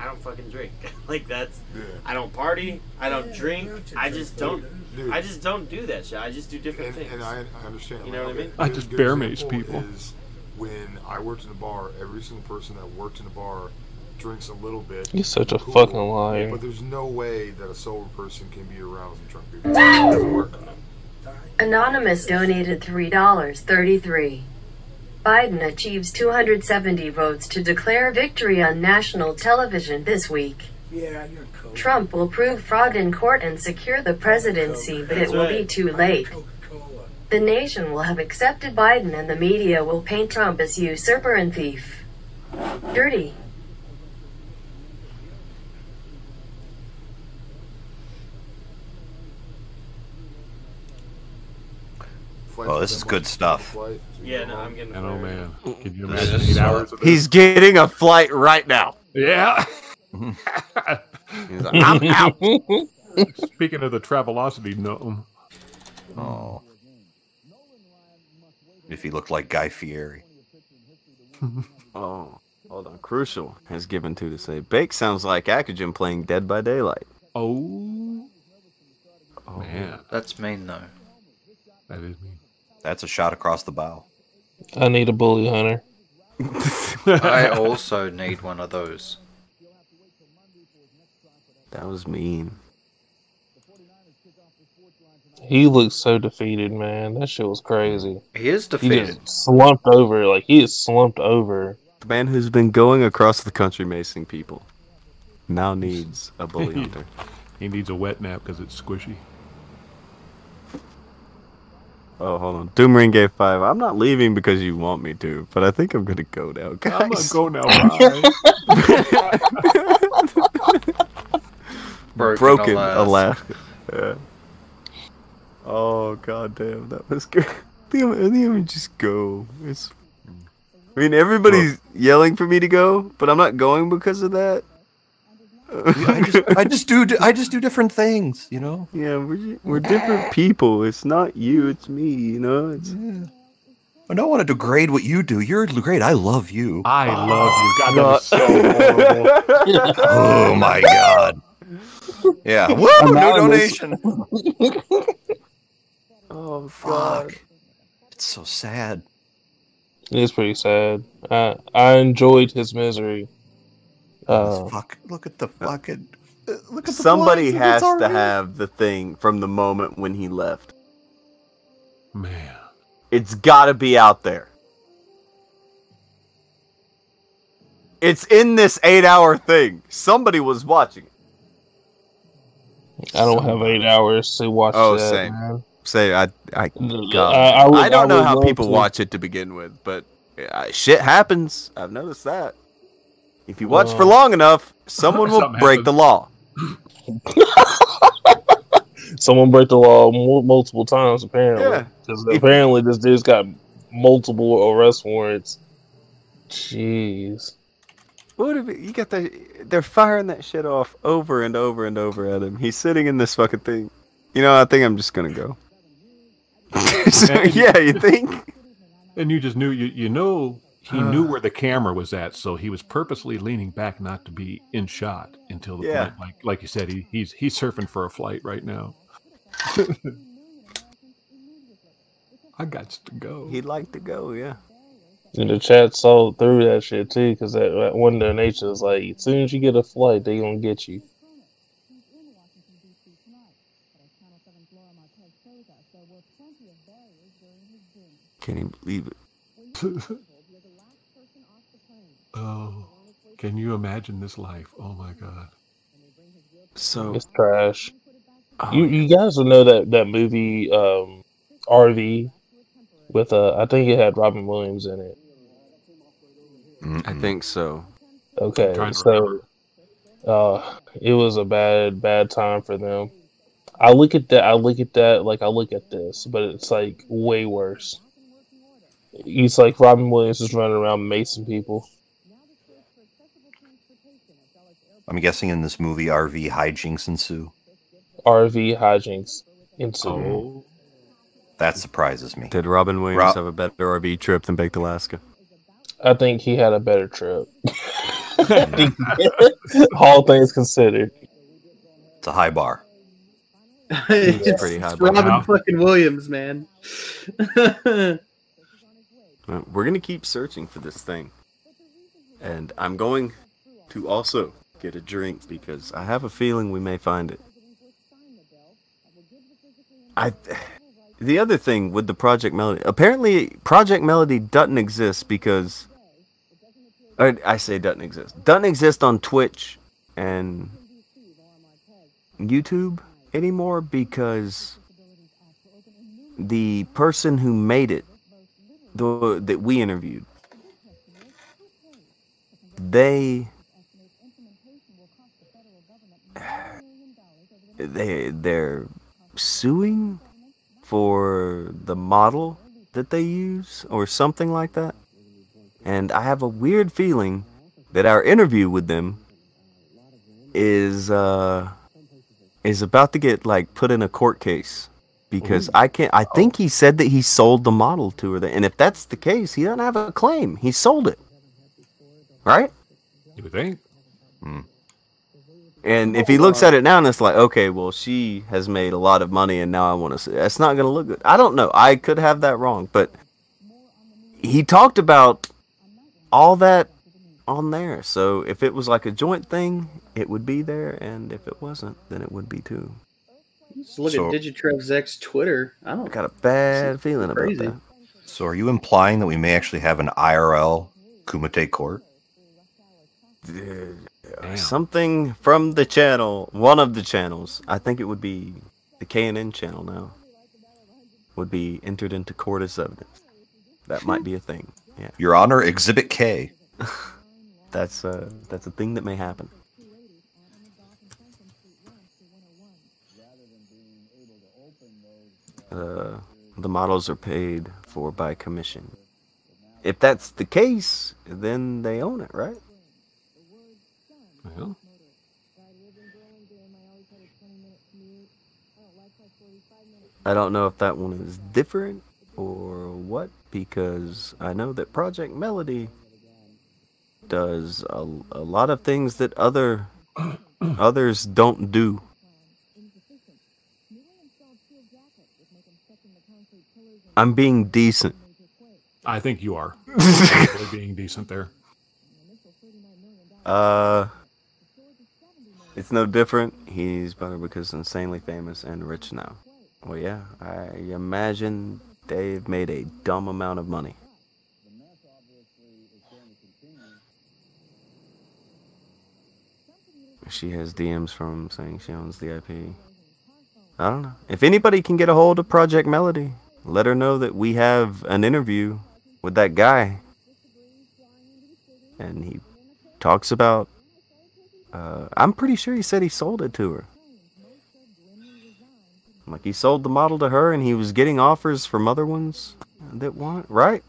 I don't fucking drink. like that's I don't party. I don't drink. I just don't. Dude. I just don't do that shit. I just do different and, things. and I, I understand. You know what I mean? I just bear mace people. Is when I worked in a bar, every single person that worked in a bar drinks a little bit. You're such a cool, fucking liar. But there's no way that a sober person can be around some drunk people. It doesn't work. Anonymous donated $3.33. Biden achieves 270 votes to declare victory on national television this week. Yeah, you're cool. Trump will prove fraud in court and secure the presidency, but it will be too late. The nation will have accepted Biden and the media will paint Trump as usurper and thief. Dirty. Oh, this is good stuff. Yeah, no, I'm getting. I know, oh, man. Can you imagine eight hours of this? He's getting a flight right now. Yeah. He's like, I'm out. Speaking of the Travelocity gnome. Oh. If he looked like Guy Fieri. Oh, hold on. Crucial has given two to say. Bake sounds like Akujin playing Dead by Daylight. Oh. Oh. Man. That's mean though. That is mean. That's a shot across the bow. I need a bully hunter. I also need one of those. That was mean. He looks so defeated, man. That shit was crazy. He is He defeated. just slumped over. Like he is slumped over. The man who's been going across the country macing people now needs a bully hunter. He needs a wet nap because it's squishy. Oh, hold on. Doom Marine gave five. I'm not leaving because you want me to, but I think I'm gonna go now, guys. I'm gonna go now. Bye. Broken, Broken, alas. alas. Yeah. Oh god damn, that was good. I think I'm, I think I'm gonna just go. It's. I mean, everybody's yelling for me to go, but I'm not going because of that. I just, I just do I just do different things, you know. Yeah, we're we're different people. It's not you, it's me. You know, it's. I don't want to degrade what you do. You're great. I love you. I love you. God, that was so horrible. oh my god. Yeah. Woo! New donation. Oh Fuck. It's so sad. It is pretty sad. I I enjoyed his misery. Uh, Fuck. Look at the fucking Look at the Somebody has to RV. have the thing from the moment when he left. Man. It's got to be out there. It's in this eight-hour thing. Somebody was watching. it. I don't have eight hours to watch Oh, that. same. man. Say I, I, God. I- I would- I don't I know how people to. watch it to begin with, but uh, shit happens. I've noticed that. If you watch for oh. long enough, someone will Something break the law. Someone break the law multiple times apparently. Yeah. Because apparently this dude's got multiple arrest warrants. Jeez. What if it- you got that? They're firing that shit off over and over and over at him. He's sitting in this fucking thing. You know, I think I'm just gonna go. So, yeah, you think? And you just knew you you know he knew ah. where the camera was at, so he was purposely leaning back not to be in shot until the Yeah. point, like like you said, he, he's he's surfing for a flight right now. I got to go. He'd like to go, yeah. And the chat saw through that shit too, because that, that one donation was like, as soon as you get a flight, they gonna get you. Can't even believe it. oh, can you imagine this life? Oh my god. So It's trash. Oh, you you guys will know that that movie um, RV with uh I think it had Robin Williams in it. I think so. Okay, so uh, it was a bad bad time for them. I look at that. I look at that like I look at this, but it's like way worse. It's like Robin Williams is running around macing people. I'm guessing in this movie, RV hijinks ensue. RV hijinks ensue. Oh. That surprises me. Did Robin Williams Rob- have a better RV trip than Baked Alaska? I think he had a better trip. All things considered. It's a high bar. it's pretty high Robin bar. fucking Williams, man. We're gonna keep searching for this thing, and I'm going to also get a drink because I have a feeling we may find it. I. The other thing with the Projekt Melody, apparently Projekt Melody doesn't exist because. I say doesn't exist. Doesn't exist on Twitch and YouTube anymore because the person who made it the that we interviewed they they they're suing for the model that they use or something like that and i have a weird feeling that our interview with them is uh is about to get like put in a court case because I can't. I think he said that he sold the model to her, and if that's the case, he doesn't have a claim. He sold it, right? You would think. And if he looks at it now and it's like, okay, well, she has made a lot of money, and now I want to. see That's not going to look good. I don't know. I could have that wrong, but he talked about all that on there. So if it was like a joint thing, it would be there, and if it wasn't, then it would be too. Just look So- at Digitrev's ex Twitter. I don't got a bad feeling about that. So are you implying that we may actually have an IRL Kumite court? Something from the channel, one of the channels. I think it would be the K and N channel now. Would be entered into court as evidence. That might be a thing. Yeah, Your Honor, Exhibit K. that's uh, that's a thing that may happen. Uh, the models are paid for by commission. If that's the case, then they own it, right? I don't know if that one is different or what, because I know that Projekt Melody does a, a lot of things that other others don't do. I'm being decent. I think you are being decent there. Uh, It's no different. He's better because insanely famous and rich now. Well, yeah, I imagine they've made a dumb amount of money. She has DMs from saying she owns the IP. I don't know. If anybody can get a hold of Projekt Melody, let her know that we have an interview with that guy. And he talks about. Uh, I'm pretty sure he said he sold it to her. Like he sold the model to her and he was getting offers from other ones that want right?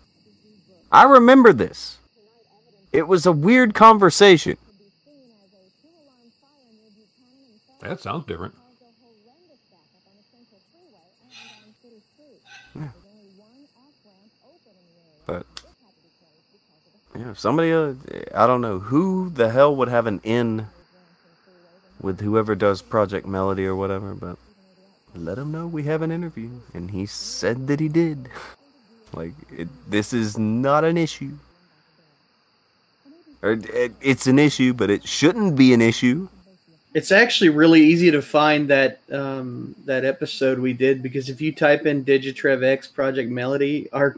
I remember this. It was a weird conversation. That sounds different. But yeah, if somebody, uh, I don't know who the hell would have an in with whoever does Projekt Melody or whatever, but let him know we have an interview, and he said that he did. like, it, this is not an issue. Or it, it's an issue, but it shouldn't be an issue. It's actually really easy to find that um, that episode we did because if you type in Digitrev X Projekt Melody, our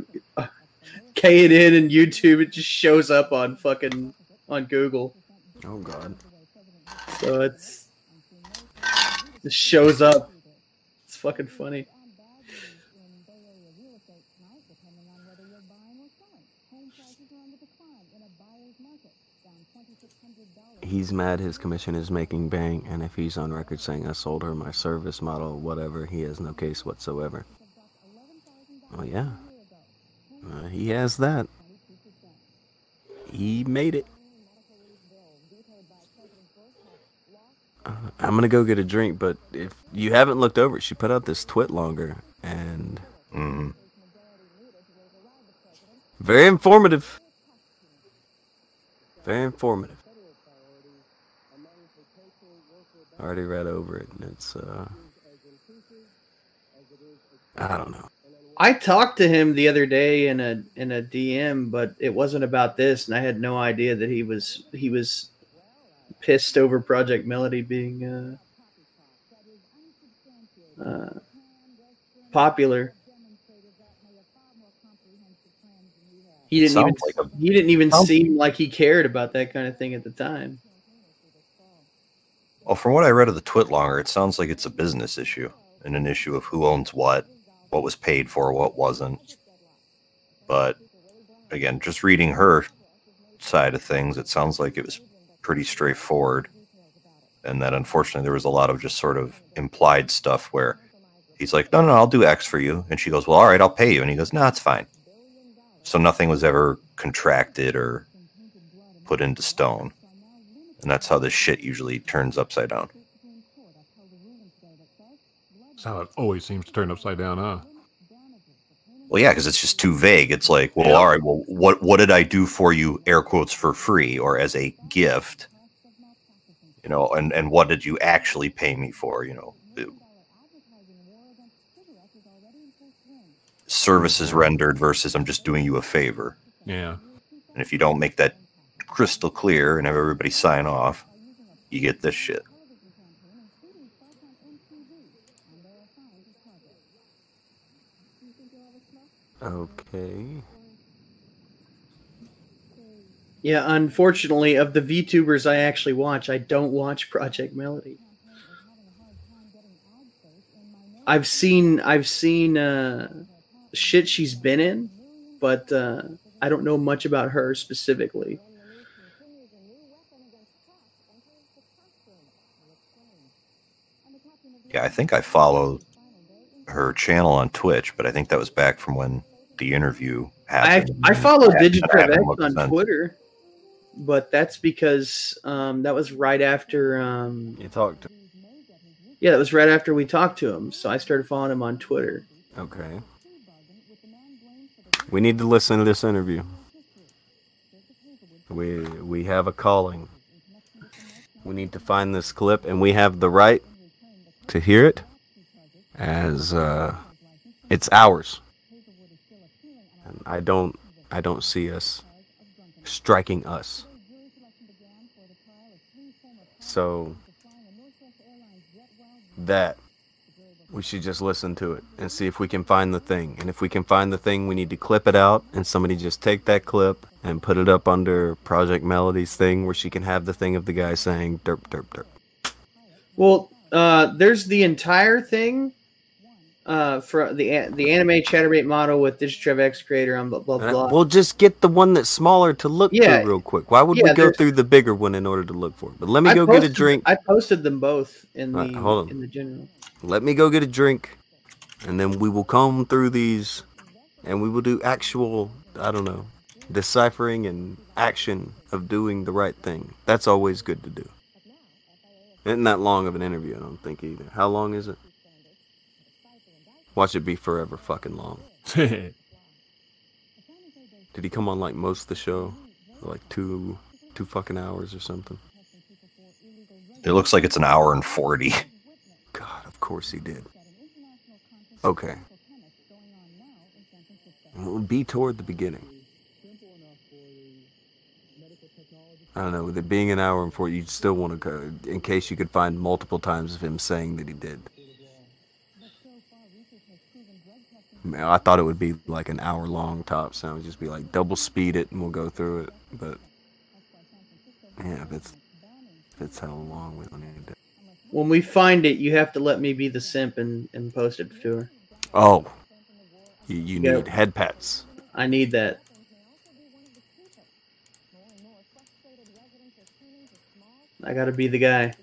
K it in and YouTube, it just shows up on fucking on Google. Oh God! So it's it shows up. Fucking funny. He's mad his commission is making bank, and if he's on record saying I sold her my service model, whatever, he has no case whatsoever. Oh yeah, uh, he has that. He made it. Uh, I'm gonna go get a drink, but if you haven't looked over it, she put out this twit longer, and Mm-hmm. very informative. Very informative. I Already read over it, and it's uh, I don't know. I talked to him the other day in a in a DM, but it wasn't about this, and I had no idea that he was he was pissed over Projekt Melody being uh, uh, popular. He didn't even like a, he didn't even seem like he cared about that kind of thing at the time. Well, from what I read of the twit longer, it sounds like it's a business issue and an issue of who owns what, what was paid for, what wasn't. But again, just reading her side of things, it sounds like it was pretty straightforward. And that unfortunately there was a lot of just sort of implied stuff where he's like, No, no, I'll do X for you. And she goes, Well, all right, I'll pay you. And he goes, No, it's fine. So nothing was ever contracted or put into stone. And that's how this shit usually turns upside down. That's how it always seems to turn upside down, huh? Well, yeah, because it's just too vague. It's like, well, all right, well, what what did I do for you, air quotes, for free or as a gift? You know, and and what did you actually pay me for? You know, uh, services rendered versus I'm just doing you a favor. Yeah. And if you don't make that crystal clear and have everybody sign off, you get this shit. Okay. Yeah, unfortunately, of the VTubers I actually watch, I don't watch Projekt Melody. I've seen I've seen uh, shit she's been in, but uh, I don't know much about her specifically. Yeah, I think I follow her channel on Twitch, but I think that was back from when the interview happened. I follow haven't- I Digitrev haven't X on since. Twitter, but that's because um, that was right after um, you talked. To- Yeah, that was right after we talked to him, so I started following him on Twitter. Okay. We need to listen to this interview. We we have a calling. We need to find this clip, and we have the right to hear it, as uh, it's ours. And I don't I don't see us striking us. So that we should just listen to it and see if we can find the thing. And if we can find the thing, we need to clip it out and somebody just take that clip and put it up under Projekt Melody's thing where she can have the thing of the guy saying derp derp derp. Well, uh, there's the entire thing uh, for the the anime Chaturbate model with Digitrev X creator on blah blah blah. We'll just get the one that's smaller to look Yeah. through real quick. Why would Yeah, we go through the bigger one in order to look for it? But let me I go get a drink. I posted them both in the hold on. in the general. Let me go get a drink, and then we will comb through these, and we will do actual, I don't know, deciphering and action of doing the right thing. That's always good to do. Isn't that long of an interview? I don't think either. How long is it? Watch it be forever fucking long. Did he come on like most of the show? Like two, two fucking hours or something? It looks like it's an hour and 40. God, Of course he did. Okay. Well, be toward the beginning. I don't know. With it being an hour and 40, you'd still want to go in case you could find multiple times of him saying that he did. Man, I thought it would be like an hour long top, so it would just be like double speed it and we'll go through it. But yeah, if it's if it's how long we don't need to. When we find it, you have to let me be the simp and, and post it to her. Oh, you, you Yeah. need head pets. I need that. I gotta be the guy.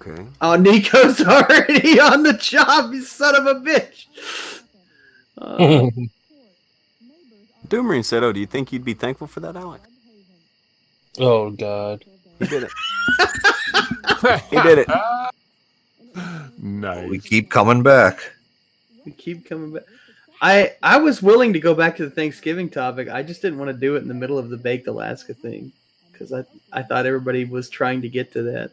Okay. Oh, Nico's already on the job, you son of a bitch. Uh, Doom Marine said, "Oh, do you think you'd be thankful for that, Alex?" Oh God. He did it. he did it. Nice. We keep coming back. we keep coming back. I I was willing to go back to the Thanksgiving topic. I just didn't want to do it in the middle of the baked Alaska thing because I I thought everybody was trying to get to that.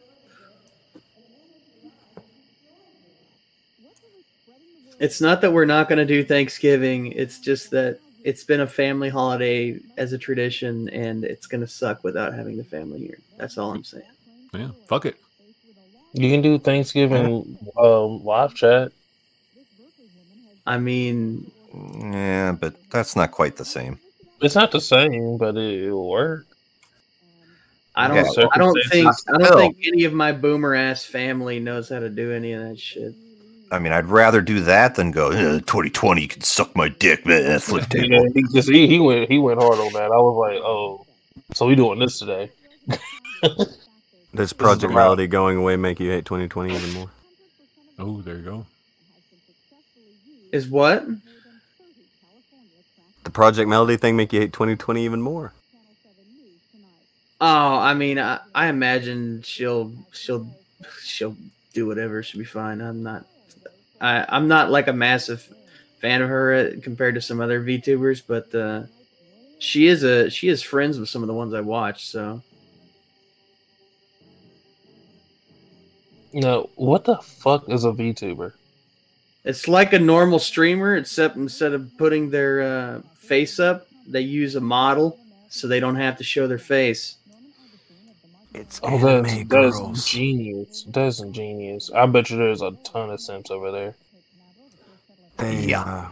It's not that we're not going to do Thanksgiving. It's just that it's been a family holiday as a tradition, and it's going to suck without having the family here. That's all I'm saying. Yeah, fuck it. You can do Thanksgiving um, live chat. I mean, Yeah, but that's not quite the same. It's not the same, but it, it'll work. I don't. Yeah. I don't think. I don't think any of my boomer ass family knows how to do any of that shit. I mean, I'd rather do that than go, "Eh, 2020, you can suck my dick, man. Flip Yeah, he just he, he went he went hard on that. I was like, oh, so we doing this today? Does Projekt the route. Melody going away make you hate 2020 even more? Oh, there you go. Is what? The Projekt Melody thing make you hate 2020 even more? Oh, I mean, I, I imagine she'll she'll she'll do whatever. She'll be fine. I'm not. I I'm not like a massive fan of her uh, compared to some other VTubers, but uh, she is a she is friends with some of the ones I watch. So No, what the fuck is a VTuber? it's like a normal streamer, except instead of putting their uh, face up, they use a model so they don't have to show their face. It's Oh, that's, that's genius. That's genius. I bet you there's a ton of simps over there. They, Yeah. uh,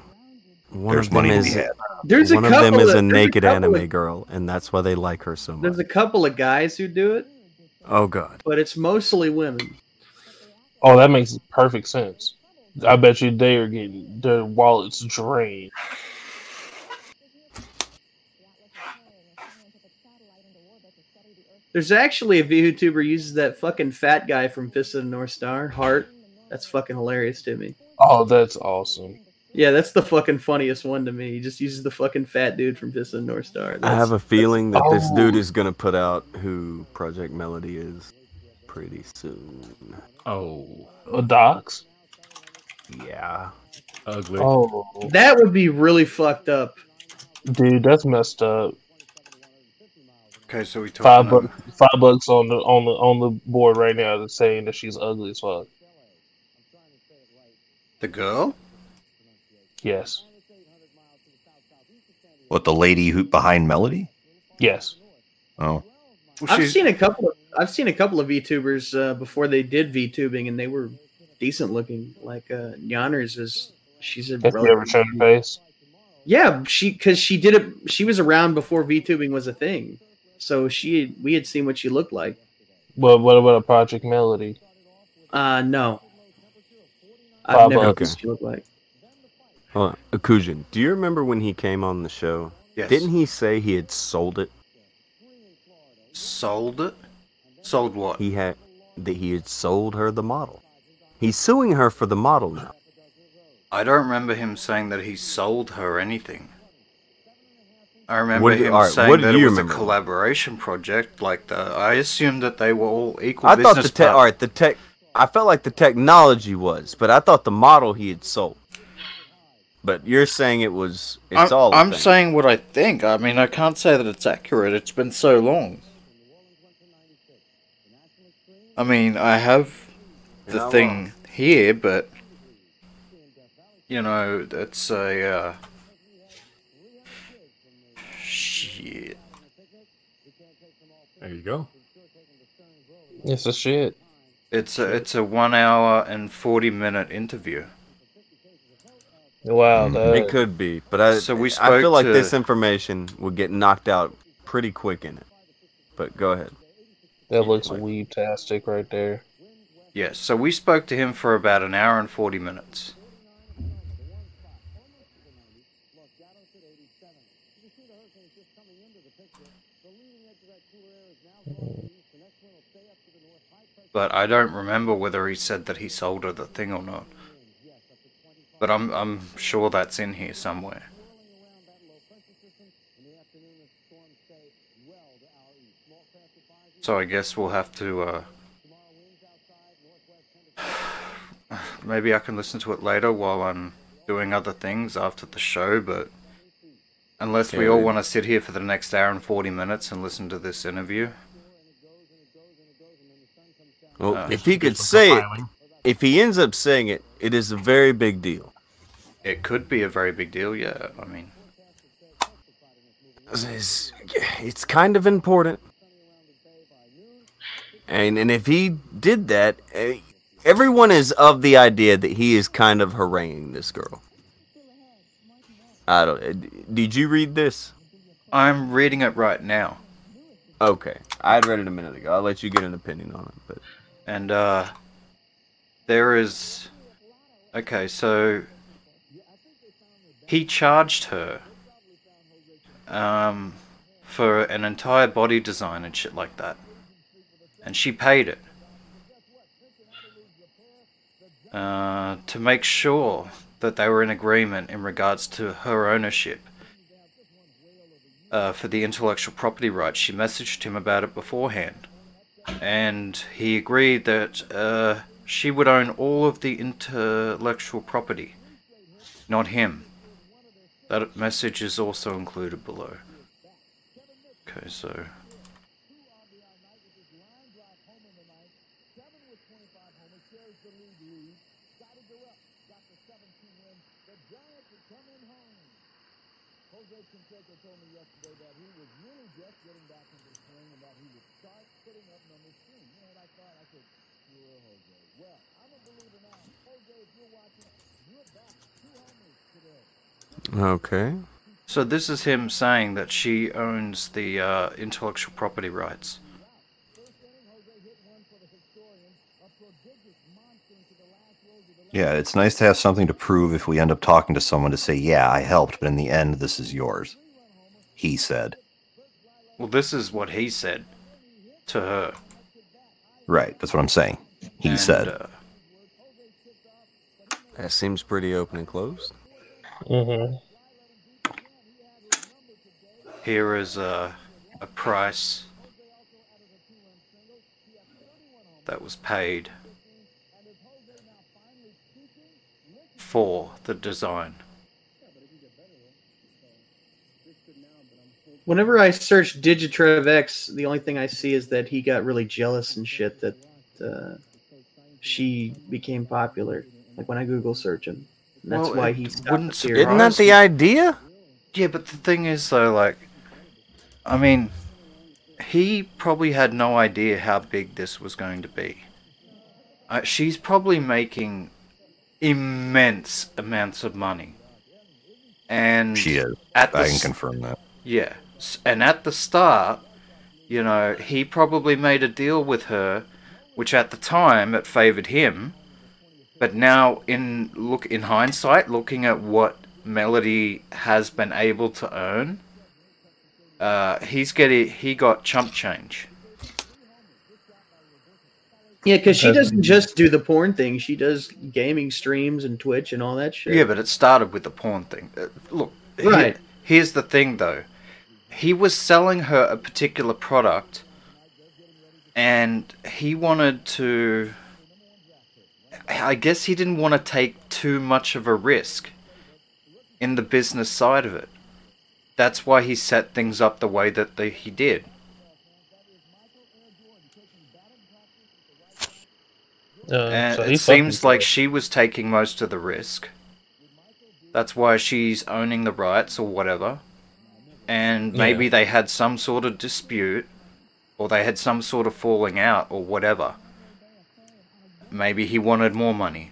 one There's of them money to be is had. There's a one of them is of- a there's a naked couple anime of- girl, and that's why they like her so much. There's a couple of guys who do it, Oh god. but it's mostly women. Oh, that makes perfect sense. I bet you they are getting their wallets drained. There's actually a VTuber uses that fucking fat guy from Fist of the North Star, Heart. That's fucking hilarious to me. Oh, that's awesome. Yeah, that's the fucking funniest one to me. He just uses the fucking fat dude from Fist of the North Star. I have a feeling that this Oh. dude is gonna put out who Projekt Melody is pretty soon. Oh, A docs? Yeah. ugly. Oh, that would be really fucked up. dude, that's messed up. Okay, so we Five talking. bucks, five bucks on the on the on the board right now that's saying that she's ugly as fuck. The girl? Yes. What the lady who behind Melody? Yes. Oh, I've seen a couple. Of, I've seen a couple of VTubers uh, before they did VTubing, and they were decent looking. Like uh, Yanners is, she's a. Have you ever shown your face? Yeah, she because she did it. She was around before VTubing was a thing, so she we had seen what she looked like. What What about a Projekt Melody? Uh, no, Pablo. I've never Okay. seen what she looked like. Hold on. Akujin, do you remember when he came on the show? Yes. Didn't he say he had sold it? Sold it? Sold what? He had that he had sold her the model. He's suing her for the model now. I don't remember him saying that he sold her anything. I remember What him alright, saying what do that it was remember? a collaboration project. Like the, I assumed that they were all equal. I thought the tech. All right, the tech. I felt like the technology was, but I thought the model he had sold. But you're saying it was. It's I'm, all. I'm thing. saying what I think. I mean, I can't say that it's accurate. It's been so long. I mean, I have the How thing long? here, but you know, it's a uh, shit. There you go. It's a shit. It's a it's a one hour and forty minute interview. Wow, mm, that, It could be, but I. So we I feel like to- this information would get knocked out pretty quick in it. But go ahead. that looks weeb-tastic right there. Yes, so we spoke to him for about an hour and forty minutes. But I don't remember whether he said that he sold her the thing or not. But I'm I'm sure that's in here somewhere. So I guess we'll have to uh maybe I can listen to it later while I'm doing other things after the show, but unless we all want to sit here for the next hour and 40 minutes and listen to this interview. Well, Uh, if he could say it, if he ends up saying it, it is a very big deal. It could be a very big deal, yeah. I mean, It's, it's kind of important. And and if he did that, eh, everyone is of the idea that he is kind of haranguing this girl. I don't. eh, Did you read this? I'm reading it right now. Okay, I had read it a minute ago. I'll let you get an opinion on it. But And uh there is Okay, so he charged her um for an entire body design and shit like that. And she paid it. Uh, to make sure that they were in agreement in regards to her ownership uh, for the intellectual property rights. She messaged him about it beforehand and he agreed that uh, she would own all of the intellectual property, not him. That message is also included below. Okay, so. Okay, So this is him saying that she owns the uh, intellectual property rights. Yeah, it's nice to have something to prove if we end up talking to someone to say, yeah, I helped, but in the end, this is yours. He said. Well, this is what he said to her. Right, that's what I'm saying. He And, said. uh, that seems pretty open and closed. Mm-hmm. here is a, a price that was paid for the design. Whenever I search Digitrev X, the only thing I see is that he got really jealous and shit that uh, she became popular. Like when I Google search him, That's Well, why he wouldn't appearing. Isn't that the idea? Yeah, but the thing is, though, like, I mean, he probably had no idea how big this was going to be. Uh, she's probably making immense amounts of money. And She is. At the I can s- confirm that. Yeah. And at the start, you know, he probably made a deal with her, which at the time it favored him. But now, in look in hindsight, looking at what Melody has been able to earn, uh, he's getting he got chump change. Yeah, because she doesn't just do the porn thing; she does gaming streams and Twitch and all that shit. Yeah, but it started with the porn thing. Uh, look, he- Right. here's the thing, though. He was selling her a particular product, and he wanted to. I guess he didn't want to take too much of a risk in the business side of it. That's why he set things up the way that they, he did. Uh, And so it seems like she was taking most of the risk. That's why she's owning the rights or whatever. And maybe Yeah. they had some sort of dispute, or they had some sort of falling out, or whatever. Maybe he wanted more money.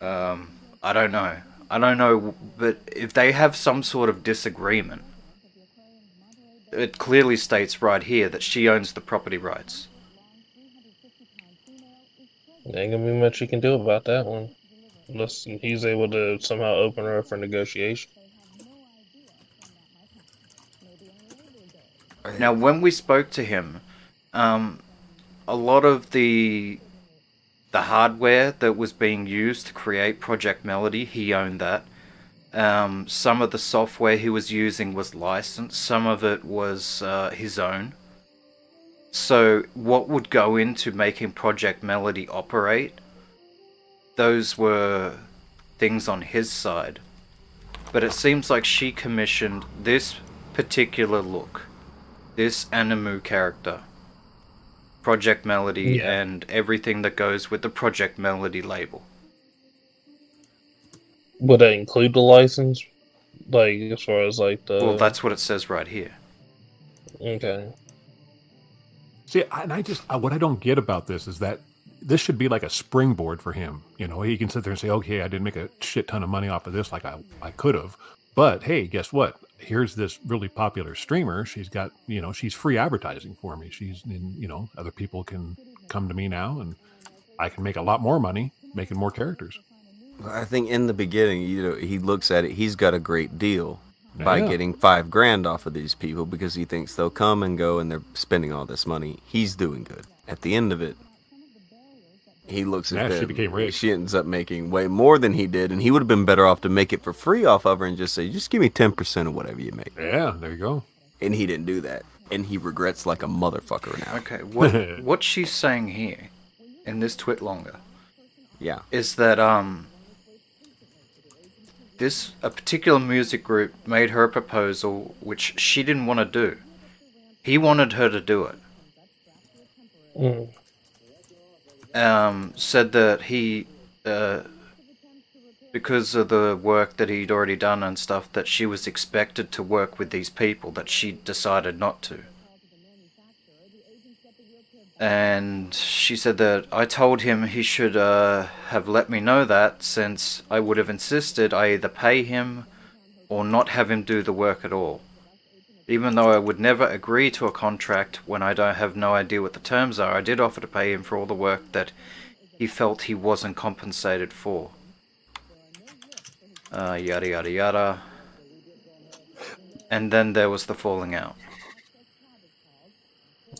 Um, I don't know. I don't know, but if they have some sort of disagreement, it clearly states right here that she owns the property rights. There ain't gonna be much you can do about that one. Unless he's able to somehow open her up for negotiation. Now, when we spoke to him, um, a lot of the the hardware that was being used to create Projekt Melody, he owned that. Um, some of the software he was using was licensed. Some of it was uh, his own. So, what would go into making Projekt Melody operate? Those were things on his side. But it seems like she commissioned this particular look this Animu character, Projekt Melody, Yeah. and everything that goes with the Projekt Melody label. Would that include the license? Like as far as like the well, that's what it says right here. okay. See, and I just what I don't get about this is that this should be like a springboard for him. You know, he can sit there and say, "Okay, I didn't make a shit ton of money off of this like I I could have, but hey, guess what? Here's this really popular streamer. She's got you know she's free advertising for me. She's in you know other people can come to me now, and I can make a lot more money making more characters. I think in the beginning, you know, he looks at it. He's got a great deal by Yeah. getting five grand off of these people because he thinks they'll come and go and they're spending all this money. He's doing good. At the end of it, he looks at Yeah, she them. became rich. She ends up making way more than he did, and he would have been better off to make it for free off of her and just say, "Just give me ten percent of whatever you make." Yeah, there you go. And he didn't do that, and he regrets like a motherfucker now. Okay, what what she's saying here in this TwitLonger, Yeah. is that um this a particular music group made her a proposal which she didn't want to do. He wanted her to do it. Mm. Um, said that he, uh, because of the work that he'd already done and stuff, that she was expected to work with these people, that she decided not to. And she said that I told him he should uh, have let me know that, since I would have insisted I either pay him or not have him do the work at all. Even though I would never agree to a contract when I don't have no idea what the terms are, I did offer to pay him for all the work that he felt he wasn't compensated for. Uh, yada yada yada. And then there was the falling out.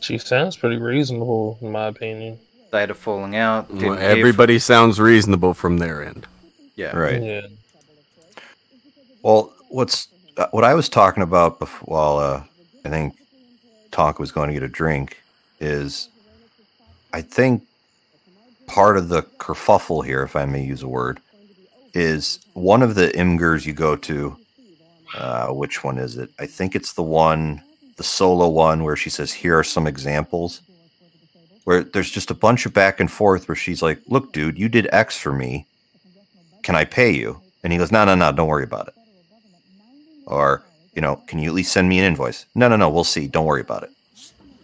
She sounds pretty reasonable in my opinion. They had a falling out. Well, didn't from- everybody sounds reasonable from their end. Yeah. Right. Yeah. Well, what's what I was talking about before, while uh, I think Tonka was going to get a drink is I think part of the kerfuffle here, if I may use a word, is one of the Imgurs you go to. Uh, which one is it? I think it's the one, the solo one, where she says, "Here are some examples." Where there's just a bunch of back and forth where she's like, "Look, dude, you did X for me. Can I pay you?" And he goes, no, no, no, don't worry about it. Or, you know, can you at least send me an invoice? No, no, no, we'll see. Don't worry about it.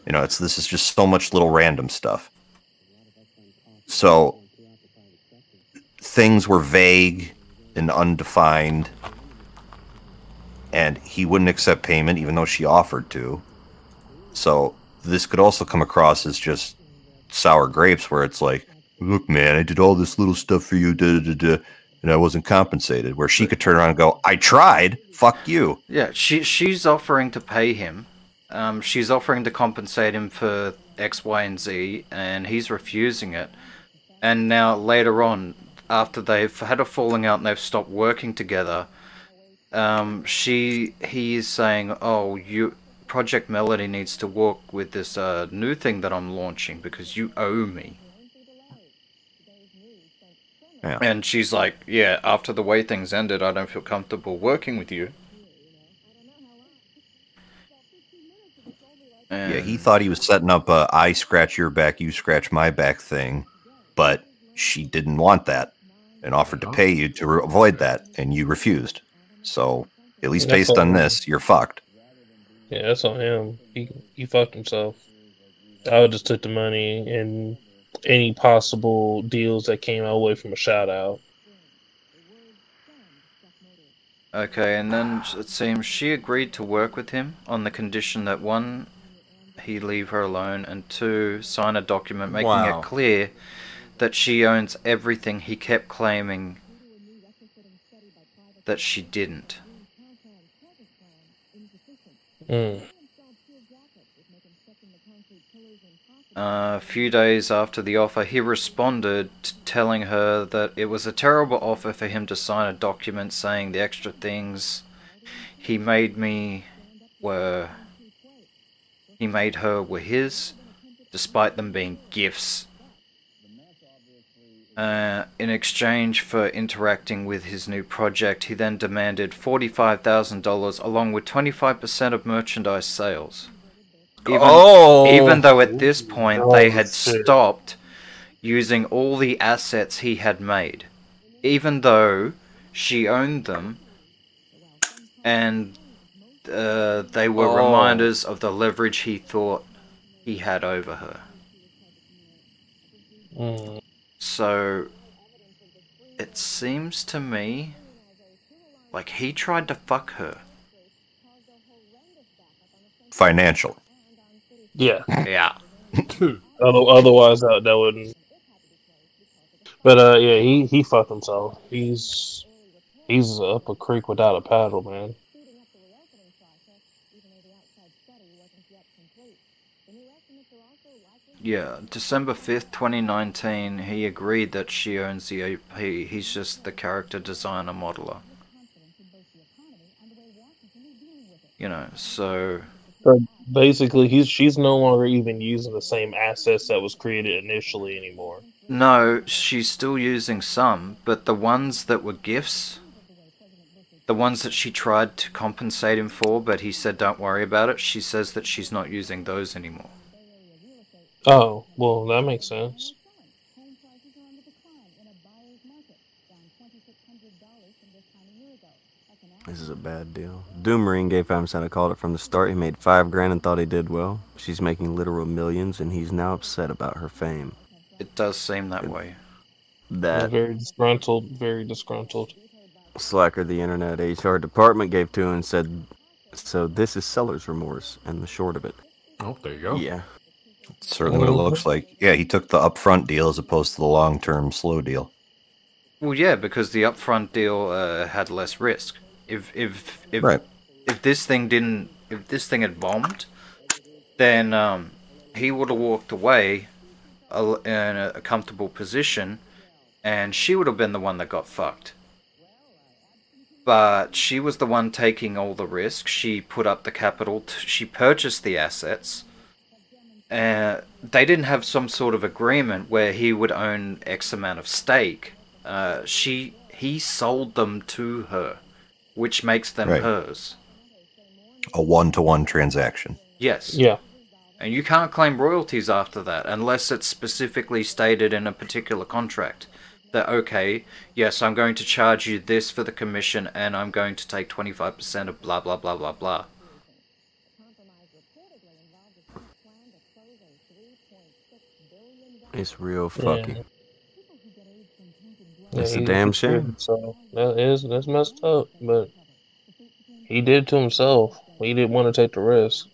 You know, it's this is just so much little random stuff. So things were vague and undefined, and he wouldn't accept payment even though she offered to. So this could also come across as just sour grapes, where it's like, look, man, I did all this little stuff for you, and I wasn't compensated. Where she could turn around and go, I tried, fuck you. Yeah, she she's offering to pay him. Um, she's offering to compensate him for X, Y, and Z, and he's refusing it. And now later on, after they've had a falling out and they've stopped working together, um, she he is saying, "Oh, you Projekt Melody needs to work with this uh, new thing that I'm launching because you owe me." Yeah. And she's like, "Yeah, after the way things ended, I don't feel comfortable working with you." Yeah, he thought he was setting up a I scratch your back, you scratch my back thing, but she didn't want that and offered to uh-huh. pay you to re- avoid that, and you refused. So, at least That's based on this, you're fucked. Yeah, that's on him. He he fucked himself. I would just took the money and any possible deals that came our way from a shout out. Okay, and then it seems she agreed to work with him on the condition that one, he leave her alone, and two, sign a document making Wow. it clear that she owns everything he kept claiming that she didn't. Mm. A few days after the offer, he responded telling her that it was a terrible offer for him to sign a document saying the extra things he made me were. He made her were his, despite them being gifts. Uh, in exchange for interacting with his new project, he then demanded $45,000 along with 25% of merchandise sales. Even, Oh. even though at this point Oh, they had stopped using all the assets he had made. Even though she owned them and uh, they were Oh. reminders of the leverage he thought he had over her. Mm. So it seems to me like he tried to fuck her. Financial. Yeah. Yeah. Other- Otherwise, that, that wouldn't. But uh, yeah, he he fucked himself. He's he's up a creek without a paddle, man. Yeah, December 5th, 2019, he agreed that she owns the AP. He's just the character designer modeler. You know, so But basically, he's she's no longer even using the same assets that was created initially anymore. No, she's still using some, but the ones that were gifts, the ones that she tried to compensate him for, but he said don't worry about it, she says that she's not using those anymore. Oh, well, that makes sense. This is a bad deal. Doom Marine gave Fam Santa called it from the start. He made five grand and thought he did well. She's making literal millions, and he's now upset about her fame. It does seem that way. That very disgruntled, very disgruntled. Slacker, the internet HR department, gave to him and said, "So this is seller's remorse." And the short of it. Oh, there you go. Yeah. Certainly what it looks like. Yeah, he took the upfront deal as opposed to the long term slow deal. Well, yeah, because the upfront deal uh, had less risk. If if if Right. if this thing didn't, if this thing had bombed, then um, he would have walked away in a, comfortable position, and she would have been the one that got fucked. But she was the one taking all the risk. She put up the capital. T- she purchased the assets. Uh, they didn't have some sort of agreement where he would own X amount of stake. Uh, she he sold them to her, which makes them Right. hers. A one to one transaction. Yes. Yeah. And you can't claim royalties after that unless it's specifically stated in a particular contract. that okay, yes, I'm going to charge you this for the commission, and I'm going to take twenty five percent of blah blah blah blah blah. It's real Yeah. Fucking. Yeah, It's a damn he shame. screwed himself. That is that's messed up, but he did it to himself. He didn't want to take the risk.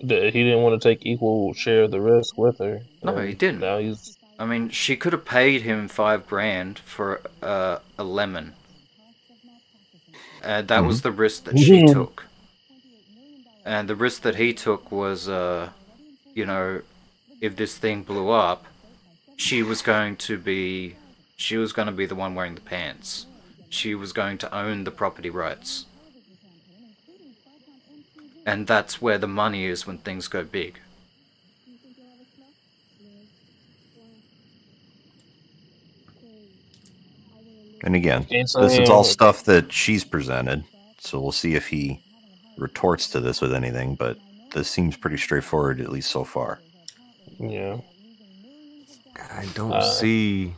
He didn't want to take equal share of the risk with her. No, he didn't. Now he's I mean, she could have paid him five grand for uh, a lemon. Uh, that was Mhm. the risk that she took. And the risk that he took was, uh, you know, if this thing blew up, she was going to be, she was going to be the one wearing the pants. She was going to own the property rights. And that's where the money is when things go big. And again, this is all stuff that she's presented, so we'll see if he retorts to this with anything. But this seems pretty straightforward, at least so far. yeah. I don't Uh, see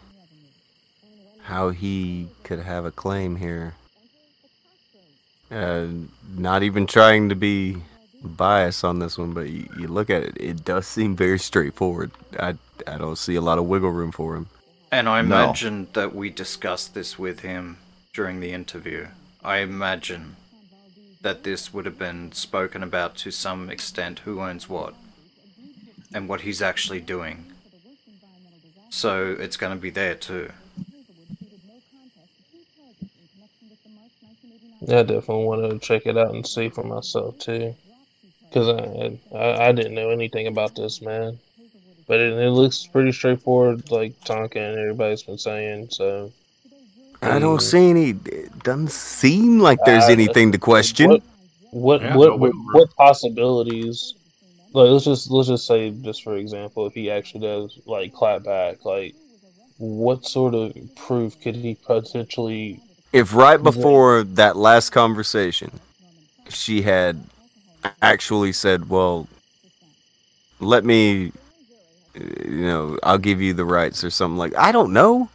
how he could have a claim here. Uh, not even trying to be biased on this one, but you, you look at it, it does seem very straightforward. I, I don't see a lot of wiggle room for him. And I No. imagine that we discussed this with him during the interview. I imagine that this would have been spoken about to some extent who owns what and what he's actually doing. So it's going to be there too. I definitely want to check it out and see for myself too, because I, I I didn't know anything about this man, but it, it looks pretty straightforward, like Tonka and everybody's been saying. So I don't see any. It doesn't seem like there's Uh, anything to question. What what Yeah, what, what, what possibilities? Like let's just let's just say just for example, if he actually does like clap back, like what sort of proof could he potentially? If right before that last conversation, she had actually said, "Well, let me, you know, I'll give you the rights or something like." I don't know.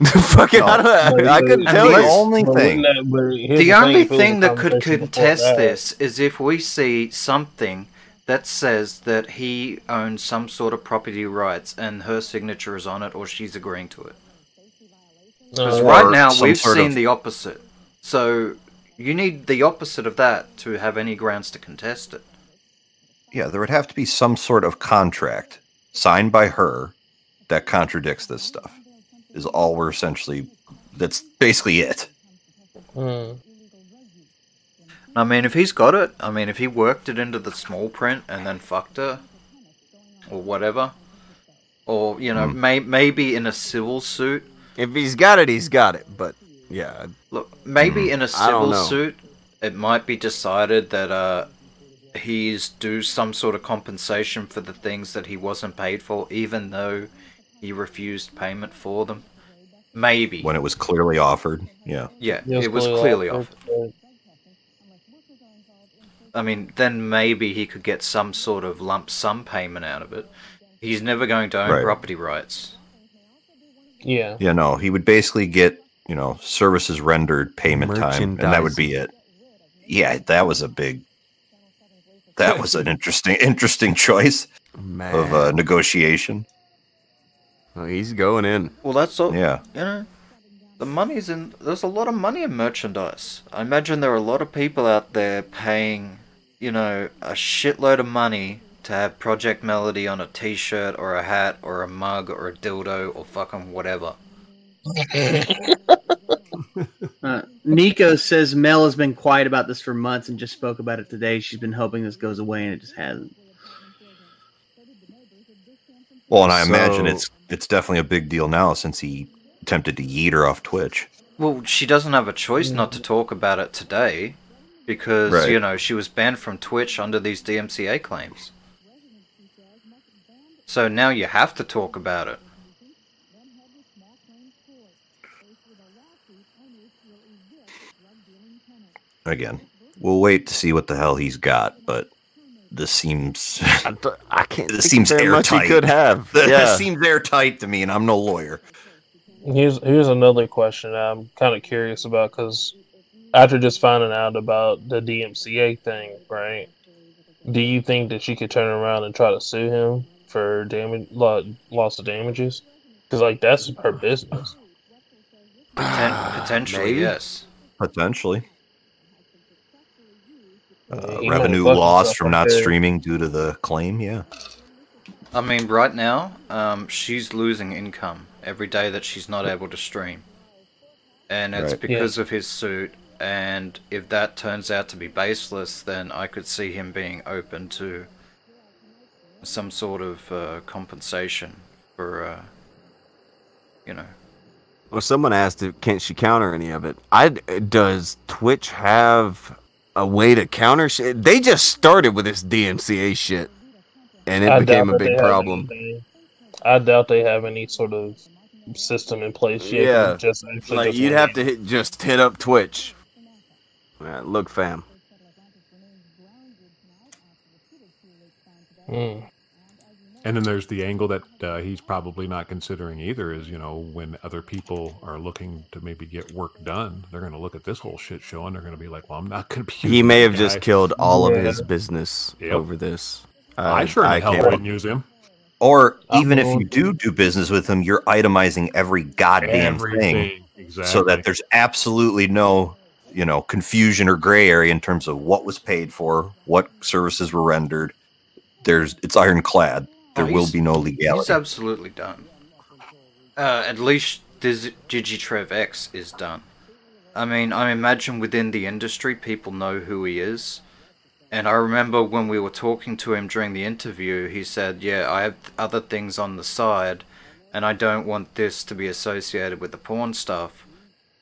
Fucking, I, don't, I couldn't And tell the you. only thing- the the only thing, if it was thing a that could contest that- this is if we see something that says that he owns some sort of property rights and her signature is on it or she's agreeing to it. Because Uh, right now we've seen of- the opposite. So you need the opposite of that to have any grounds to contest it. Yeah, there would have to be some sort of contract signed by her that contradicts this stuff. Is all we're essentially. That's basically it. Hmm. I mean, if he's got it, I mean, if he worked it into the small print and then fucked her, or whatever, or you know, Hmm. may- maybe in a civil suit. If he's got it, he's got it. But yeah, Look, maybe Hmm. in a civil suit, it might be decided that uh, he's due some sort of compensation for the things that he wasn't paid for, even though he refused payment for them. Maybe. When it was clearly offered. Yeah. Yeah, Yes, it was clearly clearly offered, offered. I mean, then maybe he could get some sort of lump sum payment out of it. He's never going to own Right. property rights. Yeah. Yeah, no, he would basically get, you know, services rendered payment time, and that would be it. Yeah, that was a big. That was an interesting, interesting choice Man. of uh, negotiation. Well, he's going in. Well, that's all. Yeah. You know, the money's in. There's a lot of money in merchandise. I imagine there are a lot of people out there paying, you know, a shitload of money to have Projekt Melody on a T-shirt or a hat or a mug or a dildo or fucking whatever. Uh, Nico says Mel has been quiet about this for months and just spoke about it today. She's been hoping this goes away and it just hasn't. Well, and I imagine it's it's definitely a big deal now since he attempted to yeet her off Twitch. Well, she doesn't have a choice not to talk about it today because, Right. you know, she was banned from Twitch under these DMCA claims. So now you have to talk about it. Again, we'll wait to see what the hell he's got, but this seems—I can't. this seems very much he airtight. could have. This Yeah. seems airtight to me, and I'm no lawyer. Here's here's another question I'm kind of curious about because after just finding out about the DMCA thing, right? Do you think that she could turn around and try to sue him for damage, lo- loss of damages? Because like that's her business. Poten- potentially, Maybe. yes. Potentially. Uh, revenue loss from not there. streaming due to the claim, yeah. I mean, right now, um, she's losing income every day that she's not able to stream, and it's Right. because of his suit. And if that turns out to be baseless, then I could see him being open to some sort of uh, compensation for, uh, you know. Well, someone asked, if, can't she counter any of it? I does Twitch have a way to counter shit? They just started with this DMCA shit, and it I became a big problem. anything- I doubt they have any sort of system in place yet. Yeah, just like just you'd have to hit, just hit up Twitch. Yeah, look, fam. Mm. And then there's the angle that uh, he's probably not considering either is, you know, when other people are looking to maybe get work done, they're going to look at this whole shit show and they're going to be like, well, I'm not going to be. He may that have just killed all of his business Yep. over this. I sure in the hell can't- wouldn't use him. Or even if you do do business with him, you're itemizing every goddamn Everything, thing, so that there's absolutely no, you know, confusion or gray area in terms of what was paid for, what services were rendered. There's it's ironclad. There Oh, will be no legality. He's absolutely done. Uh, at least Diz- Digitrev X is done. I mean, I imagine within the industry, people know who he is. And I remember when we were talking to him during the interview, he said, Yeah, I have other things on the side, and I don't want this to be associated with the porn stuff,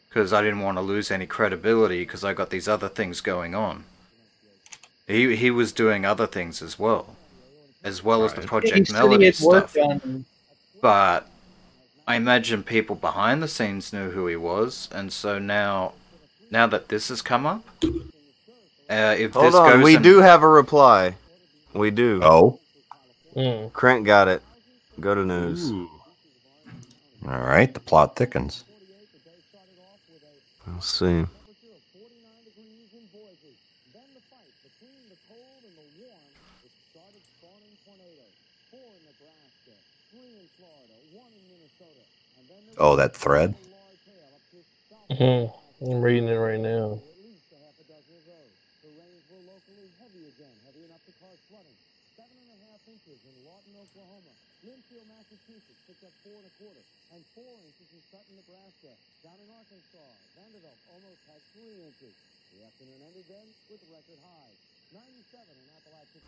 because I didn't want to lose any credibility, because I got these other things going on. He, he was doing other things as well, as well as the Projekt said Melody stuff. on- But I imagine people behind the scenes knew who he was, and so now, now that this has come up, uh, if Hold this on, goes we in- do have a reply. We do. Oh, Mm. Krent got it. Go to news. all right. The plot thickens. Let's see. Oh, that thread. Mhm. I'm reading it right now.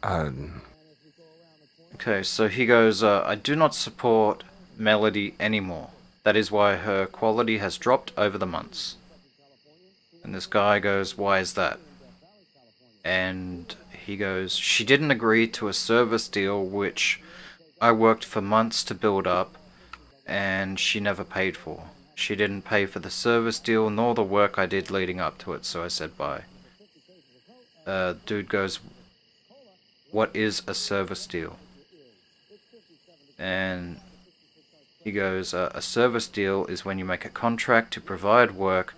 Um, Okay, so he goes, uh, I do not support Melody anymore. That is why her quality has dropped over the months. And this guy goes, Why is that? And he goes, She didn't agree to a service deal which I worked for months to build up, and she never paid for. She didn't pay for the service deal nor the work I did leading up to it, so I said bye. Uh, dude goes, What is a service deal? And he goes, uh, A service deal is when you make a contract to provide work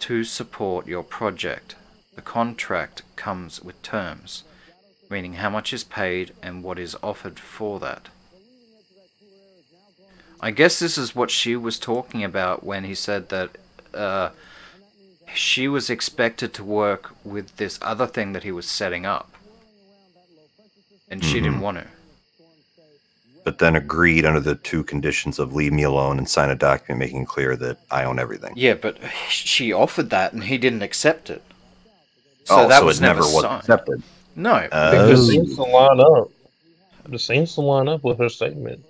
to support your project. The contract comes with terms, meaning how much is paid and what is offered for that. I guess this is what she was talking about when he said that uh, she was expected to work with this other thing that he was setting up. And she didn't Mhm. want to. But then agreed under the two conditions of leave me alone and sign a document making clear that I own everything. Yeah, but she offered that and he didn't accept it. So Oh, that so was it never never was signed. accepted. No. It Oh. just seems to line up. It just seems to line up with her statement.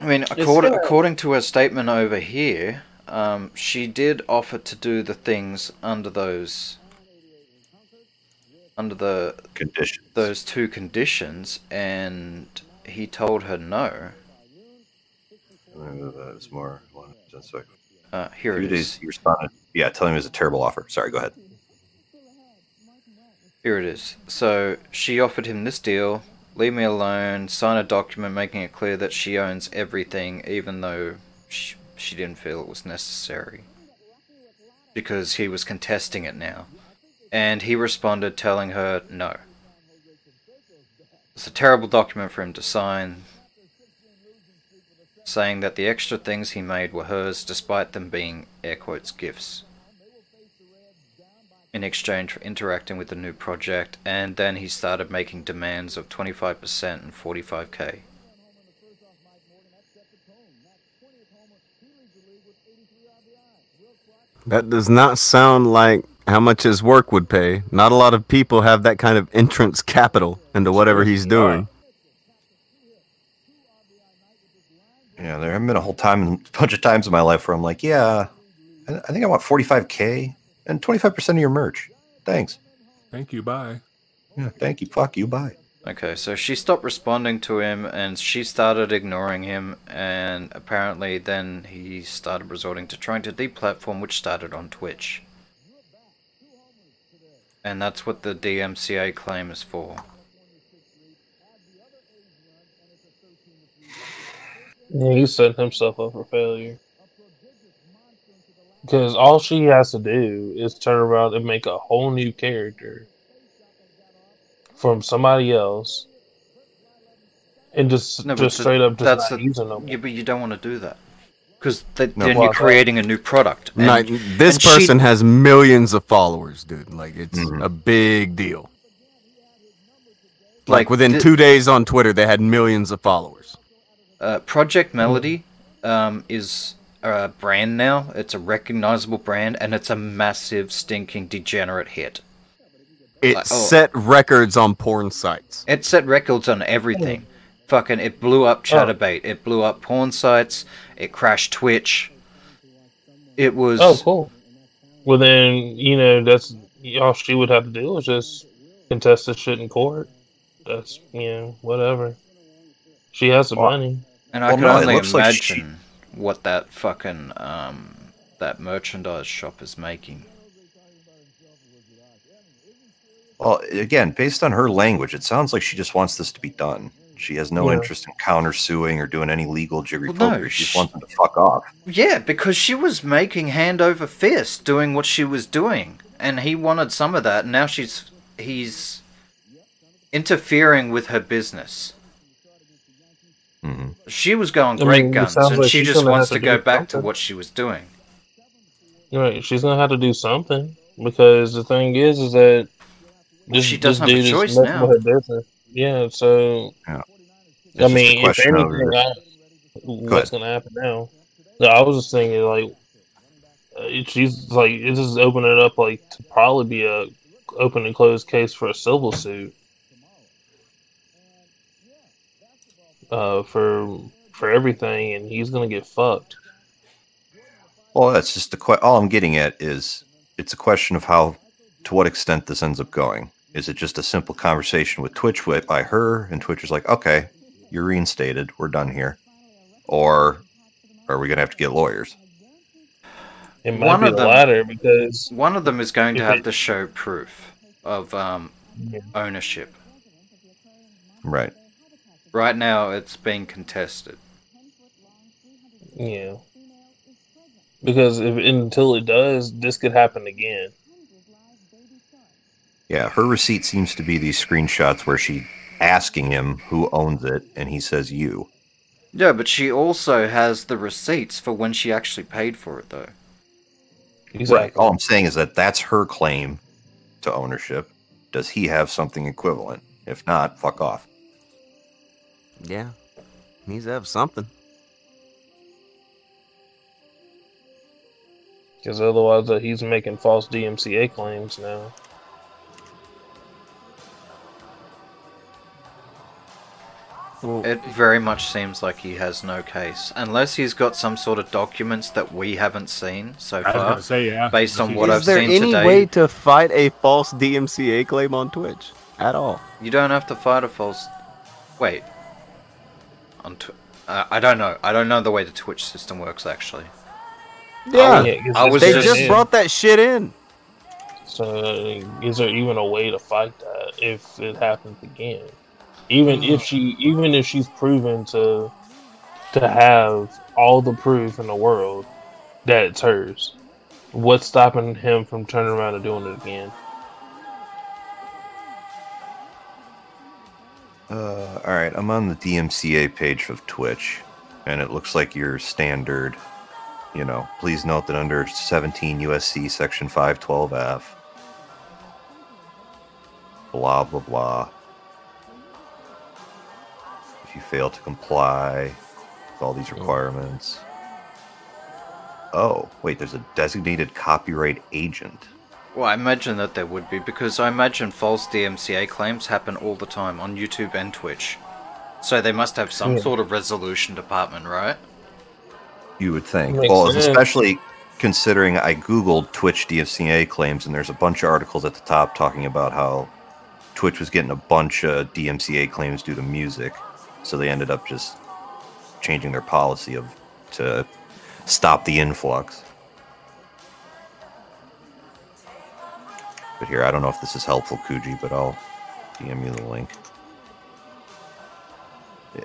I mean, according, according to her statement over here, um, she did offer to do the things under those, under the conditions, those two conditions, and he told her no. It's more. one- Just a sec. Uh, here it is. He responded. Yeah, telling him it was a terrible offer. Sorry, go ahead. Here it is. So she offered him this deal, Leave me alone. Sign a document making it clear that she owns everything, even though she, she didn't feel it was necessary. Because he was contesting it now. And he responded telling her no. It's a terrible document for him to sign, saying that the extra things he made were hers despite them being air quotes gifts in exchange for interacting with the new project, and then he started making demands of 25% and 45k. That does not sound like how much his work would pay. Not a lot of people have that kind of entrance capital into whatever he's doing. Yeah, there haven't been a whole time, a bunch of times in my life where I'm like, yeah, I I think I want 45k and 25% of your merch. Thanks. Thank you. Bye. Yeah, thank you. Fuck you. Bye. Okay, so she stopped responding to him and she started ignoring him, and apparently then he started resorting to trying to deplatform, which started on Twitch. And that's what the DMCA claim is for. Yeah, he set himself up for failure. Because all she has to do is turn around and make a whole new character from somebody else, and just No, just straight up just that's not the- using them. Yeah, but you don't want to do that. Because then No. you're Well, creating a new product. and- Like, this and she- person has millions of followers, dude. Like it's a big deal. Like, Like, within thi- two days on Twitter, they had millions of followers. Uh, Projekt Melody um, is a brand now. It's a recognizable brand, and it's a massive, stinking, degenerate hit. It Like, oh. set records on porn sites. It set records on everything. Fucking, it blew up Chaturbate. It blew up porn sites. It crashed Twitch. It was. Oh, cool. Well, then you know that's all she would have to do is just contest this shit in court. That's you know whatever. She has the Well, money, And I Well, can no, only looks like she- imagine what that fucking um that merchandise shop is making. Well, again, based on her language, it sounds like she just wants this to be done. She has no Yeah. interest in countersuing or doing any legal jiggery Well, no, pokery. she wants them to fuck off. Yeah, because she was making hand over fist doing what she was doing, and he wanted some of that. And now she's he's interfering with her business. Mm-hmm. She was going I great mean, guns, and like she just wants to to go do back to what she was doing. right? She's gonna have to do something because the thing is, is that Well, this, she doesn't this have a dude is choice messing now. with her. Yeah, so Yeah. It's I mean, if question anything, I, what's gonna happen now? No, I was just thinking like uh, it- she's like it just opening it up like to probably be a open and closed case for a civil suit. Uh, for for everything, and he's gonna get fucked. Well, that's just the que- all I'm getting at is it's a question of how, to what extent this ends up going. Is it just a simple conversation with Twitch wi- by her, and Twitch is like, okay, you're reinstated, we're done here, or are we gonna have to get lawyers? It might be the latter because one of them is going to have it- to show proof of um, ownership. Right. Right now, it's being contested. Yeah. Because if until it does, this could happen again. Yeah, her receipt seems to be these screenshots where she asking him who owns it, and he says you. Yeah, but she also has the receipts for when she actually paid for it, though. Right. All I'm saying is that that's her claim to ownership. Does he have something equivalent? If not, fuck off. Yeah, he's have something. Because otherwise, uh, he's making false DMCA claims now. It very much seems like he has no case, unless he's got some sort of documents that we haven't seen so I was far. gonna say, yeah. Based on what Is I've seen today. Is there seen any way to fight a false DMCA claim on Twitch at all? you don't have to fight a false. Wait. On tw- uh, I don't know. I don't know the way the Twitch system works actually. Yeah, I was they just- just brought that shit in. So, is there even a way to fight that if it happens again? Even if she, even if she's proven to to have all the proof in the world that it's hers, what's stopping him from turning around and doing it again? Uh, all right, I'm on the DMCA page of Twitch, and it looks like your standard. You know, please note that under 17 USC Section 512F, blah blah blah. If you fail to comply with all these requirements. Oh, wait, there's a designated copyright agent. Well, I imagine that there would be because I imagine false DMCA claims happen all the time on YouTube and Twitch. So they must have some Yeah. sort of resolution department, right? You would think. Makes well, sense. especially considering I googled Twitch DMCA claims, and there's a bunch of articles at the top talking about how Twitch was getting a bunch of DMCA claims due to music, so they ended up just changing their policy of to stop the influx. But here, I don't know if this is helpful, Kuji, but I'll DM you the link.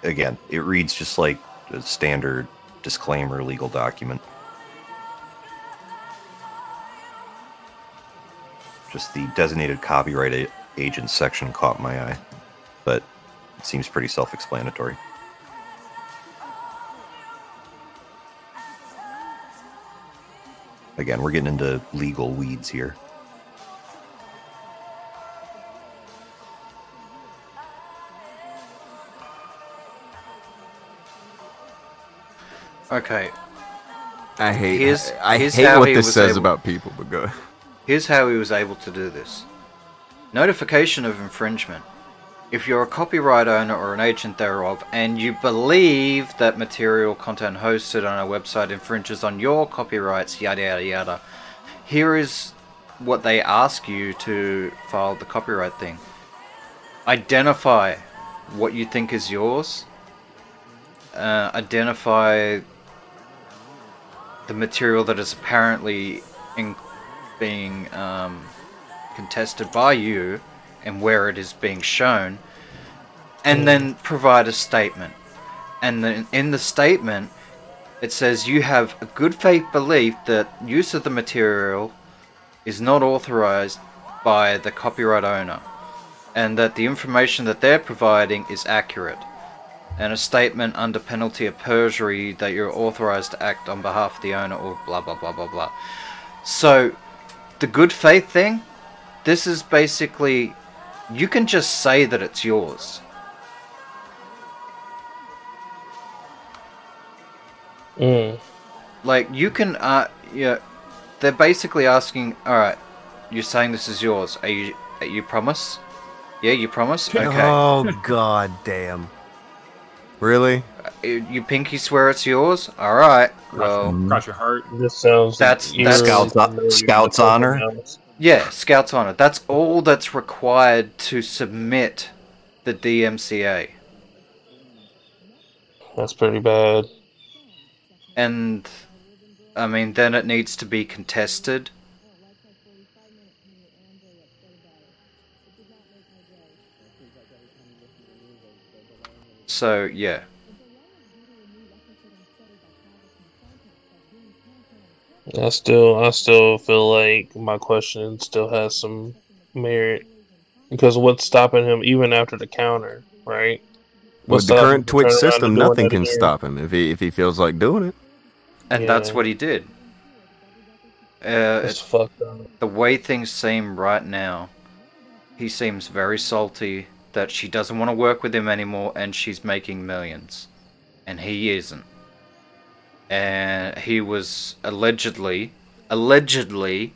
Again, it reads just like a standard disclaimer legal document. Just the designated copyright agent section caught my eye, but it seems pretty self explanatory. Again, we're getting into legal weeds here. Okay. I hate Here's- I here's hate what this says able- about people, but go. Here's how he was able to do this notification of infringement. If you're a copyright owner or an agent thereof and you believe that material content hosted on a website infringes on your copyrights, yada yada yada, here is what they ask you to file the copyright thing. Identify what you think is yours. Uh, identify the material that is apparently in, being um, contested by you and where it is being shown, and then hmm. provide a statement. And then in the statement, it says you have a good faith belief that use of the material is not authorized by the copyright owner, and that the information that they're providing is accurate and a statement under penalty of perjury that you're authorized to act on behalf of the owner or blah blah blah blah blah. So, the good faith thing, this is basically you can just say that it's yours. Mm. Like you can uh yeah they're basically asking, all right, you're saying this is yours. Are you are you promise? Yeah, you promise? Okay. Oh god damn. Really? Uh, You pinky swear it's yours? All right. Well, Cross your heart. This sounds. That's you're that's Scouts- familiar Scouts with honor? something else. Yeah, Scouts Honor. That's all that's required to submit the DMCA. That's pretty bad. And, I mean, then it needs to be contested. So, yeah. I still, I still feel like my question still has some merit because what's stopping him even after the counter, right? With the current Twitch system, nothing can again? stop him if he if he feels like doing it. And that's what he did. Uh, It's fucked up. the way things seem right now, he seems very salty that she doesn't want to work with him anymore and she's making millions. And he isn't. And he was allegedly, allegedly,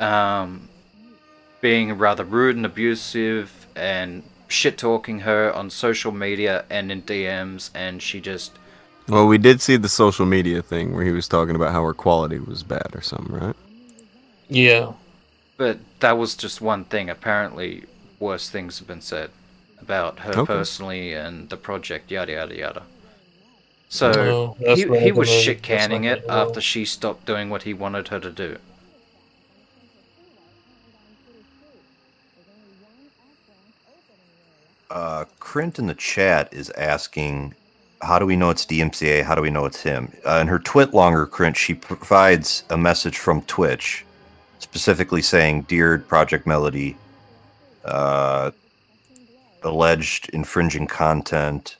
um, being rather rude and abusive and shit talking her on social media and in DMs, and she just Well, we did see the social media thing where he was talking about how her quality was bad or something, right? Yeah. But that was just one thing. Apparently, worse things have been said about her Okay. personally and the project, yada yada yada. So No, he, he was gonna- shit canning it not after she stopped doing what he wanted her to do. Uh, Crint in the chat is asking, "How do we know it's DMCA? How do we know it's him?" Uh, in her TwitLonger, Crint, she provides a message from Twitch, specifically saying, "Dear Projekt Melody, uh, alleged infringing content,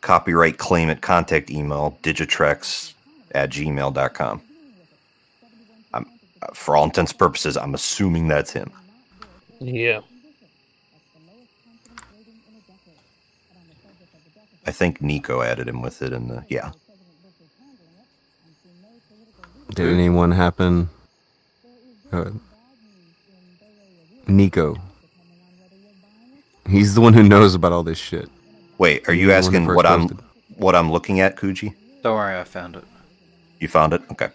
copyright claimant contact email digitrex at gmail.com." I'm, uh, for all intents and purposes, I'm assuming that's him. Yeah. I think Nico added him with it in the yeah. Did anyone happen? Uh, Nico. He's the one who knows about all this shit. Wait, are He's you the one who asking first what I'm posted. what I'm looking at, Kuji? Don't worry, I found it. You found it? Okay.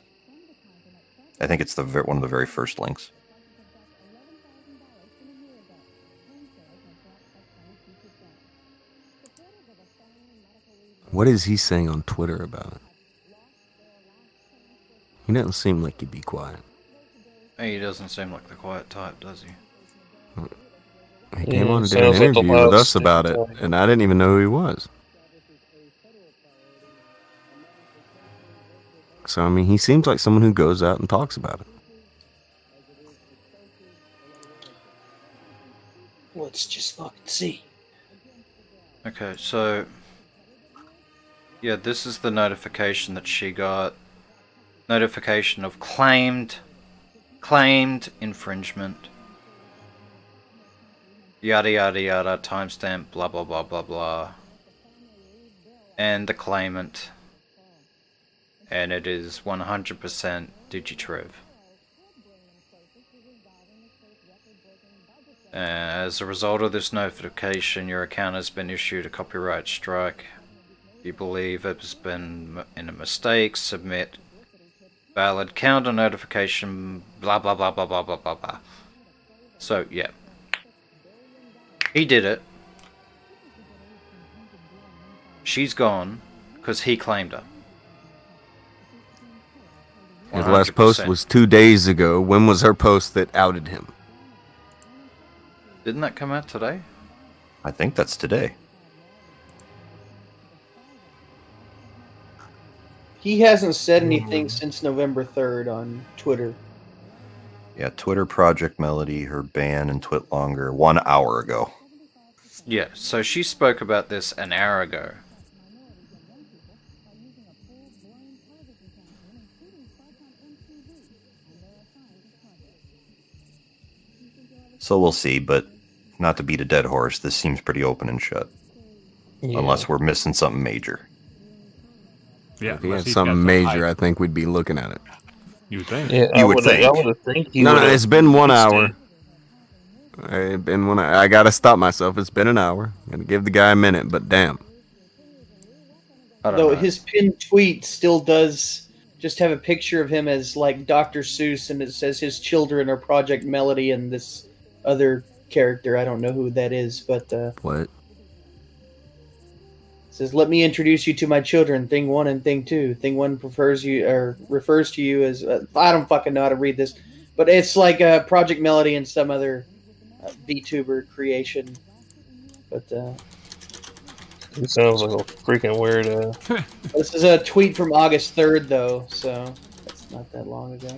I think it's the one of the very first links. What is he saying on Twitter about it? He doesn't seem like he'd be quiet. He doesn't seem like the quiet type, does he? He Yeah, came on and did sounds an like interview with us about it, and I didn't even know who he was. So I mean, he seems like someone who goes out and talks about it. Let's just fucking see. Okay, so yeah, this is the notification that she got. Notification of claimed claimed infringement. Yada yada yada timestamp blah blah blah blah blah. And the claimant and it is 100% Digitrev. Uh, as a result of this notification, your account has been issued a copyright strike. If you believe it has been in a mistake, submit valid counter notification, blah blah blah blah blah blah blah blah. So, yeah. He did it. She's gone because he claimed her. His last post was two days ago. When was her post that outed him? Didn't that come out today? I think that's today. He hasn't said hmm. anything since November 3rd on Twitter. Yeah, Twitter Projekt Melody, her ban and TwitLonger one hour ago. Yeah, so she spoke about this an hour ago. So we'll see, but not to beat a dead horse, this seems pretty open and shut. Yeah. Unless we're missing something major. Yeah, If he had something some major, hype. I think we'd be looking at it. You would think. Yeah, You would would think. I would have think No, no, it's been one fixed hour. It. It's been one. I I gotta stop myself. It's been an hour. Gotta give the guy a minute, but damn. I Though know. his pinned tweet still does just have a picture of him as like Dr. Seuss, and it says his children are Projekt Melody and this other character. I don't know who that is, but uh, What? it says, "Let me introduce you to my children. Thing one and thing two. Thing one prefers you or refers to you as uh, I don't fucking know how to read this, but it's like uh, Projekt Melody and some other VTuber creation. But uh, He sounds like a freaking weirdo. This is a tweet from August 3rd, though, so that's not that long ago.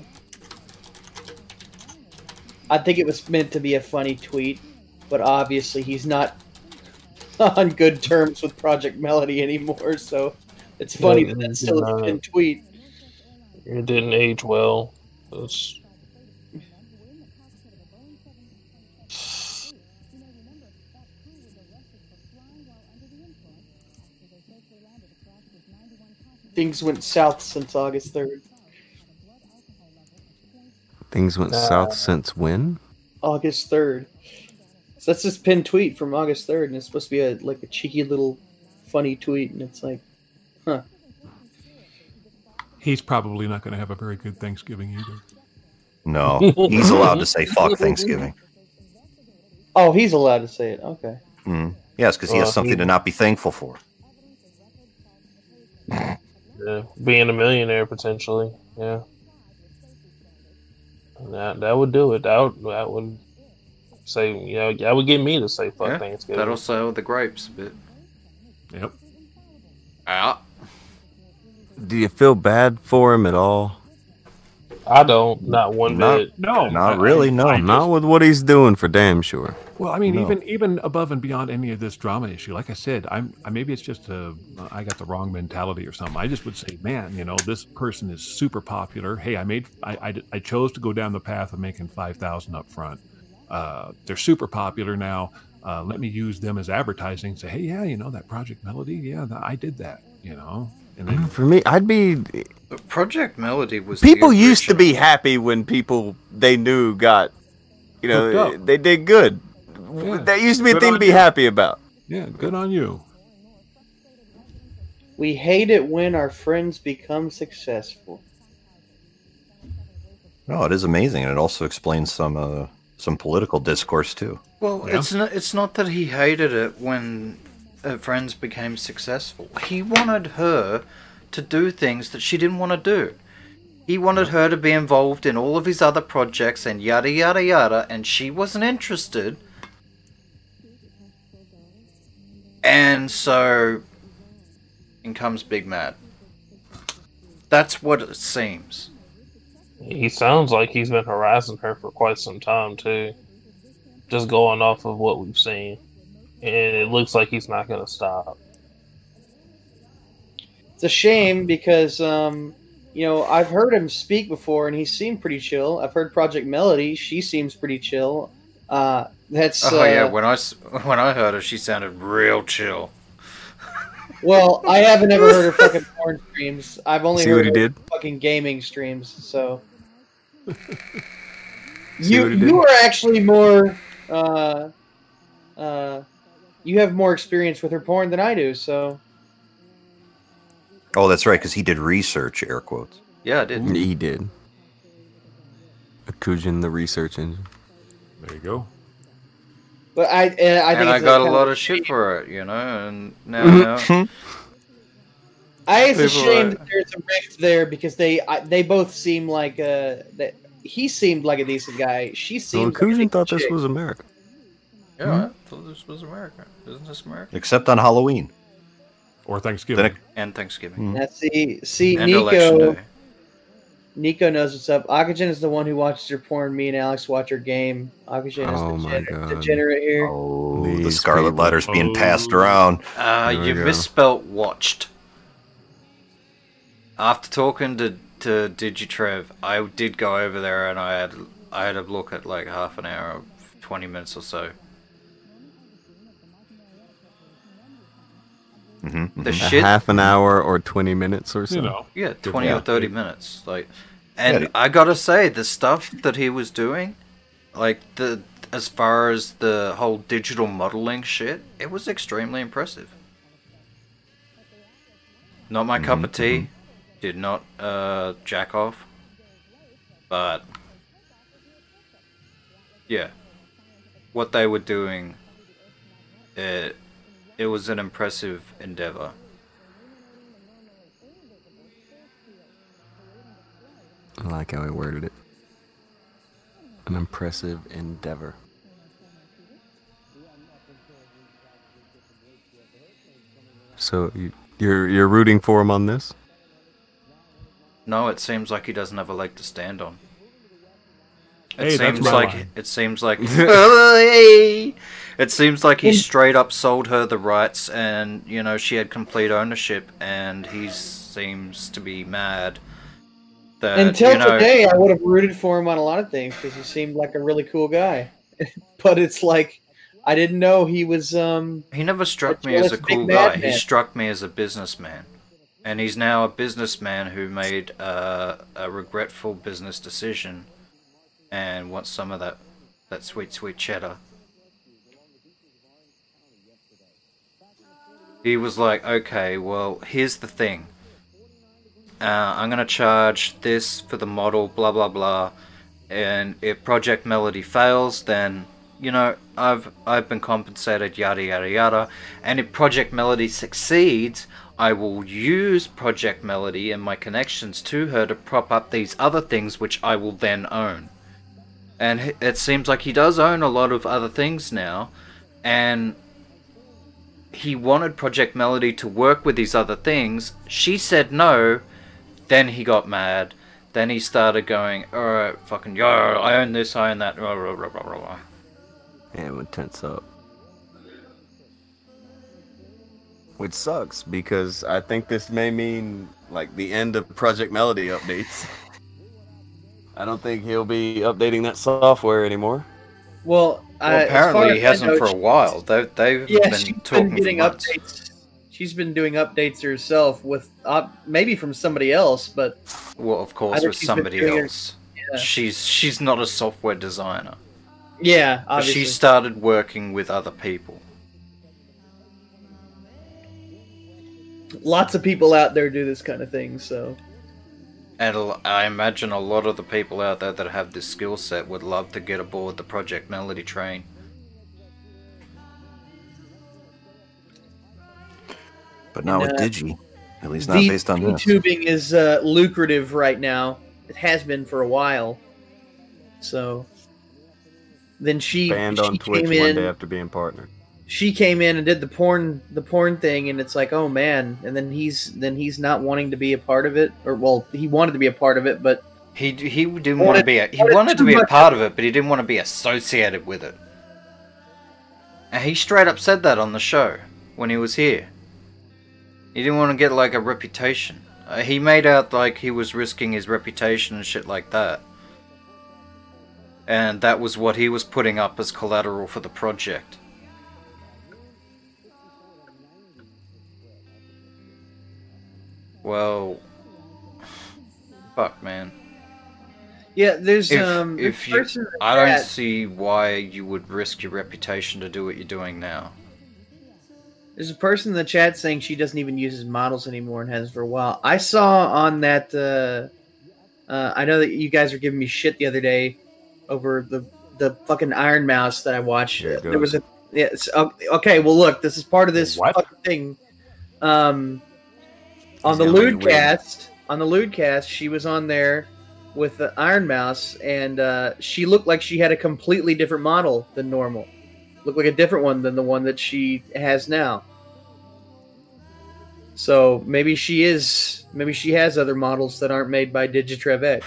I think it was meant to be a funny tweet, but obviously he's not on good terms with Projekt Melody anymore, so it's funny Yeah, that that's still a uh, pinned tweet. It didn't age well. It's, Things went south since August 3rd. Things went Uh, south since when? August 3rd. So that's this pinned tweet from August 3rd, and it's supposed to be a like a cheeky little funny tweet, and it's like, huh. He's probably not going to have a very good Thanksgiving either. No, he's allowed to say fuck Thanksgiving. Oh, he's allowed to say it. Okay. Mm. Yes, because he has something he- to not be thankful for. Yeah, being a millionaire potentially. Yeah. That that would do it. That would, that would say, you know, that would get me to say fuck Yeah, Thanksgiving. that'll sell the grapes a bit. Yep. Out. Do you feel bad for him at all? I don't, not one Not- bit. No, Not I- really, no. I Not with what he's doing for damn sure. Well, I mean, No. even even above and beyond any of this drama issue, like I said, I'm I, maybe it's just a I got the wrong mentality or something. I just would say, man, you know, this person is super popular. Hey, I made I I, I chose to go down the path of making five thousand up front. Uh, they're super popular now. Uh, let me use them as advertising. Say, hey, yeah, you know that Projekt Melody, yeah, I did that. You know, and then For me, I'd be. But Projekt Melody was the People used to be happy when people they knew got, you know, up. they did good. Yeah. That used to be a thing to be you. happy about. yeah, good on you. We hate it when our friends become successful. No, it is amazing, and it also explains some uh, some political discourse too. Well, Yeah. it's not. It's not that he hated it when her friends became successful. He wanted her to do things that she didn't want to do. He wanted her to be involved in all of his other projects and yada yada yada, and she wasn't interested. And so, in comes Big Mad. That's what it seems. He sounds like he's been harassing her for quite some time too. Just going off of what we've seen, and it looks like he's not going to stop. It's a shame because, um, you know, I've heard him speak before and he seemed pretty chill. I've heard Projekt Melody; she seems pretty chill. Uh, that's Oh yeah, When I when I heard her, she sounded real chill. Well, I haven't ever heard her fucking porn streams. I've only See heard what he her did? fucking gaming streams. So See you did? you are actually more uh, uh, you have more experience with her porn than I do. So Oh, that's right, because he did research, air quotes. Yeah, I did. He did. Akujin, the research engine. There you go. but I and I think and I got a lot of shit for it, you know. And now, Mm-hmm. now I it's a shame are- that there's a rift there because they I, they both seem like uh that he seemed like a decent guy. She Well, seemed like a Akujin decent thought this was America. yeah, I thought this was America. Isn't this America? Except on Halloween. Or Thanksgiving. Then it- And Thanksgiving. Now, see see And Nico. Nico knows what's up. Akujin is the one who watches your porn. Me and Alex watch your game. Akujin is Oh the my degener- God. degenerate here. Oh, the scarlet people. letters being passed Oh. around. Uh, you misspelt watched. After talking to to Digitrev, I did go over there and I had I had a look at like half an hour, twenty minutes or so. Mm-hmm. The A shit, half an hour or 20 minutes or so. You know. yeah, twenty Yeah. or thirty minutes. Like, and Yeah. I gotta say, the stuff that he was doing, like the as far as the whole digital modeling shit, it was extremely impressive. Not my cup of tea. Did not uh, jack off. But yeah, what they were doing, it it was an impressive endeavor. I like how he worded it. An impressive endeavor. So you, you're you're rooting for him on this? No, it seems like he doesn't have a leg to stand on. It Hey, that's seems my like line. it seems like it seems like he straight up sold her the rights, and you know she had complete ownership, and he seems to be mad that Until you know today, I would have rooted for him on a lot of things because he seemed like a really cool guy. but it's like I didn't know he was. um he never struck me as a cool guy. He struck me as a businessman, and he's now a businessman who made uh, a regretful business decision, and wants some of that that sweet sweet cheddar. He was like, okay, well, here's the thing. Uh, I'm gonna charge this for the model, blah blah blah, and if Projekt Melody fails, then you know I've I've been compensated, yada yada yada. And if Projekt Melody succeeds, I will use Projekt Melody and my connections to her to prop up these other things, which I will then own. and it seems like he does own a lot of other things now, and he wanted Projekt Melody to work with these other things. She said no. Then he got mad. Then he started going, "Alright, fucking yo, I own this, I own that." Blah, blah, blah, blah, blah, blah." And it would tense up. Which sucks because I think this may mean like the end of Projekt Melody updates. I don't think he'll be updating that software anymore. Well, Well, apparently he hasn't know, for a while. They, they've Yeah, been she's talking been getting updates. She's been doing updates herself with uh, maybe from somebody else, but Well, of course, with somebody else. Yeah. She's she's not a software designer. yeah, obviously. She started working with other people. Lots of people out there do this kind of thing, so And I imagine a lot of the people out there that have this skill set would love to get aboard the Projekt Melody train. But not with Uh, Digi. At least not based on this. VTubing is uh, lucrative right now. It has been for a while. So then she Banned she on Twitch came one in. day after being partnered. She came in and did the porn the porn thing and it's like oh man and then he's then he's not wanting to be a part of it or well he wanted to be a part of it but He he didn't want to be a, he wanted wanted to be a part of it, but he didn't want to be associated with it. And he straight up said that on the show when he was here. He didn't want to get like a reputation. Uh, he made out like he was risking his reputation and shit like that. And that was what he was putting up as collateral for the project. Well, fuck, man. yeah there's If, um if this you, person in the I don't chat- see why you would risk your reputation to do what you're doing now. There's a person in the chat saying she doesn't even use his models anymore and has for a while. I saw on that. Uh, uh, I know that you guys were giving me shit the other day over the the fucking Iron Mouse that I watched. There it there was goes. a yeah. it's- okay, okay, well look, this is part of this What? fucking thing. Um, on the gonna make it Lewdcast, on the Lewdcast, she was on there with the Iron Mouse, and uh, she looked like she had a completely different model than normal. Looked like a different one than the one that she has now. So maybe she is, maybe she has other models that aren't made by Digitrev X.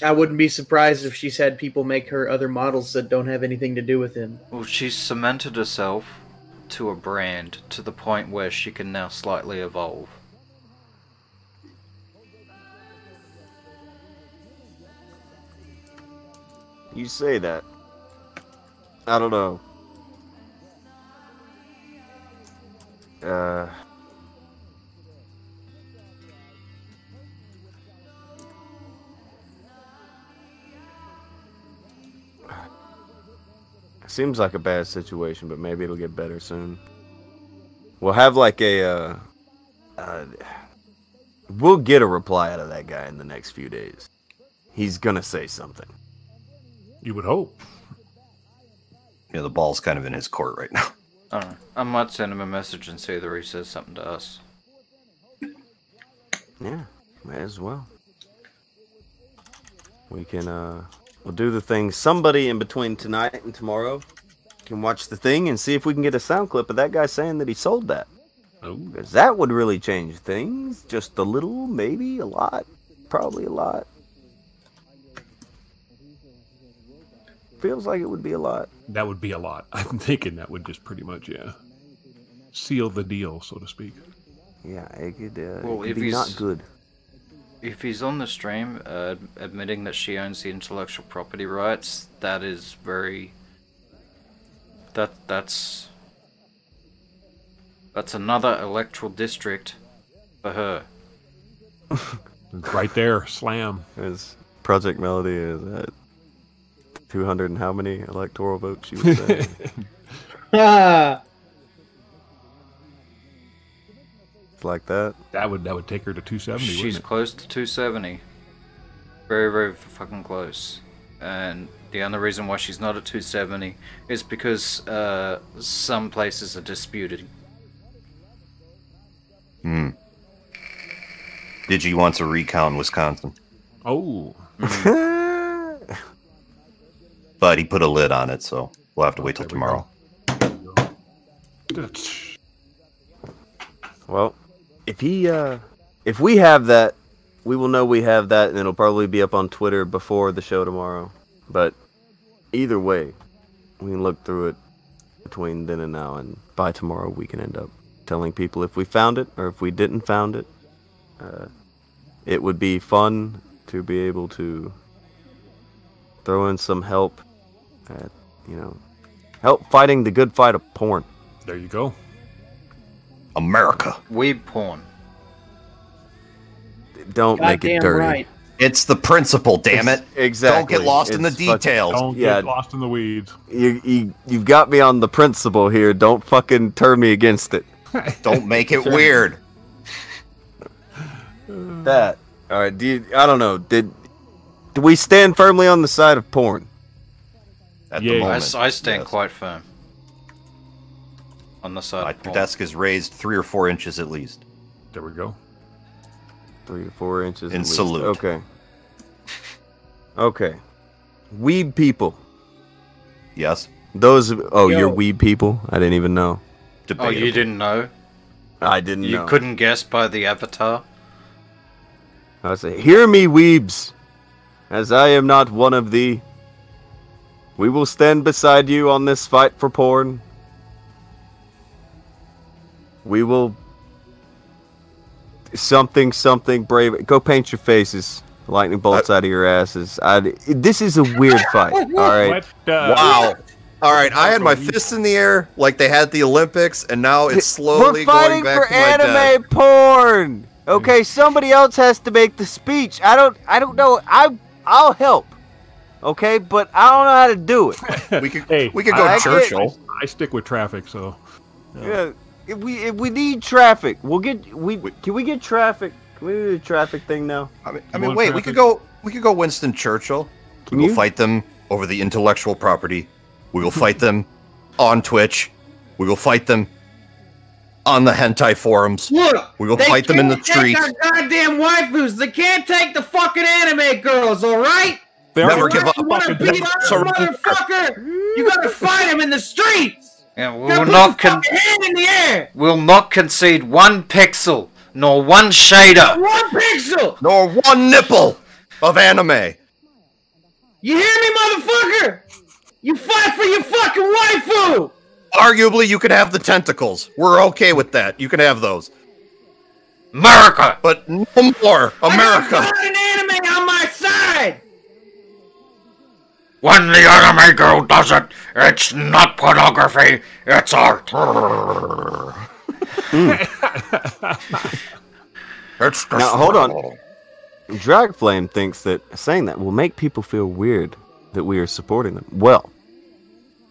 I wouldn't be surprised if she's had people make her other models that don't have anything to do with him. Well, she's cemented herself to a brand to the point where she can now slightly evolve. You say that. I don't know. Uh. Seems like a bad situation, but maybe it'll get better soon. We'll have like a. Uh, uh, we'll get a reply out of that guy in the next few days. He's gonna say something. You would hope. Yeah, the ball's kind of in his court right now. I. I might send him a message and see whether he says something to us. Yeah, may as well. We can uh we'll do the thing. Somebody in between tonight and tomorrow can watch the thing and see if we can get a sound clip of that guy saying that he sold that. Because that would really change things. Just a little, maybe a lot. Probably a lot. Feels like it would be a lot. That would be a lot. I'm thinking that would just pretty much, yeah, seal the deal, so to speak. Yeah, it could, uh, Well, it could if be he's not good. If he's on the stream uh, admitting that she owns the intellectual property rights, that is very. That that's. That's another electoral district for her. Right there, slam. Is Projekt Melody is at 200 and how many electoral votes you would say? Ah, like that. That would that would take her to 270. She's it? close to 270. Very, very fucking close. And the only reason why she's not at 270 is because uh, some places are disputed. Hmm. Digi wants a recount in Wisconsin, Oh. but he put a lid on it, so we'll have to wait till tomorrow. Well, if he, uh, if we have that, we will know we have that, and it'll probably be up on Twitter before the show tomorrow. But either way, we can look through it between then and now, and by tomorrow we can end up telling people if we found it or if we didn't found it. Uh, it would be fun to be able to throw in some help at, you know, help fighting the good fight of porn. There you go. America. Weeb porn. Don't make it dirty. right. It's the principle, damn it. Exactly. Don't get lost in the It's fucking- details. Don't Yeah. get lost in the weeds. You, you you've got me on the principle here. Don't fucking turn me against it. Don't make it weird. That. All right. Do you, I don't know. Did do we stand firmly on the side of porn? At Yeah. the I, moment. s- I stand yes. quite firm. On the side My of porn. desk is raised three or four inches at least. There we go. Three to four inches. In at least. salute. Okay. Okay. Weeb people. Yes. Those. Oh, Yo. you're weeb people. I didn't even know. Oh, you didn't know? I didn't You know. couldn't guess by the avatar? I say, hear me, weebs, as I am not one of thee. We will stand beside you on this fight for porn. We will something something brave. Go paint your faces. Lightning bolts uh, out of your asses. I, this is a weird fight. All right. What the? Wow. All right, I had my fists in the air like they had the Olympics, and now it's slowly We're fighting going back for to anime desk. porn. Okay, mm. somebody else has to make the speech. I don't. I don't know. I. I'll help. Okay, but I don't know how to do it. We could Hey, we could I go get- Churchill. I stick with traffic, so. Yeah, if we if we need traffic, we'll get we can we get traffic? Can we do the traffic thing now? I mean, I mean, want wait, we could go we could go Winston Churchill. Can we will you? fight them over the intellectual property. We will fight them on Twitch. We will fight them on the hentai forums. Look, We will fight them in the can't streets. Our goddamn waifus. They can't take the fucking anime girls. All right. They Never give up. You want to beat up a motherfucker? You gotta fight them in the streets. Yeah, we will put not con- fucking hand in the air. will not concede one pixel nor one shader. One pixel. Nor one nipple of anime. You hear me, motherfucker? You fight for your fucking waifu. Arguably, you could have the tentacles. We're okay with that. You can have those. America! But no more. America. When the anime girl does it, it's not pornography, it's art. It's Now hold on. Dragflame thinks that saying that will make people feel weird that we are supporting them. Well,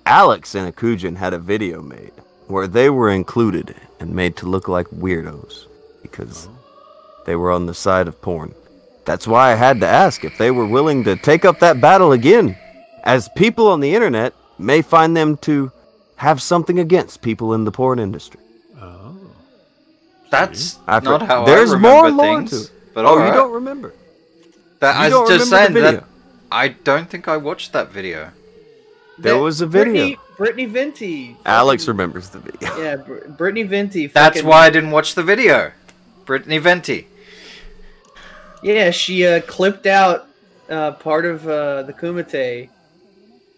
Alex and Akujin had a video made where they were included and made to look like weirdos because they were on the side of porn. That's why I had to ask if they were willing to take up that battle again, as people on the internet may find them to have something against people in the porn industry. Oh, that's I not for- how There's I remember more lore things. to it. But oh, alright. you don't remember? That, you I was don't just remember saying that. I don't think I watched that video. There That- was a video. Brittany, Brittany Venti. Alex remembers the video. Yeah, Br- Brittany Venti. That's why I didn't watch the video. Brittany Venti. Yeah, she uh, clipped out uh, part of uh, the Kumite,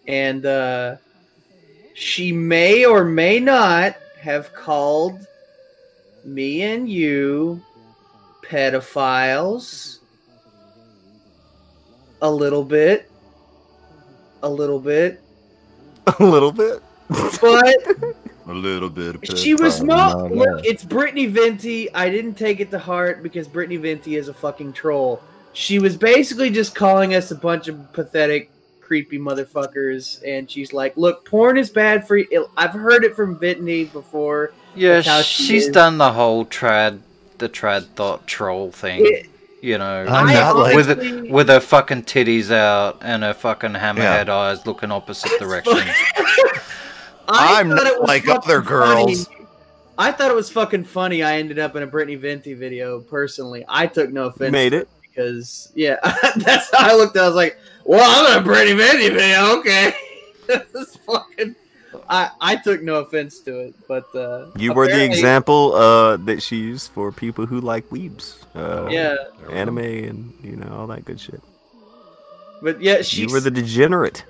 and uh, she may or may not have called me and you pedophiles. A little bit. A little bit. a little bit. But A little bit of she was not. not. Look, it's Brittany Venti. I didn't take it to heart because Brittany Venti is a fucking troll. She was basically just calling us a bunch of pathetic, creepy motherfuckers, and she's like, "Look, porn is bad for you." I've heard it from Brittany before. Yeah, how she she's is. done the whole trad, the trad thought troll thing. It- you know, I'm not like- with honestly- with her fucking titties out and her fucking hammerhead eyes looking opposite directions. I I'm not it was like other girls. funny. I thought it was fucking funny. I ended up in a Brittany Venti video. Personally, I took no offense. made it. because yeah, that's how I looked. at it. I was like, "Well, I'm a Brittany Venti video. Okay, this is fucking." I I took no offense to it, but uh, You were the example uh, that she used for people who like weebs. Uh, Yeah. Anime and, you know, all that good shit. But yeah, she You were the degenerate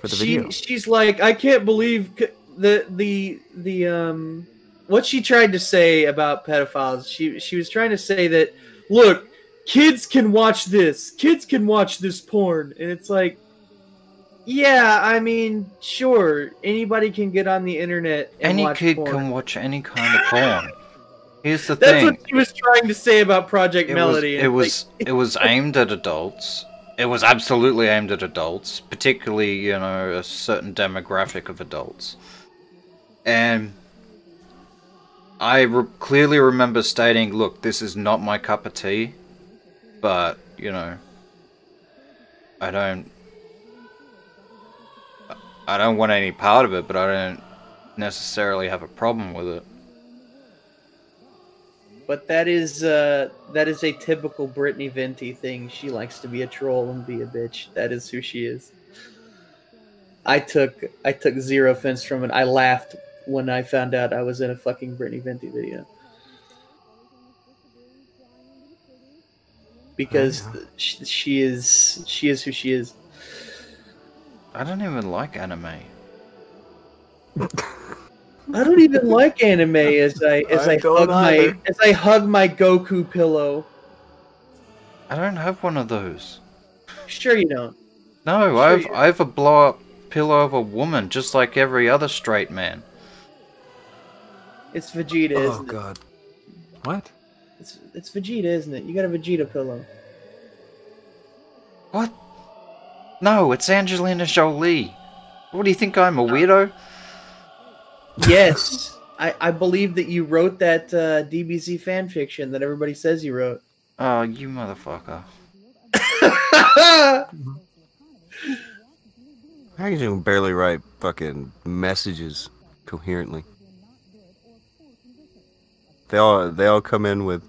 for the she, video. She's like, I can't believe the the the um what she tried to say about pedophiles. She she was trying to say that look, kids can watch this. Kids can watch this porn, and it's like, yeah, I mean, sure, anybody can get on the internet and Any kid porn. can watch any kind of porn. Here's the That's thing. That's what she was trying to say about Projekt it Melody. Was, it was it was aimed at adults. It was absolutely aimed at adults, particularly you know a certain demographic of adults. And I re- clearly remember stating, "Look, this is not my cup of tea," but you know, I don't, I don't want any part of it, but I don't necessarily have a problem with it. But that is uh that is a typical Brittany Venti thing. She likes to be a troll and be a bitch. That is who she is. I took I took zero offense from it. I laughed when I found out I was in a fucking Brittany Venti video. Because oh, she, she is she is who she is. I don't even like anime. I don't even like anime as I as I I, don't hug my as I hug my Goku pillow. I don't have one of those. Sure you don't. No, Sure I've I have a blow up pillow of a woman, just like every other straight man. It's Vegeta, Oh, isn't God. What? It? It's it's Vegeta, isn't it? You got a Vegeta pillow. What? No, it's Angelina Jolie. What do you think? I'm a weirdo? Yes, I, I believe that you wrote that uh, DBZ fan fiction that everybody says you wrote. Oh, you motherfucker. How can you barely write fucking messages coherently? They all they all come in with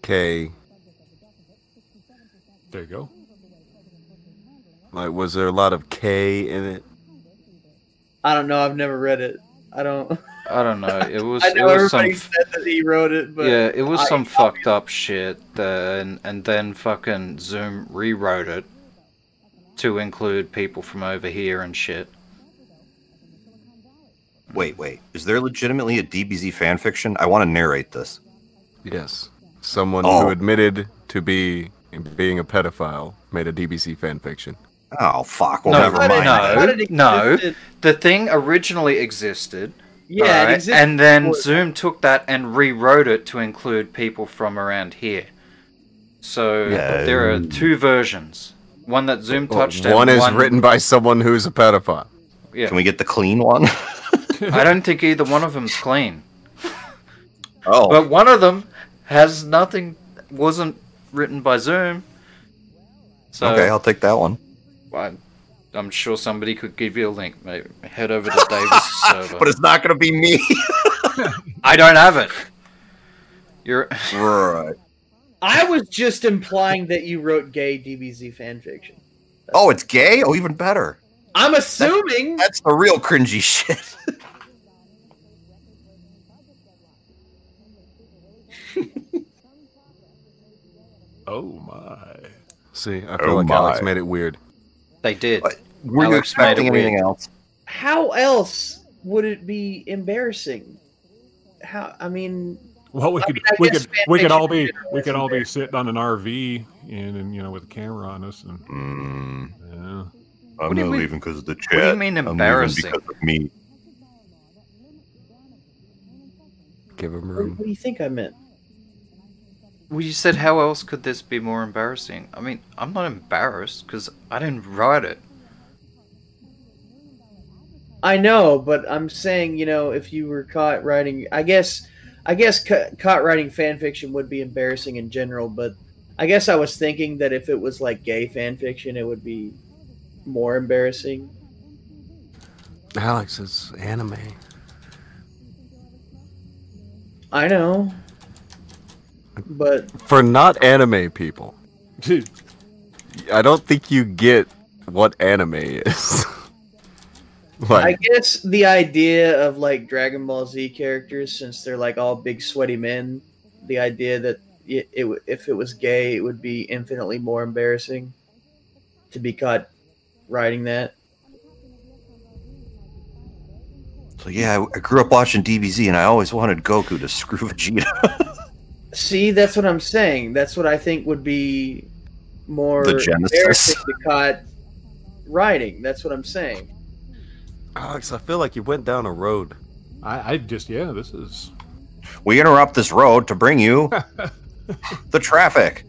K. There you go. Like, was there a lot of K in it? I don't know. I've never read it. I don't. I don't know. It was. I it know was some. everybody said that he wrote it, but yeah, it was I- some fucked up shit. uh, and and then fucking Zoom rewrote it to include people from over here and shit. Wait, wait. Is there legitimately a DBZ fan fiction? I want to narrate this. Yes. Someone Oh. who admitted to be being a pedophile made a DBZ fan fiction. Oh fuck! Well, no, never mind. no, no. The thing originally existed. Yeah, it existed and then before. Zoom took that and rewrote it to include people from around here. So Yeah. there are two versions. One that Zoom touched. and One is one- written by someone who's a pedophile. Yeah. Can we get the clean one? I don't think either one of them's clean. Oh. But one of them has nothing. Wasn't written by Zoom. So okay, I'll take that one. I, I'm sure somebody could give you a link. Maybe head over to Davis' server. But it's not going to be me. I don't have it. You're right. I was just implying that you wrote gay DBZ fan fiction. Oh, it's gay. Oh, even better. I'm assuming That's the real cringy shit. Oh my. See, I feel Oh like Alex made it weird. They did. Were you Alex made it expecting anything weird. else? how else would it be embarrassing? How I mean, Well, we I could mean, I we could we could all be we could all be sitting on an RV and, and you know with a camera on us and Mm. yeah. I'm What not mean- leaving because of the chat. what do you mean I'm embarrassing? because of me. Give him what, room. what do you think I meant? Well, you said how else could this be more embarrassing? I mean, I'm not embarrassed because I didn't write it. I know, but I'm saying, you know, if you were caught writing, I guess, I guess ca- caught writing fan fiction would be embarrassing in general. But I guess I was thinking that if it was like gay fan fiction, it would be more embarrassing. Alex it's anime. I know. But For not anime people, I don't think you get what anime is. I guess the idea of like Dragon Ball Z characters, since they're like all big sweaty men, the idea that it, it, if it was gay, it would be infinitely more embarrassing to be caught writing that. So yeah, I, I grew up watching DBZ, and I always wanted Goku to screw Vegeta. See, that's what I'm saying. That's what I think would be more The Genesis. embarrassing to caught writing. That's what I'm saying. Alex, I feel like you went down a road. I, I just yeah, this is we interrupt this road to bring you the traffic.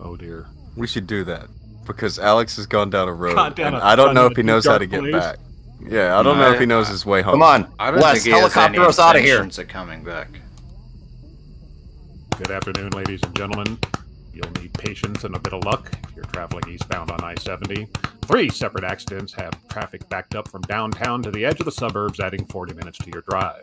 oh dear. We should do that because Alex has gone down a road, Gone down and a- I don't know if he knows how to get place. back. Yeah, I don't know if he knows his way home. Come on, I don't Les, think he helicopter us out of here. intentions of coming back. Good afternoon, ladies and gentlemen. You'll need patience and a bit of luck if you're traveling eastbound on I 70. Three separate accidents have traffic backed up from downtown to the edge of the suburbs, adding 40 minutes to your drive.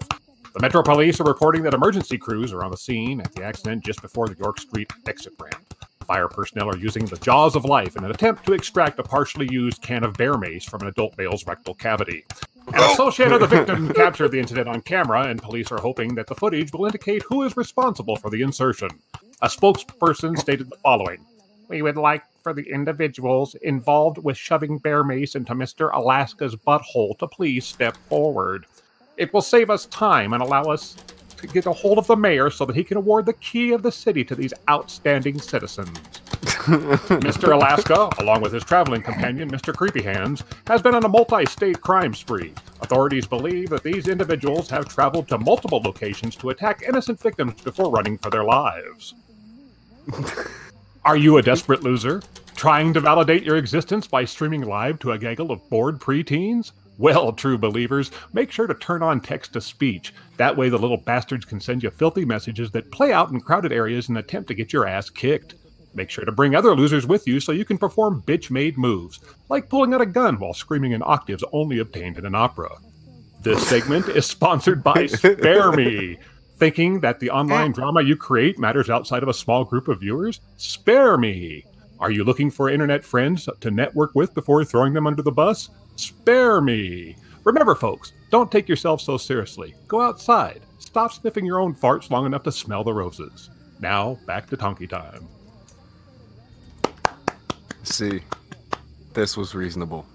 The Metro Police are reporting that emergency crews are on the scene at the accident just before the York Street exit ramp. Fire personnel are using the jaws of life in an attempt to extract a partially used can of bear mace from an adult male's rectal cavity. An oh. associate of the victim captured the incident on camera, and police are hoping that the footage will indicate who is responsible for the insertion. A spokesperson stated the following We would like for the individuals involved with shoving bear mace into Mr. Alaska's butthole to please step forward. It will save us time and allow us to get a hold of the mayor so that he can award the key of the city to these outstanding citizens. Mr. Alaska, along with his traveling companion, Mr. Creepy Hands, has been on a multi state crime spree. Authorities believe that these individuals have traveled to multiple locations to attack innocent victims before running for their lives. Are you a desperate loser? Trying to validate your existence by streaming live to a gaggle of bored preteens? Well, true believers, make sure to turn on text to speech. That way, the little bastards can send you filthy messages that play out in crowded areas and attempt to get your ass kicked. Make sure to bring other losers with you so you can perform bitch made moves, like pulling out a gun while screaming in octaves only obtained in an opera. This segment is sponsored by Spare Me. Thinking that the online ah. drama you create matters outside of a small group of viewers? Spare Me. Are you looking for internet friends to network with before throwing them under the bus? Spare Me. Remember, folks, don't take yourself so seriously. Go outside. Stop sniffing your own farts long enough to smell the roses. Now, back to Tonky Time. See, this was reasonable.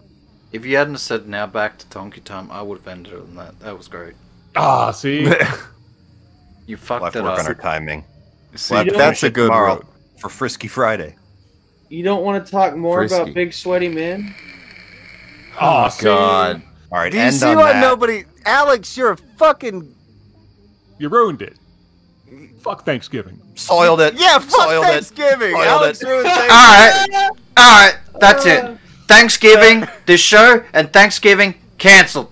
If you hadn't said now back to Tonky Time, I would have ended on that. That was great. Ah, see? You We'll have fucked to it work up. on our timing. See, We'll that's a good tomorrow road. for Frisky Friday. You don't want to talk more Frisky. about big sweaty men? Oh, Oh, God. All right, Do you end see on why that. nobody. Alex, you're a fucking. You ruined it. Fuck Thanksgiving. Soiled it. Yeah, fuck Soiled it. Thanksgiving. Soiled Alex it. ruined All Thanksgiving. right, all right, that's it. Uh. Thanksgiving, this show, and Thanksgiving canceled.